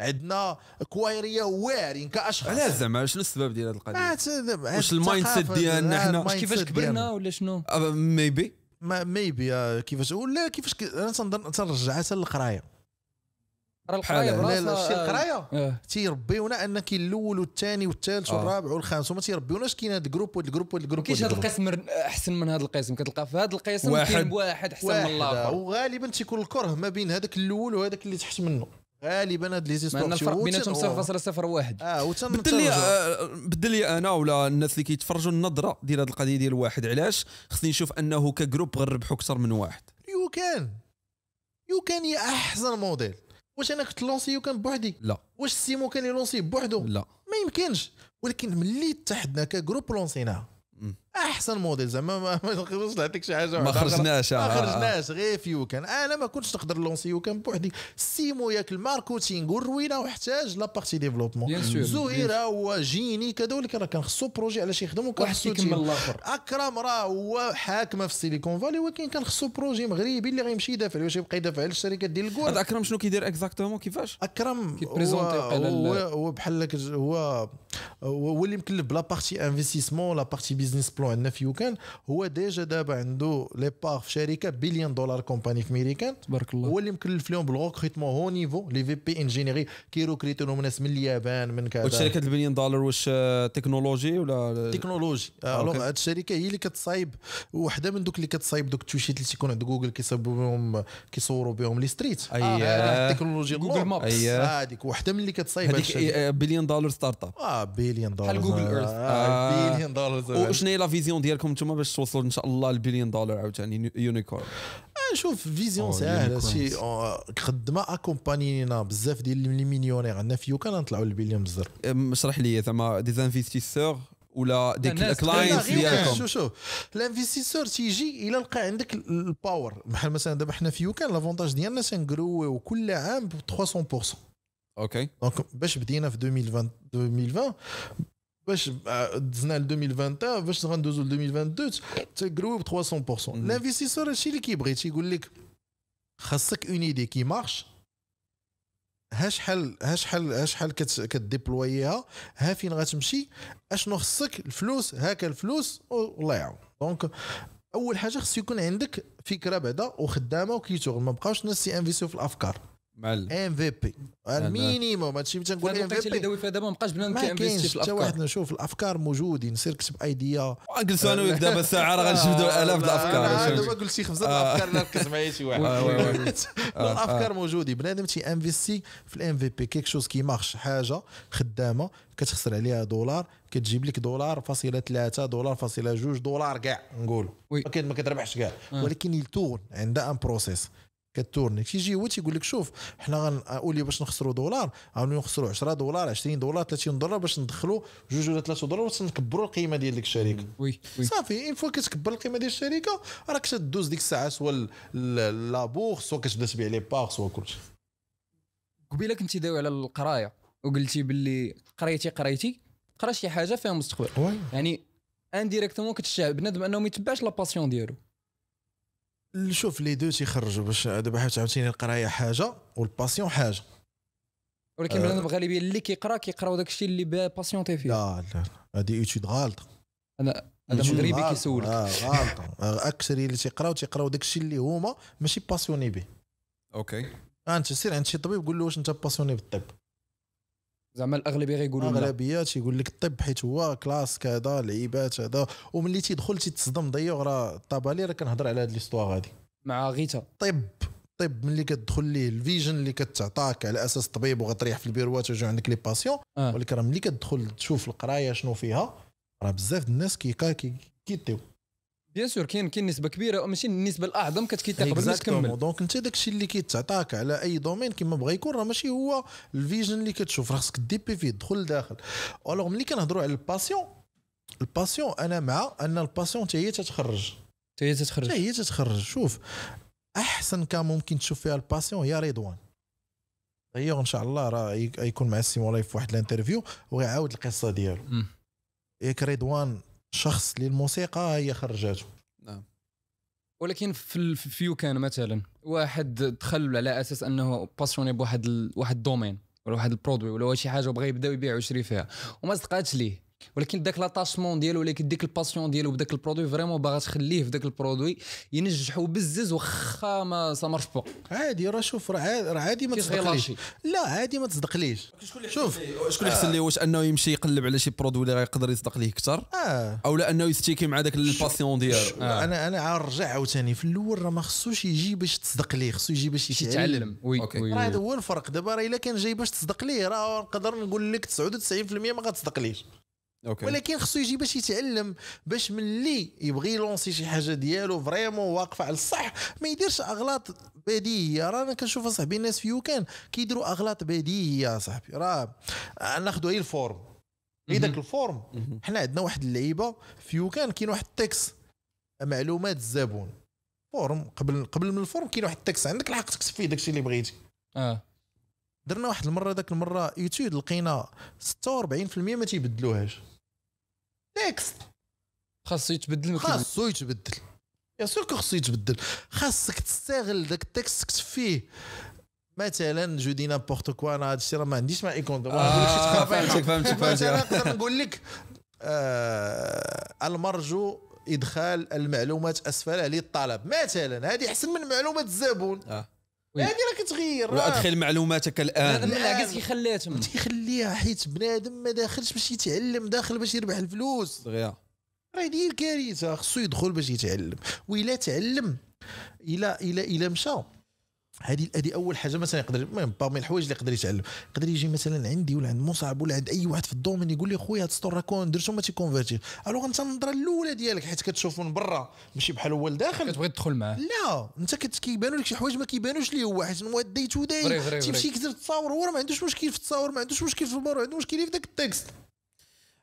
عندنا carrières واعرين كأشخاص. علاش زعما شنو السبب ديال هذه ما القضية واش ال mindset ديالنا آه، حنا؟ ال mind كيفاش كبرنا. ولا شنو؟ maybe ما maybe كيفاش ولا كيفاش أنا تنظن تنرجعها للقراية. راه بحال القراية لا لا براسها شي آه، القراية. آه. تيربيونا أن كاين الأول والثاني والثالث آه. والرابع والخامس وما تيربيوناش كاين هذا ال groupe وهذا ال groupe وهذا ال groupe كاينش هذا. القسم أحسن من هذا القسم. كتلقى في هذا القسم واحد- كاين واحد. أحسن من الآخر. وغالبا تيكون الكره ما بين هذاك الأول وهذاك اللي تحت منه. غالبا هاد les histoires الفرق بيناتهم 0.01 آه وتن بدل لي. آه، بدل لي أنا ولا الناس اللي كيتفرجوا النظرة ديال هذه القضية ديال واحد علاش؟ خصني نشوف أنه ك groupe غنربحوا أكثر من واحد. YouCan YouCan هي أحسن موديل. واش أنا كنت lancer YouCan بوحدي؟ لا. واش سيمو كان ي lancer بوحدو؟ لا. ما يمكنش. ولكن ملي اتحدنا ك groupe lança يناها. أحسن موديل زعما ما ما نقدرش نعطيك شي حاجة ما. خرجناش ما آه،. خرجناش غير في YouCan. أنا ما كنتش نقدر ن lancer YouCan بوحدي. سيمو ياك ال marketing والروينة واحتاج la partie développement زهير هو جيني كذا ولكن راه كان خصو projet علاش يخدم وكان واحد خصو كيكمل team. الآخر. أكرم راه هو حاكمه في السيليكون فالي ولكن كان خصو projet مغربي اللي غيمشي يدافع واش يبقى يدافع على الشركات ديال الكور هذا أكرم شنو كيدير exactement كيفاش؟ أكرم هو على هو, بحال هو هو اللي مكلف ب la partie investissement la partie business plan عندنا في YouCan هو déjà دابا عنده les parts في شركة billion dollar company في ميريكان تبارك الله هو اللي مكلف لهم بال recrutement هو niveau les VP engineering كي recruter لهم ناس من اليابان من كذا والشركات ال billion dollar واش آه، تكنولوجي ولا technologie. Alors هاد الشركة هي اللي كتصايب وحدة من دوك اللي كتصايب دوك التويشيت اللي تيكون عند جوجل كيصايبوا بهم كيصوروا بهم les streets أييه. آه، التكنولوجيا Google. Maps. هذيك وحدة من اللي كتصايب هذيك billion dollar startup آه billion dollar بحال Google Earth. آه. billion dollar وشنو هي la vision ديالكم نتوما باش توصلوا إن شاء الله لل billion dollar عاوتاني unicorn. شوف vision ساهله. شي آه، خدمه accompagna ينا بزاف ديال les millionnaires عندنا في YouCan نطلعوا للبليون بزاف. اشرح لي زعما des investisseurs ولا ديك ال clients ديالكم شوف شوف. ال investisseur تيجي إلى لقى عندك ال- ال power بحال مثلا دابا حنا في YouCan l'avantage ديالنا تن grow يو كل عام ب 300% OK. Donc باش بدينا في 2020 2020 باش دزنا ل 2021 باش غندوزو ل 2022 تن grow يو ب 300% مم. ال investisseur هادشي اللي كيبغي تيقول لك خاصك une idée qui marche ها شحال ها شحال ها شحال ك déployer يها ها فين غتمشي اشنو خصك الفلوس هاكا الفلوس والله يعاون donc اول حاجة خص يكون عندك فكره بعدا وخدامه وكيتوغل ما بقاوش الناس ي investir يو في الافكار معلم MVP ال minimum هادشي تنقول هذا MVP داوي فيها دابا ما بقاش بنادم كاينش. في حتى واحد الافكار نشوف الأفكار موجودين سير كتب idea نجلسوا أنا وياك دابا ساعة راه غنجبدوا آلاف أنا الافكار دابا قلت شي خمسة الأفكار لا ركز معايا شي واحد. آه، oui، oui. لا، الأفكار موجودين. بنادم تي investir في ال MVP quelque chose qui marche حاجة خدامة كتخسر عليها دولار كتجيب لك دولار فاصلة ثلاثة دولار فاصلة جوج دولار كاع نقولوا. oui. ما كتربحش كاع. آه. ولكن elle tourne عندها un process كت tourner. تيجي هو تيقول لك شوف حنا غنقولي باش نخسروا دولار غنوليو نخسروا 10 دولار 20 دولار 30 دولار باش ندخلوا جوج ولا 3 دولار باش نكبروا القيمة ديال ديك الشركة. oui صافي une fois كتكبر القيمة ديال الشركة راك تدوز ديك الساعة soit la bourse soit كتبدا تبيع les parts soit كلشي. قبيلة كنتي داوي على القراية وقلتي باللي قريتي قريتي قرا شي حاجة فيها مستقبل. يعني indirectement كتشجع بنادم انه ما يتبعش لا passion ديالو. شوف les deux تيخرجوا باش دابا حيت عاوتاني القرايه حاجة وال passion حاجة. ولكن آه. بنادم غالبيه اللي كيقرا كيقراو داك الشيء اللي با- passionné فيه. لا لا هذه étude غالطة. أنا هذا مغربي. كيسولك. آه غالطة. آه، أكثر اللي تيقراو تيقراو داك الشيء اللي هما ماشي passionné به. OK. آه، أنت سير عند شي طبيب قول له واش أنت passionné بالطب. زعما الأغلبية غيقولوا لا. أغلبية تيقول لك الطب حيت هو classe كذا لعيبات هذا وملي تيدخل تيتصدم ضيق راه طابالي راه كنهضر على هاد l'histoire هادي. مع غيتا. طب طب ملي كتدخل ليه ال vision اللي كتعطاك على أساس طبيب وغتريح في البيروات ويجيو عندك les patients آه. ولكن راه ملي كتدخل تشوف القراية شنو فيها راه بزاف الناس كي كي كيديو bien sûr كاين كاين نسبة كبيرة ماشي النسبة الأعظم كت quitter قبل ما. تكمل. donc انت داكشي اللي كيتعطاك على أي domaine كما بغا يكون راه ماشي هو ال vision اللي كتشوف. راه خصك دي بي فيه تدخل لداخل. alors ملي كنهضروا على ال passion ال passion أنا مع أن ال passion حتى هي تتخرج. حتى هي حتى تتخرج هي تتخرج. شوف أحسن كان ممكن تشوف فيها ال passion هي رضوان. دايوغ إن شاء الله راه ي- يكون مع السي مولاي في واحد ال interview ويعاود القصة ديالو. ياك رضوان شخص اللي الموسيقى هي خرجاته. ولكن في ال- في في YouCan مثلا واحد دخل على أساس أنه passionné بواحد ال- واحد ال domaine ولا واحد ال produit ولا شي حاجة وبغى يبدأ يبيع ويشري فيها. وما صدقاتش ليه. ولكن داك l'attachement ديالو ولكن ديك ال passion ديالو بداك ال produit vraiment باغا تخليه في داك ال produit ينجحو بزز واخا ما ça marche pas عادي راه شوف راه عادي, ما تصدقليش. لا عادي ما تصدقليش. شوف. شكون يحسن ليه واش أنه يمشي يقلب على شي produit اللي غيقدر يصدق ليه أكثر؟ آه. أو لا أنه ي sticker مع ذاك ال passion ديالو؟ آه. أنا أنا عارجع عاوتاني. في الأول راه ما خصوش يجي باش تصدق ليه خصو يجي باش يتعلم. تعلم oui راه هذا. هو الفرق. دابا راه إلا كان جاي باش تصدق ليه راه نقدر نقول لك 99% ما غتصدقليش OK. ولكن خصو يجي باش يتعلم باش ملي يبغي ي lancer شي حاجة ديالو vraiment واقفة على الصح ما يديرش أغلاط بديهية. راه أنا كنشوف أصاحبي الناس في YouCan كيديروا أغلاط بديهية أصاحبي. راه ناخذوا هي ال form. هي داك ال form. حنا عندنا واحد اللعيبة في YouCan كاين واحد التكس. معلومات الزبون. form قبل قبل من ال form كاين واحد التكس. عندك الحق تكتب فيه داكشي اللي بغيتي. آه. درنا واحد المرة ذاك المرة étude لقينا 46% ما تيبدلوهاش. texte خاصو يتبدل. خاصو يتبدل. bien sûr que خاصو يتبدل. خاصك تستغل ذاك ال texte تكتب فيه. مثلا je dis n'importe quoi أنا هذا الشيء راه ما عنديش مع YouCan آه، فهمتك فهمتك فهمتك نقدر نقول لك آه المرجو إدخال المعلومات أسفل للطلب مثلا هذه أحسن من معلومات الزبون. آه. هذه راه كتغير. أدخل معلوماتك الآن. من العكس كيخليها تما تيخليها حيت بنادم ما داخلش باش يتعلم داخل باش يربح الفلوس. دغيا راه هذه الكارثه خصو يدخل باش يتعلم. وإلا تعلم إلى إلى إلى مشى. هذه هذه أول حاجة مثلا يقدر المهم با من الحوايج اللي يقدر يتعلم يقدر يجي مثلا عندي ولا عند مصعب ولا عند أي واحد في ال domaine يقول لي خويا هاد store راه كون درتو ما تي convertir alors أنت النظرة الأولى ديالك حيت كتشوف من برا ماشي بحال هو لداخل. كتبغي تدخل معاه. لا أنت كيبانوا لك شي حوايج ما كيبانوش ليه هو حيت هو day to day تيمشي. كثير تصاور هو ما عندوش مشكل في التصاور ما عندوش مشكل في البار عنده مشكل في ذاك ال texte.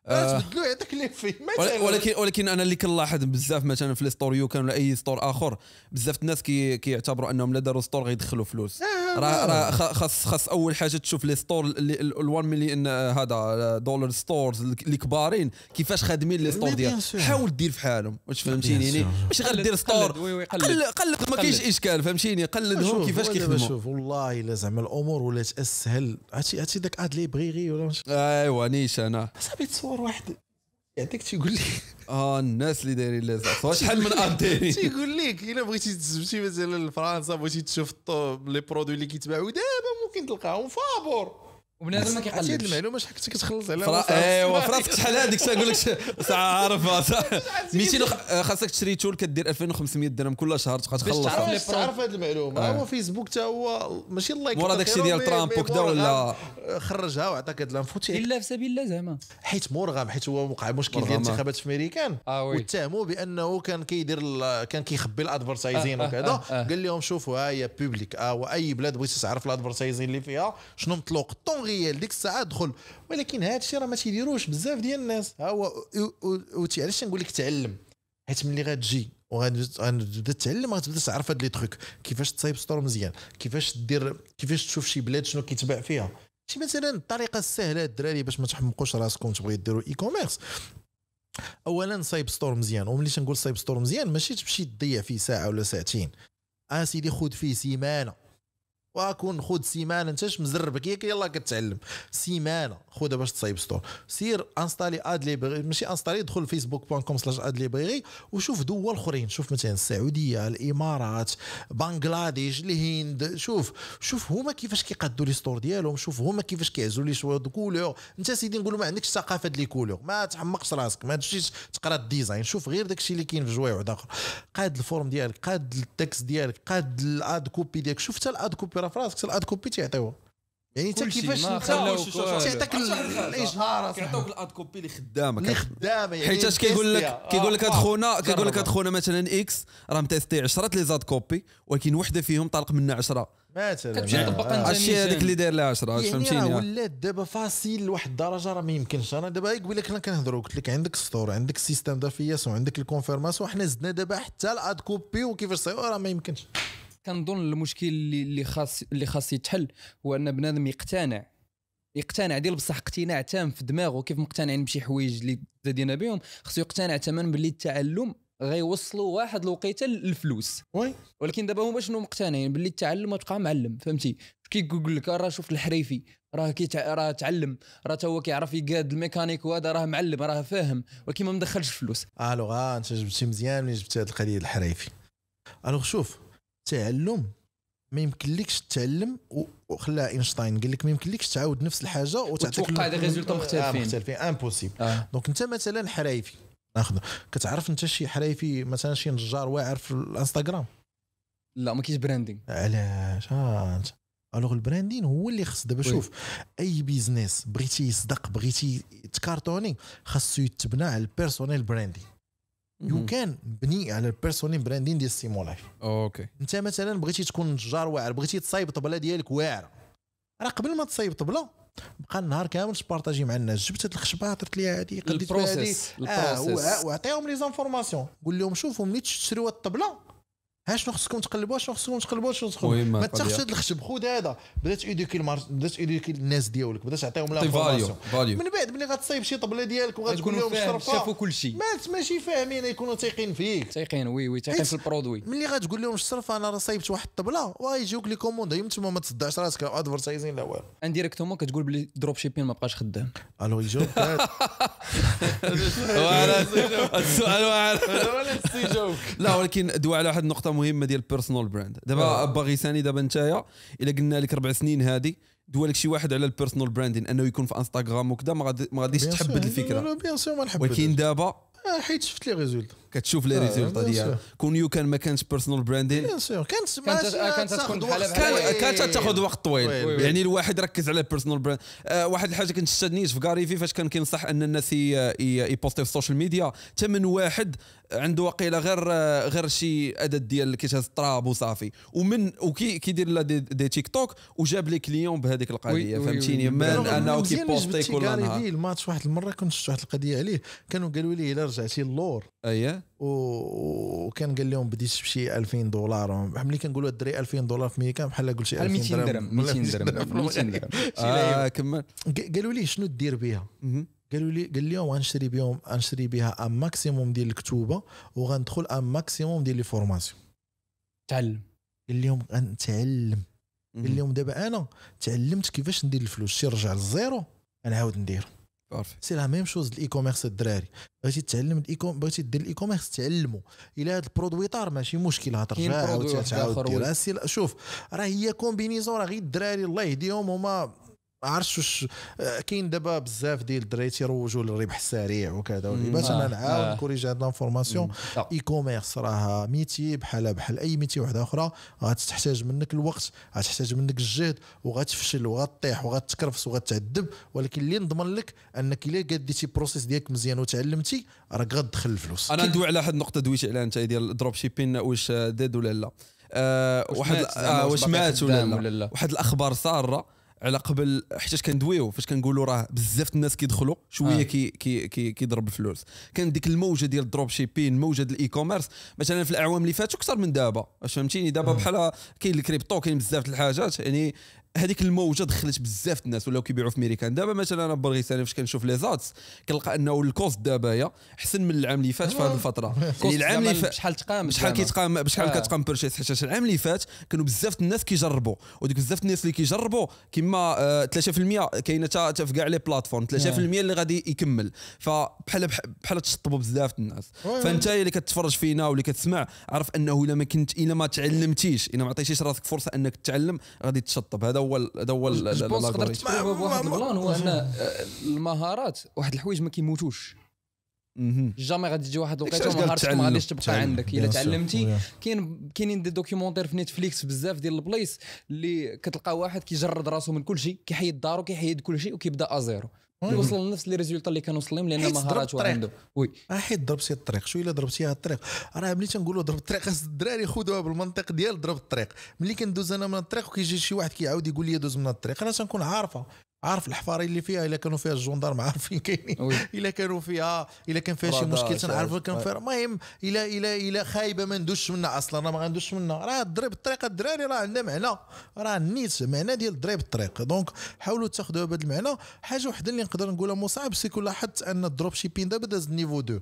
آه. تبدلوه هذاك اللي فيه ولكن ولكن أنا اللي كنلاحظ بزاف مثلا في لي ستور يو كان ولا أي ستور آخر بزاف الناس كي كيعتبروا أنهم لا داروا ستور غيدخلوا فلوس آه، راه آه. راه خ- خاص خاص أول حاجة تشوف لي ستور ال1 مليون هذا دولار ستورز اللي كبارين كيفاش خادمين لي ستور مي ديال بيان سور. حاول دير في واش فهمتيني يعني. ماشي غير دير ستور قلد، قلد. ما كاينش. إشكال فهمتيني قلدهم كيفاش كيخدموا شوف والله إلا زعما الأمور ولات أسهل عرفتي عرفتي داك أد ليبريري ولا مش أيوا نيش أنا صافي تصور واحد. يعطيك تيقول لك آه الناس اللي دايرين لي زعما شحال من اد دايرين؟ تيقول لك إلا بغيتي تمشي مثلا لفرنسا بغيتي تشوف لي برودوي اللي كيتباعوا دابا ممكن تلقاهم. فابور. وبنادم ما عرفتي هاد كيقلبش المعلومة شحال كنت كتخلص عليها. ايوا فراسك شحال هذيك تنقول لك ساعه عارفها صح 200 وخ- آه، خاصك تشري تول كدير 2500 درهم كل شهر تبقى تخلص. عرفت تعرف هاد المعلومة. آه. هو فيسبوك تا هو ماشي الله مورا داكشي ديال ترامب وكذا ولا؟ خرجها وعطاك هاد ال info. إلا في سبيل الله زعما. حيت مرغم حيت هو وقع مشكل ديال مرغم. الانتخابات في أمريكان. oui. واتهموه بأنه كان كيدير ال- كان كيخبي ال advertising آه، آه، وكذا. آه، آه. قال لهم شوفوا ها هي public آه واي بلاد بغيتي تعرف ال advertising اللي فيها شنو مطلوق؟ temps réel ديك الساعة دخل. ولكن هذا الشيء راه ما تيديروش بزاف ديال الناس. ها هو علاش نقول لك تعلم؟ حيت ملي غتجي وغتبدا تتعلم غتبدا تعرف هاد les trucs. كيفاش تصايب store مزيان؟ كيفاش دير كيفاش تشوف شي بلاد شنو كيتباع فيها؟ شي مثلا الطريقة السهلة الدراري باش ما تحمقوش راسكم تبغيو ديروا e-commerce اولا صايب store مزيان. وملي تنقول صايب store مزيان ماشي تمشي تضيع فيه ساعة ولا ساعتين. آه سيدي خذ فيه سيمانة. واكون خذ سيمانة. انت مزربك؟ ياك يلا كتعلم. سيمانة. خذها باش تصايب store سير installer ad library ماشي installer دخل فيسبوك point com slash ad library وشوف دول آخرين. شوف مثلا السعودية الإمارات بنغلاديش الهند. شوف شوف هما كيفاش كيقادوا les stores ديالهم. شوف هما كيفاش كيعزوا لي شوية couleurs انت سيدي نقولوا ما عندكش ثقافة les couleurs ما تحمقش راسك ما تمشيش تقرا ال design. شوف غير داكشي اللي كاين في جوايه واحد آخر. قاد ال forme ديالك قاد ال texte ديالك قاد ال ad copy ديالك. شوف حتى ال ad copy راه في راسك ال ad copy تيعطيوه يعني انت كيفاش ما انت. تعطيك الاشهار كيعطيوك ال ad copy اللي خدامة اللي خدامه يعني حيت اش كيقول لك. كيقول لك هاد آه، خونا كيقول لك جربها. هاد خونا مثلا X راه متيستي 10 les ad copy ولكن وحدة فيهم طالق منها 10 مثلا كتمشي آه. تطبق آه. انت هادشي هذاك اللي داير لها 10 يعني راه فهمتيني ولات دابا facile لواحد الدرجة راه ما يمكنش أنا دابا يقول لك أنا كنهضروا قلت لك عندك store عندك ال système d'affiliation عندك ال confirmation حنا زدنا دابا حتى ال ad copy وكيفاش تصايب راه ما يمكنش كنظن المشكل اللي اللي خاص اللي خاص يتحل هو أن بنادم يقتنع. يقتنع ديال بصح اقتناع تام في دماغه كيف مقتنعين بشي حوايج اللي زادينا بهم خصو يقتنع تماما باللي التعلم غيوصلوا واحد الوقيتة للفلوس. Oui. ولكن دابا هما شنو مقتنعين؟ باللي التعلم تبقى معلم فهمتي؟ كيقول لك راه شوف الحريفي راه كيتع... راه تعلم راه هو كيعرف يقاد الميكانيك وهذا راه معلم راه فاهم ولكن ما مدخلش فلوس. Alors أنت جبتي مزيان ملي جبتي هذه القضية الحريفي. Alors شوف تعلم ما يمكنلكش تتعلم وخلاها إينشتاين قال لك ما يمكنلكش تعاود نفس الحاجة وتعطيك وتوقع des résultats مختلفين. آه مختلفين. Impossible آه. Donc أنت مثلا حرايفي ناخذ. كتعرف أنت شي حرايفي مثلا شي نجار واعر في الإنستغرام؟ لا ما كاينش branding علاش؟ ها أنت. Alors ال branding هو اللي خص دابا. شوف أي business بغيتي يصدق بغيتي تكارتوني خاصو يتبنى على ال personal branding يو كان بني على البيرسونيل براندين ديال سيمون لايف أوكي انت مثلا بغيتي تكون نجار واعر بغيتي تصايب طبلة ديالك واعرة. راه قبل ما تصايب طبلة بقى النهار كامل تبارطاجي مع الناس. جبت هاد الخشبه درت ليها هادي قديت البروسيس البروسيس وع- وعطيهم لي زانفورماسيون قول لهم شوفوا ملي تشريو الطبلة ها شنو خصكم تقلبوا شنو خصكم تقلبوا شنو خصكم؟ مهمة ما. تاخذش هاد الخشب. خذ هذا بدات ايديكي المار... بدات ايديكي الناس ديالك بدات تعطيهم لا فاليو من بعد ملي غتصايب شي طبلة ديالك وغتقول يكونوا لهم الشرفة. شافوا كل شيء ما ماشي فاهمين يكونوا تايقين فيك. تايقين وي وي تايقين في البرودوي. ملي غتقول لهم الشرف أنا راه صايبت واحد الطبلة وغيجيوك لي كوموند. من تما ما تصدعش راسك ادفرتايزين لا والو. انديريكتومون كتقول بلي دروب شيبين ما بقاش خدام. ألو يجاوب. السؤال واعر لا ولكن دوا على واحد النقطة مهمة ديال البيرسونال براند دابا باغي ثاني دابا نتايا إلا قلنا لك ربع سنين هذه دوا لك شي واحد على البيرسونال براندين أنه يكون في انستغرام وكذا ما غادي- ما غاديش تحبد الفكرة. بيان سور ما نحبش ولكن دابا حيت شفت لي ريزولت. كتشوف لي آه، ريزولتا بيان ديالها. كون يو كان ما كانش بيرسونال براندين بيان سور. كانت كانت- آه، بحال- كان كانت تاخذ وقت طويل. وي- وي. يعني الواحد ركز على البيرسونال براند آه واحد الحاجة كنت شدنيش في غاريفي فاش كان كينصح أن الناس ي- ي- يبوستي في السوشيال ميديا حتى من واحد عنده وقيلة غير غير شي عدد ديال كيتهز التراب وصافي. ومن وكي كيدير لا دي, دي تيك توك وجاب لي كليون بهذيك القضية فهمتيني؟ رغم أنه كيبوستي كل نهار. الماتش واحد المرة كنت شفت واحد القضية عليه. كانوا قالوا لي إلا رجعتي اللور اييه وكان قال لهم بديت بشي 2000 دولار. ملي كنقولوا الدري 2000 دولار في ميكا بحال قول شي بحال 2000 200 درهم. 200 درهم 200 درهم. آه كمل. قالوا لي شنو دير بها. قالوا لي قال لهم غنشري بهم غنشري بها ان ماكسيموم ديال الكتوبة وغندخل un maximum ديال les formations تعلم. قال لهم غنتعلم. قال. لهم دابا أنا تعلمت كيفاش ندير الفلوس. شي رجع للزيرو غنعاود ندير c'est la même chose ال e-commerce الدراري. بغيتي تعلم ال e-com بغيتي دير ال e-commerce تعلموا إلى هذا ال produit طار ماشي مشكل produit واحد تعاود دير شوف راه هي combinaison راه غير الدراري الله يهديهم هما ما عرفتش واش آه، كاين دابا بزاف ديال الدراري تيروجوا للربح السريع وكذا. باش أنا آه، نعاود آه. نكوريجي هاد l'information. لا. e-commerce راه métier بحال بحال أي métier واحدة أخرى. غتحتاج منك الوقت غتحتاج منك الجهد وغتفشل وغطيح وغتكرفس وغتعذب. ولكن اللي نضمن لك أنك إلا قديتي ال process ديالك مزيان وتعلمتي راك غتدخل الفلوس. أنا ندوي على واحد النقطه دويتي عليها أنت ديال ال dropshipping واش dead ولا لا. واحد واش مات ولا خدام لا؟ ولا لا؟ واحد الأخبار سارة على قبل حيتاش كندويو فاش كنقولوا راه بزاف الناس كيدخلوا شوية آه. كي كي كي كيضرب الفلوس كان ديك الموجة ديال ال dropshipping موجة ديال ال e-commerce مثلا في الأعوام اللي فاتوا أكثر من دابا فهمتيني دابا مم. بحال كاين الكريبتو كاين بزاف الحاجات يعني هذيك الموجة دخلت بزاف الناس ولاو كيبيعوا في ميريكان دابا مثلا أنا بلغيساني فاش كنشوف لي زاتس كنلقى أنه الكوست دابا أحسن من العام اللي فات في هذه الفترة. يعني العام اللي فات شحال تقام زعما. كيتقام بشحال آه. كتقام بيرشيس حيت العام اللي فات كانوا بزاف الناس كيجربوا. وديك بزاف الناس اللي كيجربوا كما آه 3% كاينة تا تا في كاع لي بلاتفورم 3% اللي غادي يكمل. فبحال بحال- بحال تشطبوا بزاف الناس. فأنت اللي كتفرج فينا واللي كتسمع عرف أنه إلا ما كنت إلا ما تعلمتيش إلا ما عطيتيش راسك فرصة أنك تتعلم غادي تشطب. هذا هو هو تقدر ما- ال plan هو إن المهارات واحد الحوايج ما كيموتوش. Jamais غادي تجي واحد الوقيته مهارتك ما غاديش. تبقى عندك إلا. تعلمتي. كاين كاينين des documentaires في Netflix بزاف ديال البلايص اللي كتلقى واحد كيجرد راسو من كل شيء كيحيد دارو كيحيد كل شيء وكيبدا à zéro كيوصل لنفس les résultats اللي كان وصل لهم لأن مهاراته. عنده oui. حيت ضربتي الطريق. شو الا ضربتيها الطريق. راه ملي تنقولوا ضرب الطريق خاص الدراري ياخذوها بالمنطق ديال ضرب الطريق. ملي كندوز أنا من الطريق وكيجي شي واحد كيعاود يقول لي دوز من الطريق. أنا تنكون عارفة. عارف الحفاري اللي فيها؟ إلا كانوا فيها ال gendarmes عارفين كاينين. إلا كانوا فيها إلا كان فيها شي مشكل تنعرف عارف. كان فيها. المهم إلا إلا إلا خايبة ما ندوش منها أصلا راه ما غندوش منها. راه ضرب الطريق الدراري راه عندها معنى. راه نيت معنى ديال ضرب الطريق donc حاولوا تاخذوها بهذا المعنى. حاجة وحدة اللي نقدر نقولها مصعب c'est que لاحظت أن ال dropshipping دابا داز niveau 2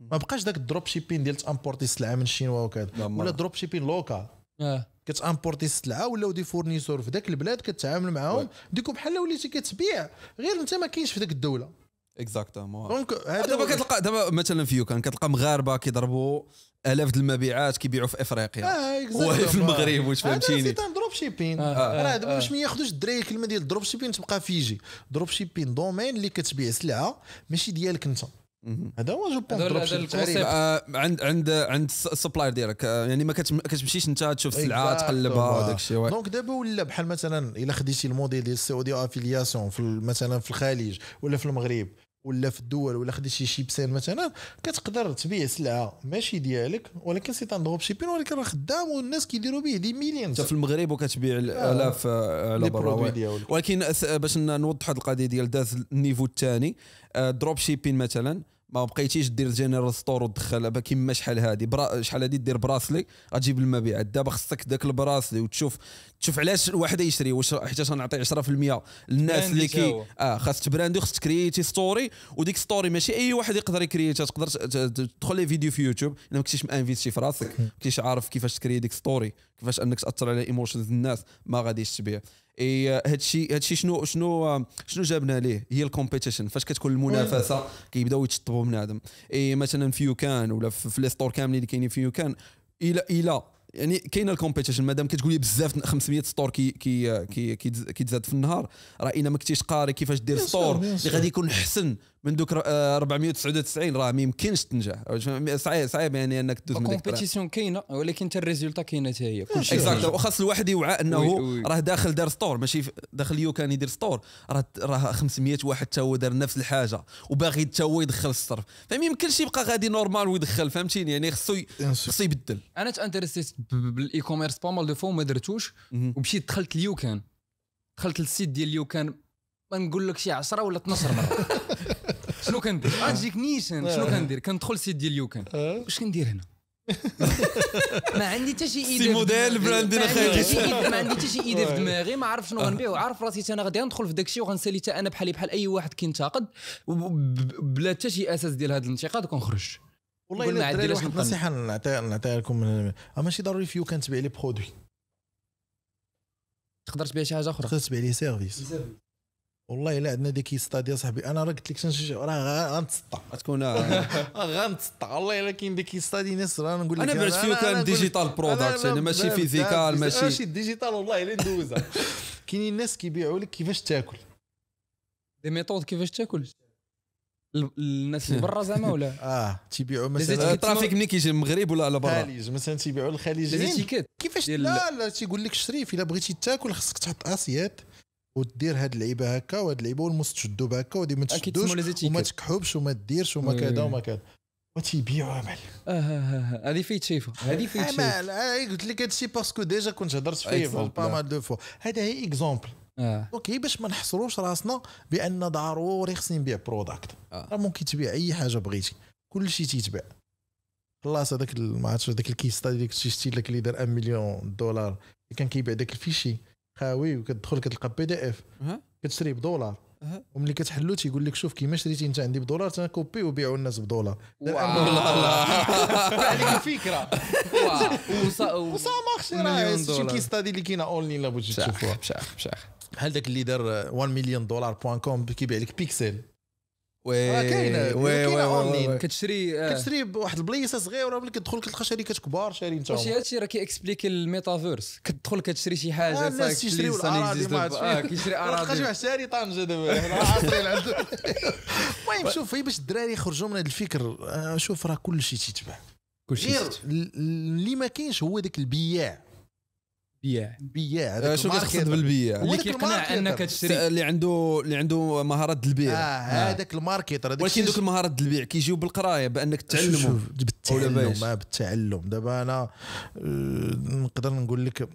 ما بقاش داك ال dropshipping ديال ت importer السلعه من الشينوا وكذا. ولا dropshipping local. آه. كت importer السلعة ولاو des fournisseurs في ذاك البلاد كتعامل معاهم ديكو بحال وليتي كتبيع غير انت ما كاينش في ذاك الدولة. Exactement donc هذا دابا كتلقى دابا مثلا في YouCan كتلقى مغاربة كيضربوا آلاف المبيعات كيبيعوا في إفريقيا. آه وهي في المغرب واش هذا فهمتيني؟ un dropshipping آه، راه آه، دابا آه. باش ما ياخذوش الدراري الكلمة ديال dropshipping تبقى figée. dropshipping domaine اللي كتبيع سلعة ماشي ديالك انت. هذا هو je pense هذا- دروب ال concept. عند عند عند ال supplier ديالك. آه، يعني ما كتم- كتمشيش انت تشوف سلعه تقلبها وداك الشيء. donc دابا ولا بحال مثلا إلا خديتي الموديل ديال ال COD affiliation في مثلا في الخليج ولا في المغرب ولا في الدول ولا خديتي Shipsen مثلا كتقدر تبيع سلعة ماشي ديالك ولكن c'est un dropshipping ولكن راه خدام والناس كيديروا به دي مليونز انت في المغرب وكتبيع الالاف آه، على لي برا. ولكن باش نوضح هذه القضية ديال داز ال niveau الثاني dropshipping مثلا ما بقيتيش دير general store وتدخل با كيما شحال هادي برا شحال هادي دير bracelet غتجيب المبيعات. دابا خصك داك ال bracelet وتشوف تشوف علاش الواحد يشري واش حيت غنعطي 10% للناس اللي كي. آه خاص ت brand ي خاص ت create ي story وديك story ماشي أي واحد يقدر ي create ها تقدر تدخل les vidéos في يوتيوب إلا ما كنتيش م investi في راسك ما كنتيش عارف كيفاش ت créer ديك story كيفاش أنك تأثر على emotions الناس ما غاديش تبيع. إي هادشي هادشي شنو شنو شنو جابنا ليه؟ هي ال competition فاش كتكون المنافسة كيبداو يتشطبوا بنادم. إي مثلا في YouCan ولا في les stores كاملين اللي كاينين في YouCan إلى إلى يعني كاينة ال competition مادام كتقولي بزاف 500 store كي كي كي كيتز- كيتزاد في النهار راه إلا ما كنتيش قاري كيفاش دير store اللي. غادي يكون احسن من دوك آه، 499 راه ما يمكنش تنجح. صعيب صعيب يعني إنك تدوز من ديك الطريق. compétition كاينة ولكن حتى ال résultat كاينة حتى هي كلشي. Exact. وخاص الواحد يوعى أنه. راه داخل دار store ماشي داخل YouCan يدير store راه راه 500 واحد تا هو دار نفس الحاجة. وباغي تا هو يدخل الصرف. فما يمكنش يبقى غادي normal ويدخل فهمتيني؟ يعني خصو. خصو يبدل. أنا ت intéress يت بال e-commerce pas mal de fois ما درتوش. ومشيت دخلت ال YouCan دخلت لل site ديال ال YouCan ما نقول لك شي 10 ولا 12 مرة. شنو كندير؟ غتجيك نيشان شنو كندير؟ كندخل ال site ديال ال YouCan. واش كندير هنا؟ ما عندي حتى شي idée si modèle brand ما ديال عندي حتى خايب. شي idée- ما عندي حتى شي idée في دماغي ما عارف شنو غنبيع وعارف راسي حتى أنا غادي ندخل في داك الشيء وغنسالي حتى أنا بحالي بحال أي واحد كينتقد بلا حتى شي أساس ديال هذا الانتقاد وكنخرج والله إلا عندي الدراري واحد. النصيحه نعطيها نعطيها لكم من آه، ماشي ضروري ف YouCan تبيع les produits تقدر تبيع شي حاجة أخرى؟ تقدر تبيع les services والله إلا عندنا ديك كيستا ديال صاحبي. أنا راه قلت لك راه غنتسطى. غتكون غنتسطى. والله إلا كاين ديك ديال ناس راه نقول لك أنا بعت ف YouCan digital product يعني ماشي physical ماشي ماشي digital والله إلا ندوزها. كاينين الناس كيبيعوا لك كيفاش تاكل. des méthodes كيفاش تاكل؟ ال- الناس اللي برا زعما ولا؟ آه تيبيعوا مثلا ال traffic ملي كيجي؟ المغرب ولا على برا؟ الخليج مثلا تيبيعوا لي الخليجيين كيفاش لا لا تيقول لك شريف إلا بغيتي تاكل خصك تحط اسيات ودير هاد اللعيبة هكا وهاد اللعيبة والموس تشدو بهكا ودي ما أكيد تشدوش وما تكحبش وما ديرش وما كذا. وما كذا. وتيبيعوا معلم آه هذه فيت شايفه هذه فيت شايفه آه، قلت لك هادشي باسكو ديجا كنت هضرت فيه. با مال دو فوا هذا هي اكزومبل دونك هي باش ما نحصروش راسنا بأن ضروري خصني نبيع برودكت آه. راه ممكن تبيع أي حاجة بغيتي. كل شيء تيتباع. خلاص هذاك ما عرفتش هذاك الكيس ستادي كنت شتي لك اللي دار 1 مليون دولار كان كيبيع داك ال fichier. خاوي وكتدخل كتلقى PDF. كتشري بدولار. وملي كتحلو تيقول لك شوف كيما شريتي انت عندي بدولار أنا copie وبيعوا الناس بدولار. عليك الفكرة. و ça و ça marche راه. case study اللي كاينة اونلي لا بغيتي تشوفوها. بشاخ بشاخ بشاخ بحال داك اللي دار 1 مليون دولار point com كيبيع لك pixel oui راه كاينة oui كاينة oui online oui كتشري آه. كتشري بواحد البلايصة صغيرة ملي كتدخل كتلقى شركات كبار شارين انت واش هادشي راه كي expliquer الميتافيرس؟ كتدخل كتشري شي حاجة آه، الناس تيشريو الأراضي ما عرفتش آه كيشري أراضي. اراضي واحد شاري طنجه دابا عاصرين عنده المهم شوف هي باش الدراري يخرجوا من هذا الفكر آه، شوف راه كل شيء تيتباع كلشي غير ال- اللي ما كاينش هو ذاك البياع. بياع البياع آه، هذاك شو كتقصد ال marketer. بالبيع؟ هو اللي كيقنع ال marketer. أنك تشري اللي عنده اللي عنده مهارات البيع. آه هذاك ال marketer هذاك ولكن دوك المهارات البيع كيجيو بالقراية بأنك تعلموا ولا بالتعلم؟ ما بالتعلم. دابا أنا آه، نقدر نقول لك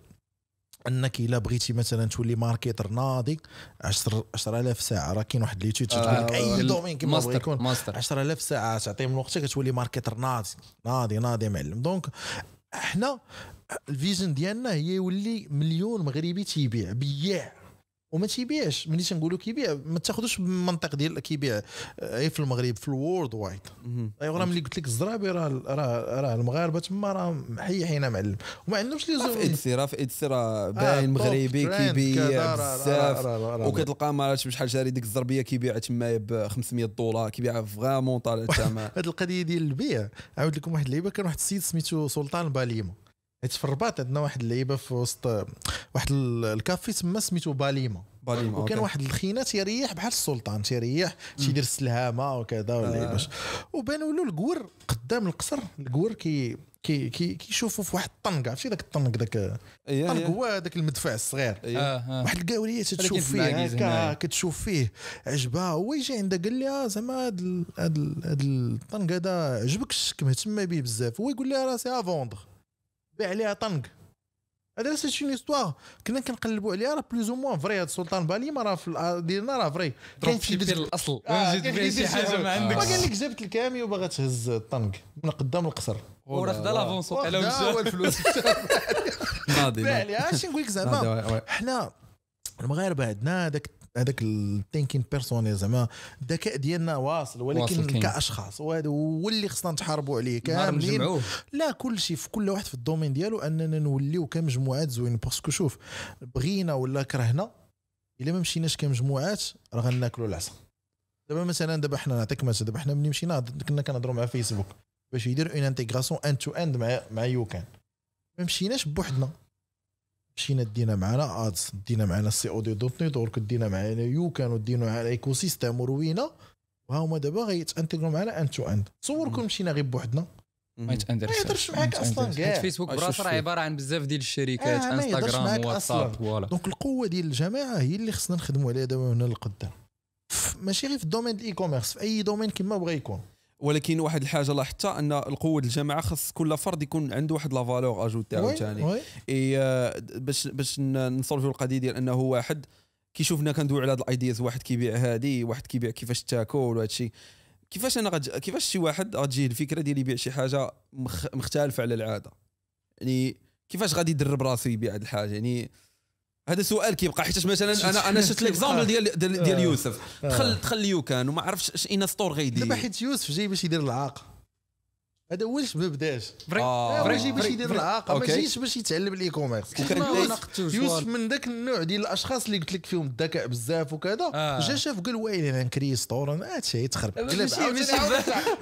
أنك إلا بغيتي مثلا تولي marketer ناضي 10 10000 ساعة. راه كاين واحد اليوتيوب تقول لك أي domaine كيما بغا يكون ماستر. 10000 ساعة تعطيه من وقتك تولي marketer ناضي ناضي ناضي معلم. donc إحنا ال vision ديالنا هي يولي مليون مغربي تيبيع بياع وما تيبيعش. ملي تنقولوا كيبيع ما تاخذوش بالمنطق ديال كيبيع آه، غير في المغرب في ال world wide. ايوا راه ملي قلت لك الزرابي راه راه راه المغاربة تما راه محيحين معلم. وما عندهمش لي راه في زوم Etsy راه في Etsy راه آه، باين توب مغربي كيبيع راه- راه- بزاف. راه- راه- راه- وكتلقى ما عرفتش بشحال شاري ديك الزربية كيبيع تما ب 500 دولار كيبيع vraiment طالع الثمن هاد القضية ديال البيع. عاود لكم واحد اللعيبة كان واحد السيد سميتو سلطان باليما حيت في الرباط عندنا واحد اللعيبة في وسط واحد ال- الكافي تما سميتو باليما باليما وكان OK. واحد الخينا تيريح بحال السلطان تيريح تيدير السلهامه وكذا ولا آه. باش وبانوا له القور قدام القصر القور كي كي كي كيشوفوا في واحد ال tank عرفتي ذاك ال tank ذاك ال tank. هو ذاك المدفع الصغير إيه. آه آه واحد القاوريه ولكن تشوف في فيه. هكا كتشوف فيه عجبها هو يجي عندها قال لها زعما ال- هاد ال- هاد ال tank هذا عجبك الشك مهتمه به بزاف هو يقول لها راه c'est à vendre بيع عليها tank هذا c'est une histoire كنا كنقلبوا عليها راه plus ou moins. vrai هاد السلطان باليما راه في الأ- ديالنا راه vrai. dropshipper- الأصل. آه، جيت بيه شي حاجة ما عندكش قال لك جابت الكامي وباغا تهز الطنق من قدام القصر وراه خدا l'avance وقيلا واخدا هو الفلوس. ناضي باع. عليها. اش نقول لك زعما. حنا المغاربة عندنا هذاك هذاك ال thinking personnel زعما. الذكاء ديالنا واصل واصل ولكن كاين. كأشخاص. وهذا هو اللي خصنا نتحاربوا عليه. كاملين. لا كل شيء في كل واحد في ال domaine ديالو أننا نوليو كمجموعات زوينين parce que شوف بغينا ولا كرهنا إلا ما مشيناش كمجموعات راه غناكلوا العصا. دابا مثلا دابا حنا نعطيك مثلا دابا حنا ملي مشينا كنا كنهضروا مع فيسبوك باش يدير une intégration end to end مع مع YouCan. ما مشيناش بوحدنا. مشينا دينا معنا ads دينا معنا COD Network دينا معنا YouCan ودينا معنا écosystème وروينا وها هما دابا غيتانتيغرو معنا end to end تصور كون مشينا غير بوحدنا. ما يهضرش معاك أصلاً كاع. فيسبوك براسو راه. عبارة عن بزاف ديال الشركات آه، انستغرام واتساب. voilà. donc القوة ديال الجماعة هي اللي خصنا نخدموا عليها دابا من هنا للقدام ف- ماشي غير في ال domaine ال e-commerce في أي domaine كما بغى يكون. ولكن واحد الحاجة لاحظتها أن القوة الجماعة خاص كل فرد يكون عنده واحد la valeur ajoutée oui- عاوتاني وي. إي باش باش ن- نسولفوا القضية ديال أنه واحد كيشوفنا كندوي على هاد ال ideas واحد كيبيع هادي واحد كيبيع كيفاش تاكل وهذا الشيء كيفاش أنا غد... كيفاش شي واحد غتجيه الفكرة ديال يبيع شي حاجة مخ... مختلفة على العادة؟ يعني كيفاش غادي يدرب راسو يبيع هاد الحاجة؟ يعني هذا سؤال كيبقى حيت مثلا أنا أنا شفت l'exemple ديال ديال, ديال آه. يوسف آه. دخل دخل ل YouCan وما عرفش اش un store غيدير دابا حيت يوسف جاي باش يدير العاقة هذا هو اللي ما بداش آه. هو جاي باش يدير العاقة ما. جايش باش يتعلم ال e-commerce يوسف من ذاك النوع ديال الأشخاص اللي قلت لك فيهم الذكاء بزاف وكذا آه. جا شاف قال ويلي أنا نكري store أنا هادشي يتخرب ماشي- عاوتاني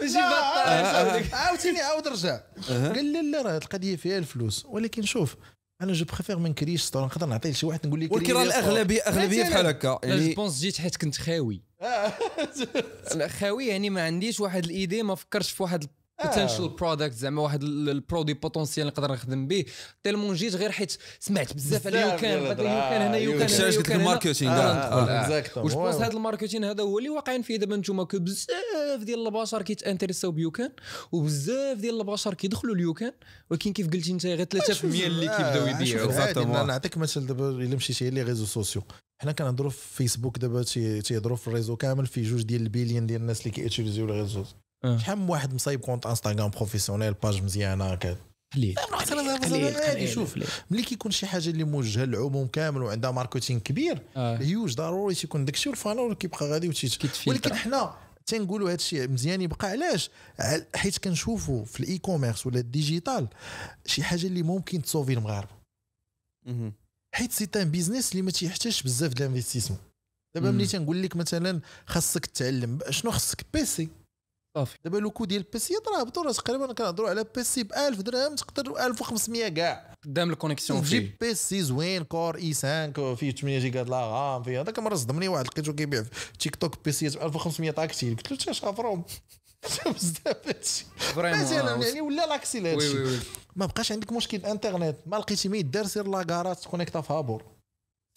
ماشي. عاوتاني عاود رجع. قال لا لا راه القضية فيها الفلوس ولكن شوف أنا je préfère ما نكريش store نقدر نعطيه لشي واحد نقول لك ولكن راه الاغلبيه أغلبية بحال هكا يعني je pense جيت حيت كنت خاوي. لا، خاوي يعني ما عنديش واحد ال idée ما فكرتش في واحد potential product زعما واحد ال- ال produit potentiel نقدر نخدم به tellement جيت غير حيت سمعت بزاف على ديال غادي الهضرة. YouCan هنا آه، YouCan YouCan. هنا قلت لك يوكان هنا. ال marketing آه، آه. آه. je pense. هذا ال marketing هذا هو اللي واقعين فيه دابا نتوما que بزاف ديال البشر كيتانتريساو ب YouCan وبزاف ديال البشر كيدخلوا ل YouCan ولكن كيف قلتي انت غير 3% اللي كيبداو يبيعوا. نعطيك مثل دابا إلا مشيتي les réseaux sociaux حنا كنهضروا في فيسبوك دابا تي- تيهضروا في ال réseau كامل في جوج ديال البليون ديال الناس اللي كيوتيليزيو ال réseau آه. شحال من واحد مصايب compte انستغرام professionnel page مزيانة هكا. قليل عادي شوف. ملي كيكون شي حاجة اللي موجهة للعموم كامل وعندها marketing كبير آه. هيوج ضروري تيكون داكشي والفانور كيبقى غادي وتيت. ولكن حنا تنقولوا هذا الشيء مزيان يبقى علاش؟ عل- حيت كنشوفوا في ال e-commerce ولا ال digital شي حاجة اللي ممكن تصوفي المغاربة. حيت c'est un business اللي ما تيحتاجش بزاف د ال investissement. دابا ملي تنقول لك مثلا خاصك تعلم شنو خاصك؟ PC صافي. دابا لو كو ديال البيسي راه بدور تقريبا كنهضروا على بيسي ب 1000 درهم تقدر 1500 كاع. قدام الكونيكسيون فيه. بيسي زوين كور اي 5 فيه 8 جيجا لا غام فيه هذاك مرة صدمني واحد لقيتو كيبيع في تيك توك بيسيات ب 1500 طاكسي قلت له انت شافروم بزاف هادشي مثلا يعني ولا لاكسي وي هادشي ما بقاش عندك مشكل الانترنت. ما لقيتي ما يدار سير لاكارات تكونيكتا فابور.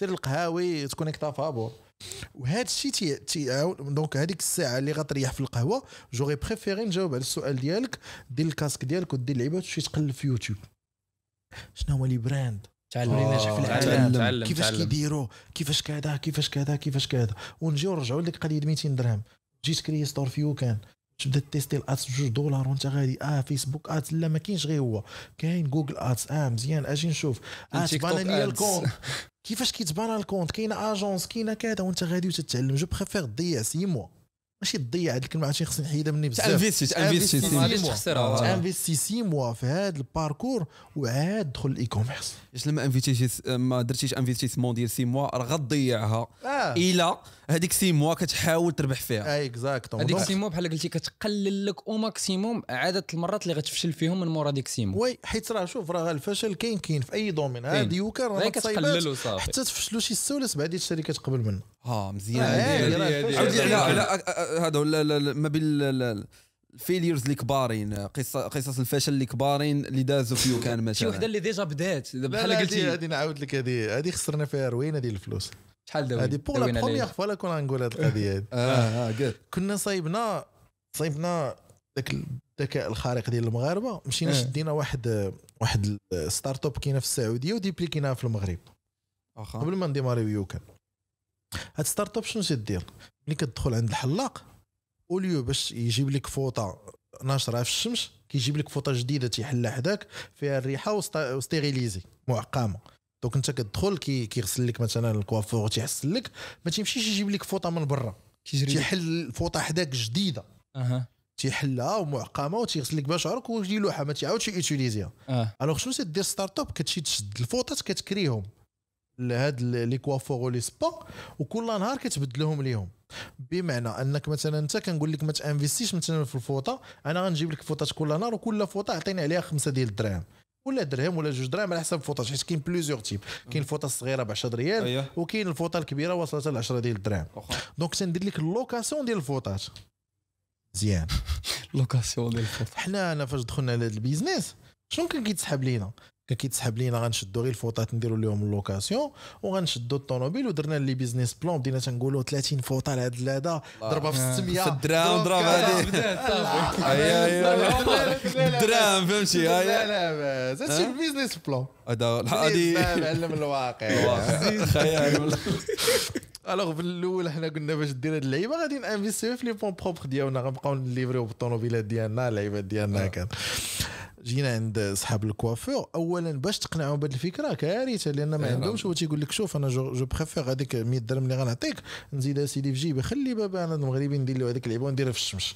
سير القهاوي تكونيكتا فابور. وهذا الشيء تي تيعاون donc هذيك الساعة اللي غتريح في القهوة j'aurais préféré نجاوب على السؤال ديالك دير ال casque ديالك ودير اللعيبات وتمشي تقلب في يوتيوب. شنو هو les brands؟ تعلم اللي ناجح في العالم تعلم. كيفاش. كيديروا؟ كيفاش كذا كيفاش كذا كيفاش كذا. ونجيو نرجعوا لك قضية 200 درهم. جيت كري store في YouCan. تبدا تيستي ال ads بجوج دولار وانت غادي آه فيسبوك ads. لا ما كاينش غير هو. كاين جوجل ads. آه مزيان. أجي نشوف. آه تبان توك les ads. ال compte. كيفاش كيتبان الكونت؟ كاينة agence كاينة كذا وانت غادي وتتعلم. je préfère تضيع six mois ماشي تضيع هاد الكلمة عرفتي؟ خصني نحيدها مني بزاف. تانفيستي تانفيستي تانفيستي. ما غاديش سي تخسرها تانفيستي six mois في هذا ال parcours وعاد دخل ال e-commerce علاش لما انفيتيش ما درتيش investissement ديال six mois راه غتضيعها آه. الا هذيك six mois كتحاول تربح فيها. اي exactement هذيك six mois بحال قلتي كتقلل لك au maximum عدد المرات اللي غتفشل فيهم من مورا ديك six mois oui حيت راه شوف راه الفشل كاين كاين في أي domaine. هادي يوكر راه كتقلل حتى تفشلوا شي سته ولا سبعه ديال الشركات قبل منه. ها آه، مزيان. هادي هادي. راه هادي- الفشل عاودي هادي- على. على هذا ولا لا- لا- ما بين ال- ال- ال failures الكبارين قصص قصص الفشل الكبارين اللي دازوا في يوكان مثلا. شي وحدة اللي déjà بدات لا بحال قلتي. هادي نعاود لك هادي هادي خسرنا فيها روينة ديال الفلوس. شحال داوي هادي pour la première. fois لا كنا نقول هاد القضية هادي آه آه قال. كنا صايبنا صايبنا داك الذكاء الخارق ديال المغاربة مشينا آه. شدينا واحد واحد startup كاينة في السعودية وديبليكيناها في المغرب. قبل ما نديماريو يوكان. هاد startup شنو تدير ملي كتدخل عند الحلاق au lieu باش يجيب لك فوطة ناشرة في الشمس كيجيب لك فوطة جديدة تيحلها حداك فيها الريحة و stérilisée معقمه donc انت كتدخل كي كيغسل لك مثلا ال coiffeur تيحسن لك ما تيمشيش يجيب لك فوطة من برا. تيحل الفوطه حداك جديدة. أها. تيحلها ومعقمه وتيغسل لك بها شعرك ويديلوها ما تيعاودش يوتيليزيها. alors شنو تدير startup كتمشي تشد الفوطات كتكريهم. لهاد les coiffeurs و les spas وكل نهار كتبدلهم ليهم بمعنى أنك مثلا أنت كنقول لك ما تانفيستيش مثلا في الفوطة أنا غنجيب لك فوطات كل نهار وكل فوطة عطيني عليها خمسة ديال الدراهم. ولا درهم ولا جوج دراهم على حسب الفوطات حيت كاين plusieurs types كاين الفوطة الصغيرة ب 10 ريال اييه وكاين الفوطة الكبيرة واصله ل 10 ديال الدراهم. donc تندير لك ال location ديال الفوطات. مزيان. location ديال الفوط حنا أنا فاش دخلنا لهذا ال business شنو كان كيتسحب لينا؟ كان كيتسحب لينا غنشدوا غير الفوطات نديروا لهم ال location وغنشدوا الطوموبيل ودرنا les business plans بدينا تنقولوا 30 فوطه لهذا هذا ضربها في 600 ست دراهم ضرب هذه بدات صافي اي اي دراهم فهمتي لا هاي لا بس هادشي ال business plan هذا هذه هذه علم الواقع خيال alors في الأول حنا قلنا باش دير هاد اللعيبه غادي نانفيستيو في les fonds propres ديالنا غنبقاو نليفريو بالطوموبيلات ديالنا اللعيبات ديالنا كان جينا عند صحاب ال coiffeur اولا باش تقنعهم بهذه الفكرة؟ كارثة لأن ما إيه، عندهمش هو تيقول لك شوف أنا je, je préfère هذيك 100 درهم اللي غنعطيك نزيدها سيدي في جيبي. خلي بابا أنا المغربي ندير له هذيك اللعيبه ونديرها في الشمس.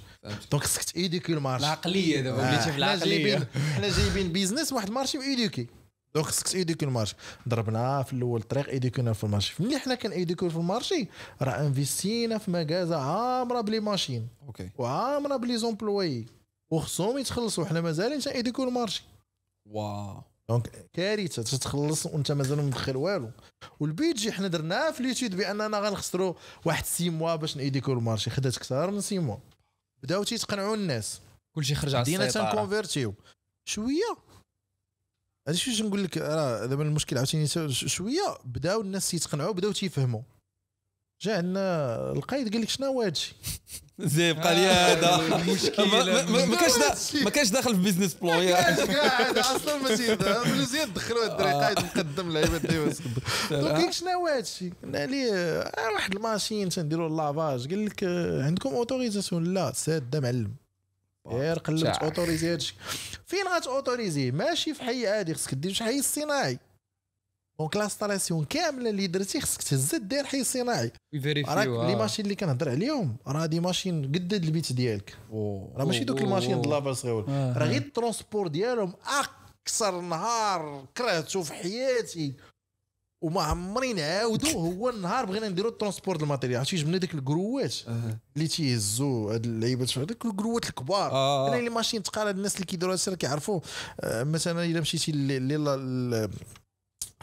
donc خصك تايديكي ال marché العقلية دابا آه، وليتي في العقلية. حنا جايبين business واحد ال marché وإيديوكي. donc خصك تايديكي ال marché ضربنا في الأول الطريق ايديكينا في ال marché. ملي حنا كان ايديكي في ال marché راه انفستينا في مكازا عامرة ب les machines. OK. وعامرة ب les employés. وخصهم يتخلصوا حنا مازالين تايديكو ال marché. waouh. donc كارثة تتخلص وانت مازال ما مدخل والو. و ال budget حنا درناه في اليوتيوب بأننا غنخسروا واحد six mois باش نايديكو ال marché. خدات أكثر من six mois بداو تيتقنعوا الناس. كلشي خرج على بدينا السيطرة. تنكونفيرتيو. شوية. هذا شو نقول لك؟ راه دابا المشكل عاوتاني شوية بداو الناس يتقنعوا بداو تيفهموا جا عندنا القايد قال لك شنو هو هادشي؟ زين بقى لي هذا. ما- كانش ما كانش داخل في business plan يا أصلا ماشي مزيان دخلوا الدري قايد مقدم اللعيبه ديما donc قال لك شنو هو هادشي؟ قلنا ليه آه، واحد ال machine تنديروا ال lavage قال لك آه، عندكم autorisation لا ساده معلم. غير قلب شاع. اوتوريزي هادشي. فين غاتوتوريزي ماشي في حي عادي خصك دير في حي الصناعي. donc l'installation كاملة اللي درتي خصك تهز دير حي صناعي. راك les machines اللي كنهضر عليهم راه des machines قد هاد البيت ديالك. راه ماشي دوك ال machines د لافا صغيور آه. راه غير ال transport ديالهم أكثر نهار كرهته في حياتي. وما عمري نعاودو هو النهار بغينا نديرو ال transport د ال matériel. عرفتي جبنا ديك الكروات اللي تيهزوا هاد اللعيبات؟ هذوك الكروات الكبار. آه. أنا les machines تقال الناس اللي كيديروا هادشي راه كيعرفوا آه، مثلا إلا مشيتي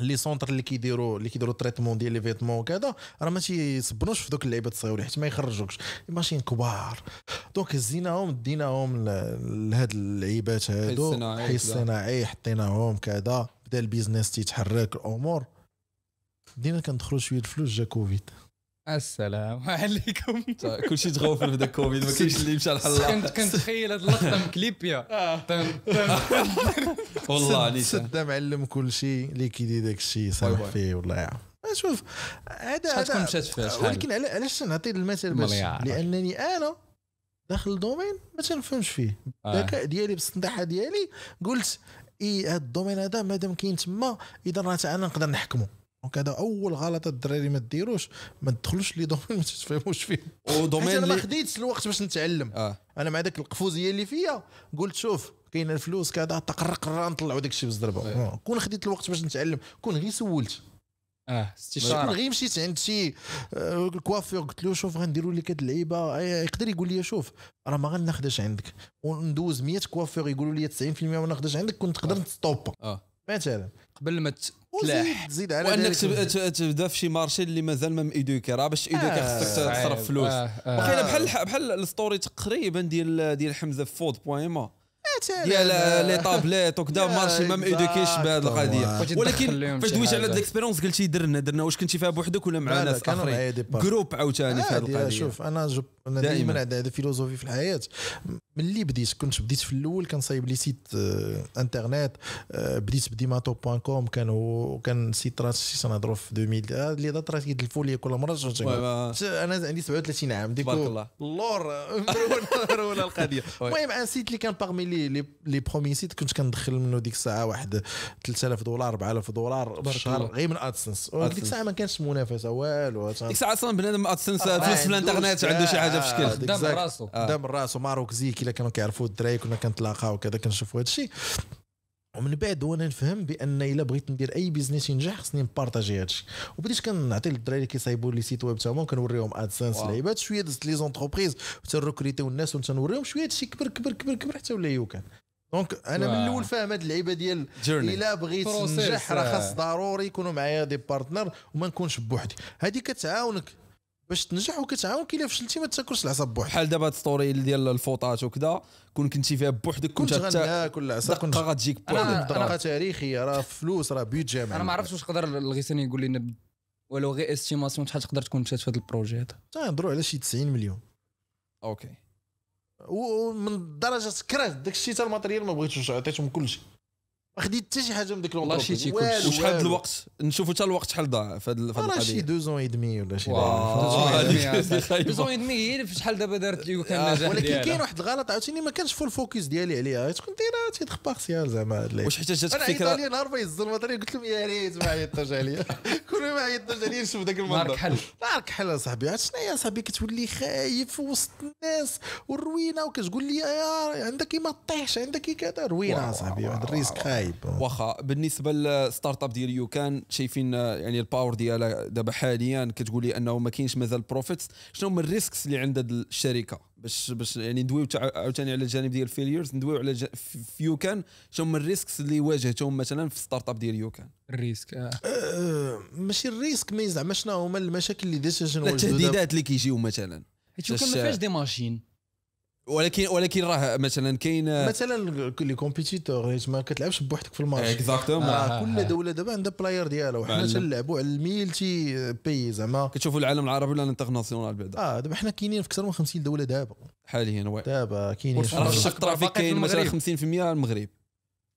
les centres اللي كيديروا اللي كيديروا ال traitement ديال les vêtements وكذا راه ما تيصبنوش في دوك اللعيبات الصغيره حيت ما يخرجوكش. machines كبار. دونك هزيناهم ديناهم لهاد اللعيبات هادو. حي. الصناعي حطيناهم كذا. بدأ البيزنس تيتحرك الأمور. بدينا كندخلوا شوية الفلوس جا كوفيد السلام عليكم. كلشي تغوفل في داك كوفيد ما كاينش اللي مشى الحل كنت كنتخيل هاد اللقطة من كليبيا تن- تن- والله نيشان. سد معلم كل شيء اللي كيدير داك الشيء باي. فيه والله. يعاون شوف هذا هذا مشات فيها؟ ولكن علا- علاش نعطي المثل باش. لأنني أنا داخل ال domaine ما تنفهمش فيه. آه. الذكاء ديالي بالصندحه ديالي قلت إي هذا ال domaine هذا مادام كاين تما إذا راه أنا نقدر نحكمه donc هذا أول غلط الدراري ما ديروش ما تدخلوش les domaines ما تتفهموش فيه و domaine أنا ما خديتش الوقت باش نتعلم. آه. أنا مع داك القفوزية اللي فيا قلت شوف كاين الفلوس كذا تقرق نطلعوا داك الشيء بالزربه آه. كون خديت الوقت باش نتعلم كون غير سولت. آه استشارة. غير مشيت عند شي آه، coiffeur قلت له شوف غنديروا لك هاد اللعيبه آه، يقدر يقول لي شوف راه ما غناخدهاش عندك. وندوز 100 coiffeurs يقولوا لي 90% ما ناخدهاش عندك كنت تقدر تستوب. آه. مثلا. قبل ما تلاح. زيد على وأنك تبدأ في شي marché اللي مازال ما ميدوكي راه باش ايدوكي آه، خصك. تصرف فلوس. آه، آه. وقيلا بحال بحال ال story تقريبا ديال ديال حمزة Foodpoint.ma. مثلاً. ديال les tablettes وكذا marché ما ميدوكيش بهذه القضية ولكن فاش دويت على ال expérience قلتي درنا درنا واش كنتي فيها بوحدك ولا مع ناس آخرين. groupe عاوتاني في هذه القضية. شوف أنا جو أنا دائماً. عندي هذه فيلوزوفي في الحياة ملي بديت كنت بديت في الأول كنصايب لي سيت آه، إنترنت آه، بديت بديماتو بوان كوم كانوا كان سيت راه شي تنهضروا في 2000 آه، اللي دات راه كيدلفوا لي كل مرة أنا عندي 37 عام ديكو تبارك الله. اللور آه، مرونه القضية. المهم ان سيت اللي كان باغمي لي لي برومي سيت كنت كندخل منه ديك الساعة واحد 3000 دولار 4000 دولار في الشهر. غير من ادسنس وديك AdSense. الساعة ما كانش منافسة والو ديك الساعة أصلا بنادم ادسنس آه، فلوس في ما الإنترنت عنده شي حاجة كاع. في شكل ديك قدام زاك. راسو آه. قدام راسو ماروك زيك الا كانوا كيعرفوا الدراري كنا كنتلاقاو كذا كنشوفوا هذا الشيء ومن بعد وأنا نفهم بأن إلا بغيت ندير أي business ينجح خصني نبارطاجي هذا الشيء وبديت كنعطي للدراري كيصايبوا لي sites web تاعهم كنوريهم AdSense. لعيبات شوية دزت les entreprises وتنركريتيو الناس وتنوريهم شوية هذا الشيء كبر كبر كبر كبر حتى ولا YouCan donc أنا من. الأول فاهم هذه اللعيبة ديال journey إلا بغيت ننجح راه آه. خاص ضروري يكونوا معايا des partners وما نكونش بوحدي هذه كتعاونك باش تنجح وكتعاونك الا فشلتي ما تاكلش العصا بوحدك. بحال دابا story ديال الفوطات وكذا كون كنتي فيها بوحدك كنت حتى غناكل العصا كنت غتجيك بوحدك. دقه تاريخيه راه فلوس راه budget أنا ما عرفتش واش قدر الغيساني يقول لنا ب- ولو غير estimation شحال تقدر تكون مشات في هذا ال projet هذا. تنهضروا على شي 90 مليون. okay. ومن درجة كره داك الشيء تاع ال matériel ما بغيتوش عطيتهم كلشي. ما خديت حتى شي حاجة من ديك والله l'entreprise شيتي كلشي. وشحال د الوقت؟ نشوفوا حتى الوقت شحال ضاع في في هاد راه شي القضية deux ans et demi ولا شي. دوزون اي دمي. هي في شحال دابا دارت لي كان آه، النجاح ولكن كاين واحد الغلط عاوتاني ما كانش فول فوكس ديالي عليها. تكون دايرة تيدخ بارسيال زعما. واش حتى جاتك أنا عيطت فكره عليا نهار بيهز الماتريال قلت لهم يا ريت ما عيطتوش عليا. كل ما عيطتوش عليا نشوف ذاك نهار المنظر كحل. نهار كحل اصاحبي عرفت شنو هي صاحبي؟ كتولي خايف في وسط الناس والروينة وكتقول لي يا عندك ما طيحش عندك كذا. روينة صاحبي واحد الريسك خايب واخا بالنسبة للستارت أب ديال يوكان شايفين آه، يعني الباور ديالها دابا حاليا كتقولي أنه ما كاينش مازال بروفيتس شنو هما ال risks اللي عند الشركة؟ باش باش يعني ندويو عاوتاني على الجانب ديال ال failures ندويو على في في YouCan شنو هما ال risks اللي واجهتهم مثلا في ال startup ديال YouCan؟ ال risk آه. أه، ماشي ال risk mais زعما شنو هما المشاكل اللي déjà التهديدات اللي كيجيو مثلا. حيت كان ما فيهاش des machines ولكن ولكن راه مثلا كاين مثلا les compétiteurs ما كتلعبش بوحدك في الماتش. exactement آه آه، كل آه. دولة دابا عندها players ديالها وحنا. تنلعبوا على ال multi-pays زعما. كتشوفوا العالم العربي ولا ال international بعدا؟ آه دابا حنا كاينين في أكثر من 50 دولة دابا. حاليا oui. دابا كاينين في الشق في كاين مثلا المغرب. 50% المغرب.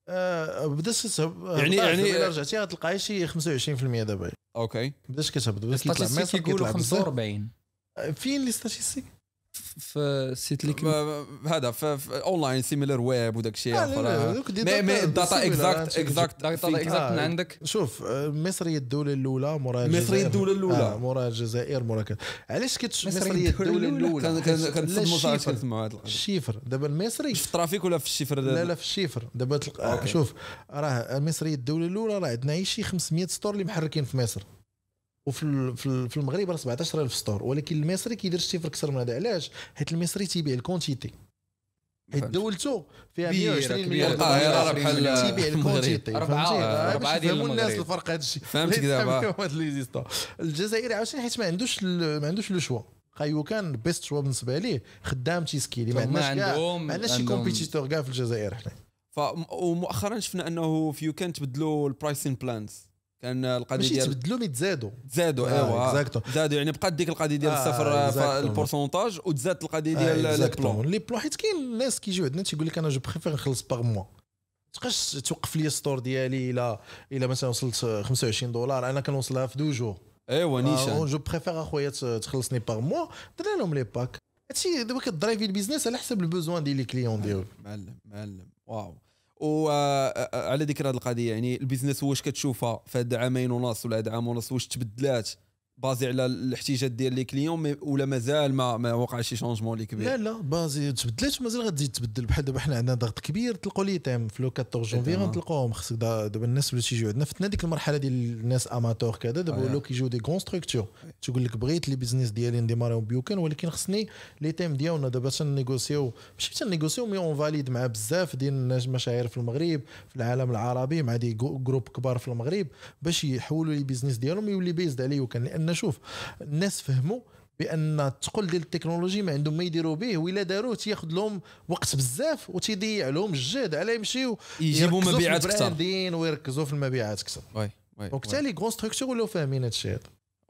آه بدات تهب يعني- يعني- الا رجعتي غتلقاي شي 25% دابا. okay. بدات كتهبط بدا كيطلع يقولوا بزاف. 45 آه، فين les statistiques في ال site اللي كنت ب- هذا في online Similarweb وداك الشيء لا، لا، آخر mais mais data ال data exacte exacte data exacte من آه. عندك شوف آه، مصر هي الدولة الأولى موراها مصر هي الجزائر. الدولة الأولى. آه موراها الجزائر موراها كذا علاش كتش مصر مصر هي هي الدولة الدولة الأولى. الأولى كان كان لا، كنتصدموا صراحة ال chiffre. كنسمعوا هذا. ال chiffre دابا المصري في ال traffic ولا في ال chiffre لا لا في ال chiffre دابا تلقى شوف راه مصر هي الدولة الأولى راه عندنا شي 500 store اللي محركين في مصر وفي في ال- في المغرب راه 17000 store ولكن المصري كيدير ال chiffre أكثر من هذا. علاش؟ حيت المصري تيبيع ال quantité. حيت فهمت. دولته فيها كبيرة، 120 كبيرة. مليون القاهرة راه بحال تيبيع. ال quantité فهمتي آه، ديال يفهموا الناس. الفرق هذا الشيء. فهمتك لا دابا. الجزائري عاوتاني حيت ما عندوش ما عندوش le choix. خايو كان best choix بالنسبة ليه خدام تيسكيلي. ما عندناش كاع ما عندناش شي compétiteur كاع في الجزائر حنا ومؤخرا شفنا أنه في YouCan تبدلوا ال pricing plans كان القضية ماشي ديال تبدلوا mais تزادوا تزادوا آه، أيوا exactly. زادوا يعني بقات ديك القضية ديال آه، الصفر. ال pourcentage وتزادت القضية آه، ديال les. plans les plans حيت كاين الناس كيجيو عندنا تيقول لك أنا je préfère نخلص par mois تبقاش توقف les stores ديالي إلى إلى مثلا وصلت 25 دولار أنا كنوصلها في deux jours أيوا نيشان. je préfère أخويا تخلصني par mois درنا لهم les packs هادشي دابا كدرايفي ال business على حسب ال besoins ديال les clients ديالو. معلم معلم. wow. وعلى ذكر هذه القضية يعني ال business واش كتشوفها في هاد عامين ونص ولا هاد عام ونص واش تبدلات؟ basée على الاحتياجات ديال les clients ولا مازال ما ما وقع شي changement اللي كبير لا لا basée تبدلات ومازال غتزيد تبدل بحال دابا حنا عندنا ضغط كبير تلقوا les thèmes في le 14 جونفي تمام. غنتلقاوهم خصك دا- دابا الناس اللي تيجيو عندنا فتنا ديك المرحلة ديال الناس amateurs كذا دابا آه. ولاو كيجيو des grandes structures تيقول لك بغيت les business ديالي نديماريهم ب YouCan ولكن خصني les thèmes ديالنا دابا تنيغوسيو ماشي تنيغوسيو mais on valide مع بزاف ديال الناس مشاهير في المغرب في العالم العربي مع des groupes كبار في المغرب باش يحولوا les business ديالهم يولي based على YouCan لأن شوف الناس فهموا بأن الثقل ديال التكنولوجي ما عندهم ما يديروا به ولا داروه تياخذ لهم وقت بزاف وتيضيع لهم الجهد. على يمشيو يجيبوا مبيعات أكثر. ويركزوا في المبيعات أكثر. oui oui وبالتالي grandes structures ولاو فاهمين هذا الشيء هذا.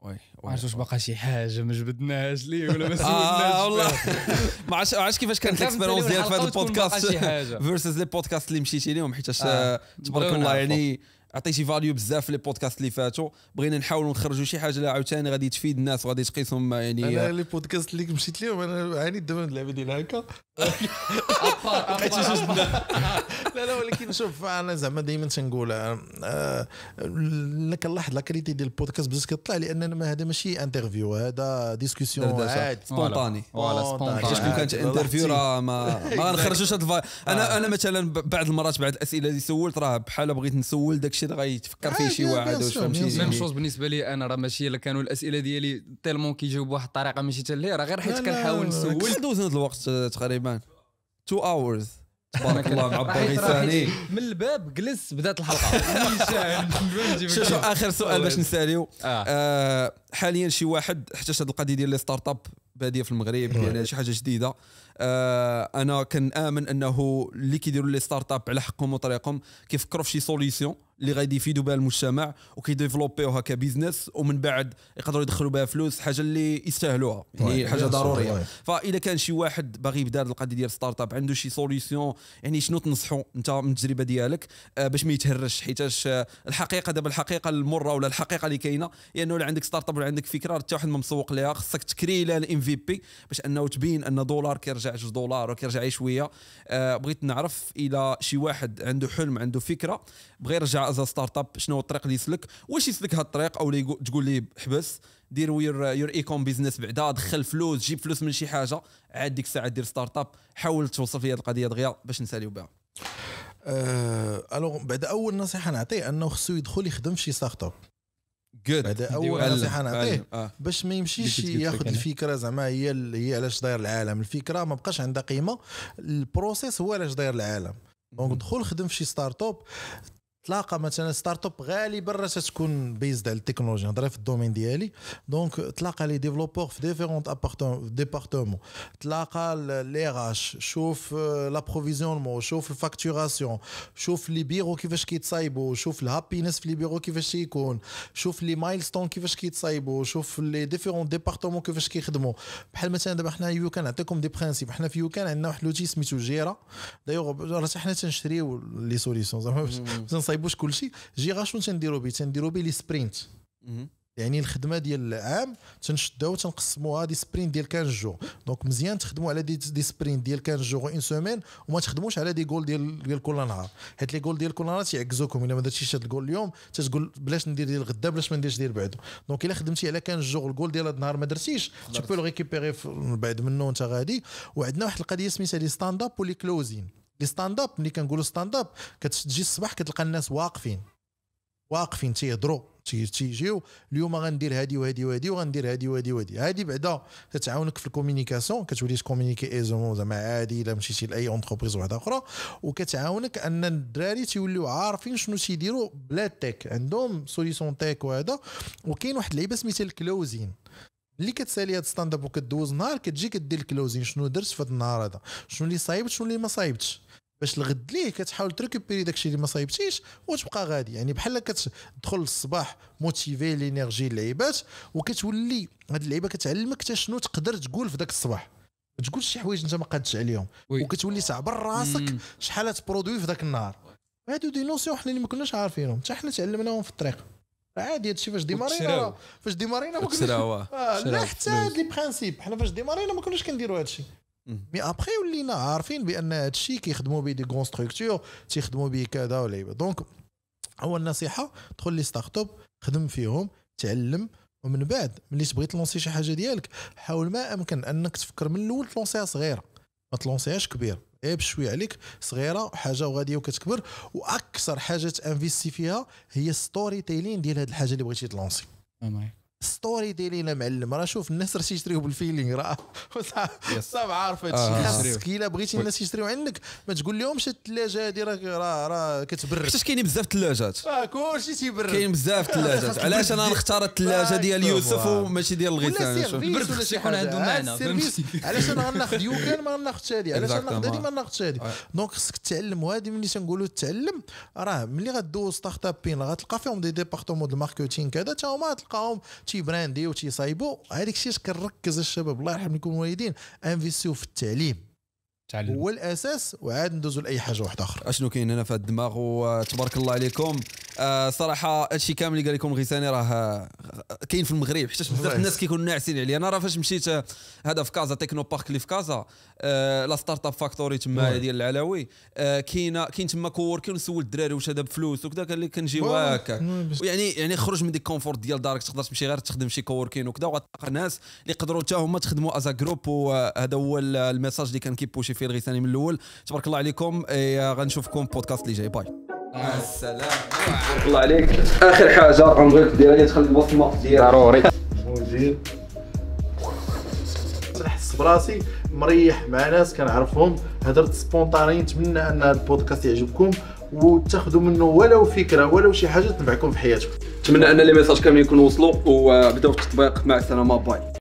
oui ما عرفتش واش باقا شي حاجة ما جبدناهاش ليه ولا ما آه والله. سولناش ما عرفتش ما عرفتش كيفاش كانت ال expérience ديالك في هذا ال podcast. versus les podcasts اللي مشيتي لهم حيت آه. تبارك الله. يعني عطيتي value بزاف في les podcasts اللي فاتوا بغينا نحاولوا نخرجوا شي حاجة اللي عاوتاني غادي تفيد الناس وغادي تقيسهم يعني أنا les podcasts اللي مشيت لهم أنا عانيت دابا من اللعبة ديال هكا لا لا ولكن شوف أنا زعما دائما تنقول آه، آه، لا كنلاحظ la qualité ديال البودكاست بزاف كطلع لأن ما هذا ماشي interview هذا discussion. عادي spontané voilà spontané. حيتاش كون كانت. interview لا، راه ما ما غنخرجوش هاد أنا أنا مثلا بعض المرات بعد الأسئلة اللي سولت راه بحال بغيت نسول داكشي اللي غيتفكر فيه شي واحد واش فهمتي. même chose بالنسبة لي أنا راه ماشي إلا كانوا الأسئلة ديالي tellement كيجاوب بواحد الطريقة ماشي حتى راه غير حيت كنحاول نسول. دوزنا هاد الوقت آه، تقريبا. 2 heures تبارك الله مع حيت راه باغي حيت من الباب جلس بدات الحلقة. شو شو آخر سؤال باش نسأليو. آه. آه حاليا شي واحد حتى هذه القضية ديال les startups بادية في المغرب يعني شي حاجة جديدة. آه أنا كنآمن أنه اللي كيديروا les startups على حقهم وطريقهم كيفكروا في شي solution اللي غادي يفيدوا بها المجتمع وكيديفلوبيوها ك business ومن بعد يقدروا يدخلوا بها فلوس حاجة اللي يستاهلوها. يعني حاجة ضرورية. فإذا كان شي واحد باغي يبدأ القضية ديال startup عنده شي solution يعني شنو تنصحوا أنت من التجربة ديالك آه باش ما يتهرش؟ حيتاش آه الحقيقة دابا الحقيقة المرة ولا الحقيقة اللي كاينة هي إنه عندك startup ولا عندك فكرة حتى واحد ما مسوق ليها خصك تكري لها ال MVP باش أنه تبين أن دولار كيرجع جوج دولار وكيرجع شوية آه بغيت نعرف إلى شي واحد عنده حلم عنده فكرة بغى يرجع as startup شنو الطريق اللي يسلك؟ واش يسلك هاد الطريق؟ أو تقول لي حبس دير your your own business بعدا دخل فلوس جيب فلوس من شي حاجة. عاد ديك الساعة دير startup. حاول توصل في هذه القضية دغيا باش نساليو بها. alors بعد أول نصيحة نعطيه أنه خصو يدخل يخدم في شي startup. جود بعد أول نصيحة نعطيه آه. باش ما يمشيش ياخذ. الفكرة زعما هي هي علاش داير العالم. الفكرة ما بقاش عندها قيمة. ال process هو علاش داير العالم. donc دخل خدم في شي startup. تلاقى مثلا startup غالبا راه تكون based على التكنولوجيا نهضر في ال domaine ديالي. donc تلاقى les développeurs في différents départements تلاقى les RH شوف l'approvisionnement شوف ال facturation شوف les bureaux كيفاش كيتصايبوا شوف ال happiness في les bureaux كيفاش يكون شوف les milestones كيفاش كيتصايبوا شوف les différents départements كيفاش كيخدموا. بحال مثلا دابا حنا YouCan نعطيكم des principes حنا في YouCan عندنا واحد l'outil سميتو Jira. دايوغ راه حنا تنشريو les solutions زعما نصايبوش كلشي؟ Jira شنو تنديرو به تنديرو به les sprints. يعني الخدمة ديال العام تنشدوها وتنقسموها des sprints ديال 15 جور donc مزيان تخدموا على des, des sprints ديال 15 جور une semaine وما تخدموش على des goals ديال ديال كل نهار. حيت les goals ديال كل نهار تيعكزوكم إلا ما درتيش هاد الجول اليوم تتقول بلاش ندير ديال غدا بلاش ما نديرش ديال بعدو. donc إلا خدمتي على 15 jours ال goal ديال هاد النهار ما درتيش tu peux récupérer بعد منه وانت غادي. وعندنا واحد القضية سميتها les stand up و les closing les stand up ملي كنقولوا stand up كتجي الصباح كتلقى الناس واقفين. واقفين تيهضروا تيجيو اليوم غندير هادي وهادي وهادي وغندير هادي وهادي وهادي. هادي بعدا كتعاونك في ال communication كتولي تكومينيكي ايزون زعما عادي الا مشيتي لأي entreprise واحدة أخرى. وكتعاونك أن الدراري تيوليو عارفين شنو تيديروا بلا تيك عندهم solution تيك وهذا. وكاين واحد اللعيبة سميتها ال closing اللي كتسالي هاد stand up وكدوز نهار كتجي كدير ال closing شنو درت في هاد النهار هذا؟ شنو اللي صايبت شنو اللي ما صايبتش. باش الغد ليه كتحاول تريكوبيري داكشي اللي ما صايبتيش وتبقى غادي. يعني بحال كتدخل الصباح motivé l'énergie اللعيبات وكتولي هاد اللعيبة كتعلمك حتى شنو تقدر تقول في ذاك الصباح. ما تقولش شي حوايج انت ما قادش عليهم. وكتولي تعبر راسك شحال تبرودوي في ذاك النهار. هادو des notions حنا اللي ما كناش عارفينهم حتى حنا تعلمناهم في الطريق. عادي هادشي فاش ديمارينا فاش ديمارينا ما كناش. آه لا حتى. هاد les principes. حنا فاش ديمارينا ما كناش كنديروا هادشي. mais après ولينا عارفين بأن هادشي كيخدموا به des grandes structures تيخدموا به كذا ولا donc أول نصيحة دخل les startups خدم فيهم تعلم ومن بعد ملي تبغي تلونسي شي حاجة ديالك حاول ما أمكن أنك تفكر من الأول تلونسيها صغيرة. ما تلونسيهاش كبير غير بشويه عليك صغيرة وحاجة وغادية وكتكبر وأكثر حاجة تأنفيستي فيها هي storytelling ديال هاد الحاجة اللي بغيتي تلونسي ستوري ديالي معلم. راه شوف الناس راه تيشريو بالفيلينغ راه. صعب عارف آه. هادشي يشريو. خاصك إلا بغيتي الناس يشريو عندك ما تقول لهمش الثلاجه هادي راه راه راه كتبرد. حيتاش كاينين بزاف الثلاجات آه كلشي تيبرد. كاين بزاف الثلاجات خاصك علاش أنا. نختار الثلاجه ديال يوسف. وماشي ديال الغيثان البرد شي يكون عنده آه، معنى،؟ علاش أنا غناخذ يوكان ما غناخذش هادي؟ علاش أنا ناخذ هادي ما ناخذش هادي؟ آه. دونك خصك تعلم وهادي ملي تنقولوا تعلم راه ملي غدوز ستارت ابين غتلقى فيهم دي ديبارتمون دو الماركتينغ كذا تا هما تلقاهم تيبرانديو تيصايبوا هذيك الشيء كنركز الشباب الله يرحم لكم الوالدين انفيستيو في التعليم. تعلم. هو الأساس وعاد ندوزوا لأي حاجة واحدة أخرى. أشنو كاين هنا في هاد الدماغ؟ وتبارك الله عليكم. آه صراحة هادشي كامل اللي قال لكم غيساني راه آه، كاين في المغرب. حيت بزاف الناس كيكونوا ناعسين عليه أنا راه فاش مشيت آه، هذا في كازا Technopark اللي في كازا آه la Startup Factory تما. ديال العلوي آه كاينة كاين تما coworking ونسول الدراري واش هذا بفلوس وكذا قال لي كنجيو oui. هكا يعني يعني خرج من ديك comfort ديال دارك تقدر تمشي غير تخدم شي coworking وكذا وغتلقى ناس اللي يقدروا حتى هما تخدموا as group وهذا هو ال- ال message اللي كان كيبوشي فيه الغيثاني من الأول. تبارك الله عليكم غنشوفكم بودكاست اللي جاي. bye. مع السلامة. الله عليك. آخر حاجة غنبغيك دير هي تخلي البصمه ديال ضروري. موجود. نحس براسي مريح مع ناس كنعرفهم. هدرت spontané نتمنى أن هذا البودكاست يعجبكم. وتاخذوا منه ولو فكرة ولو شي حاجة تنفعكم في حياتكم. نتمنى أن les messages كاملين يكونوا وصلوا وبداو في التطبيق مع السلامة. bye.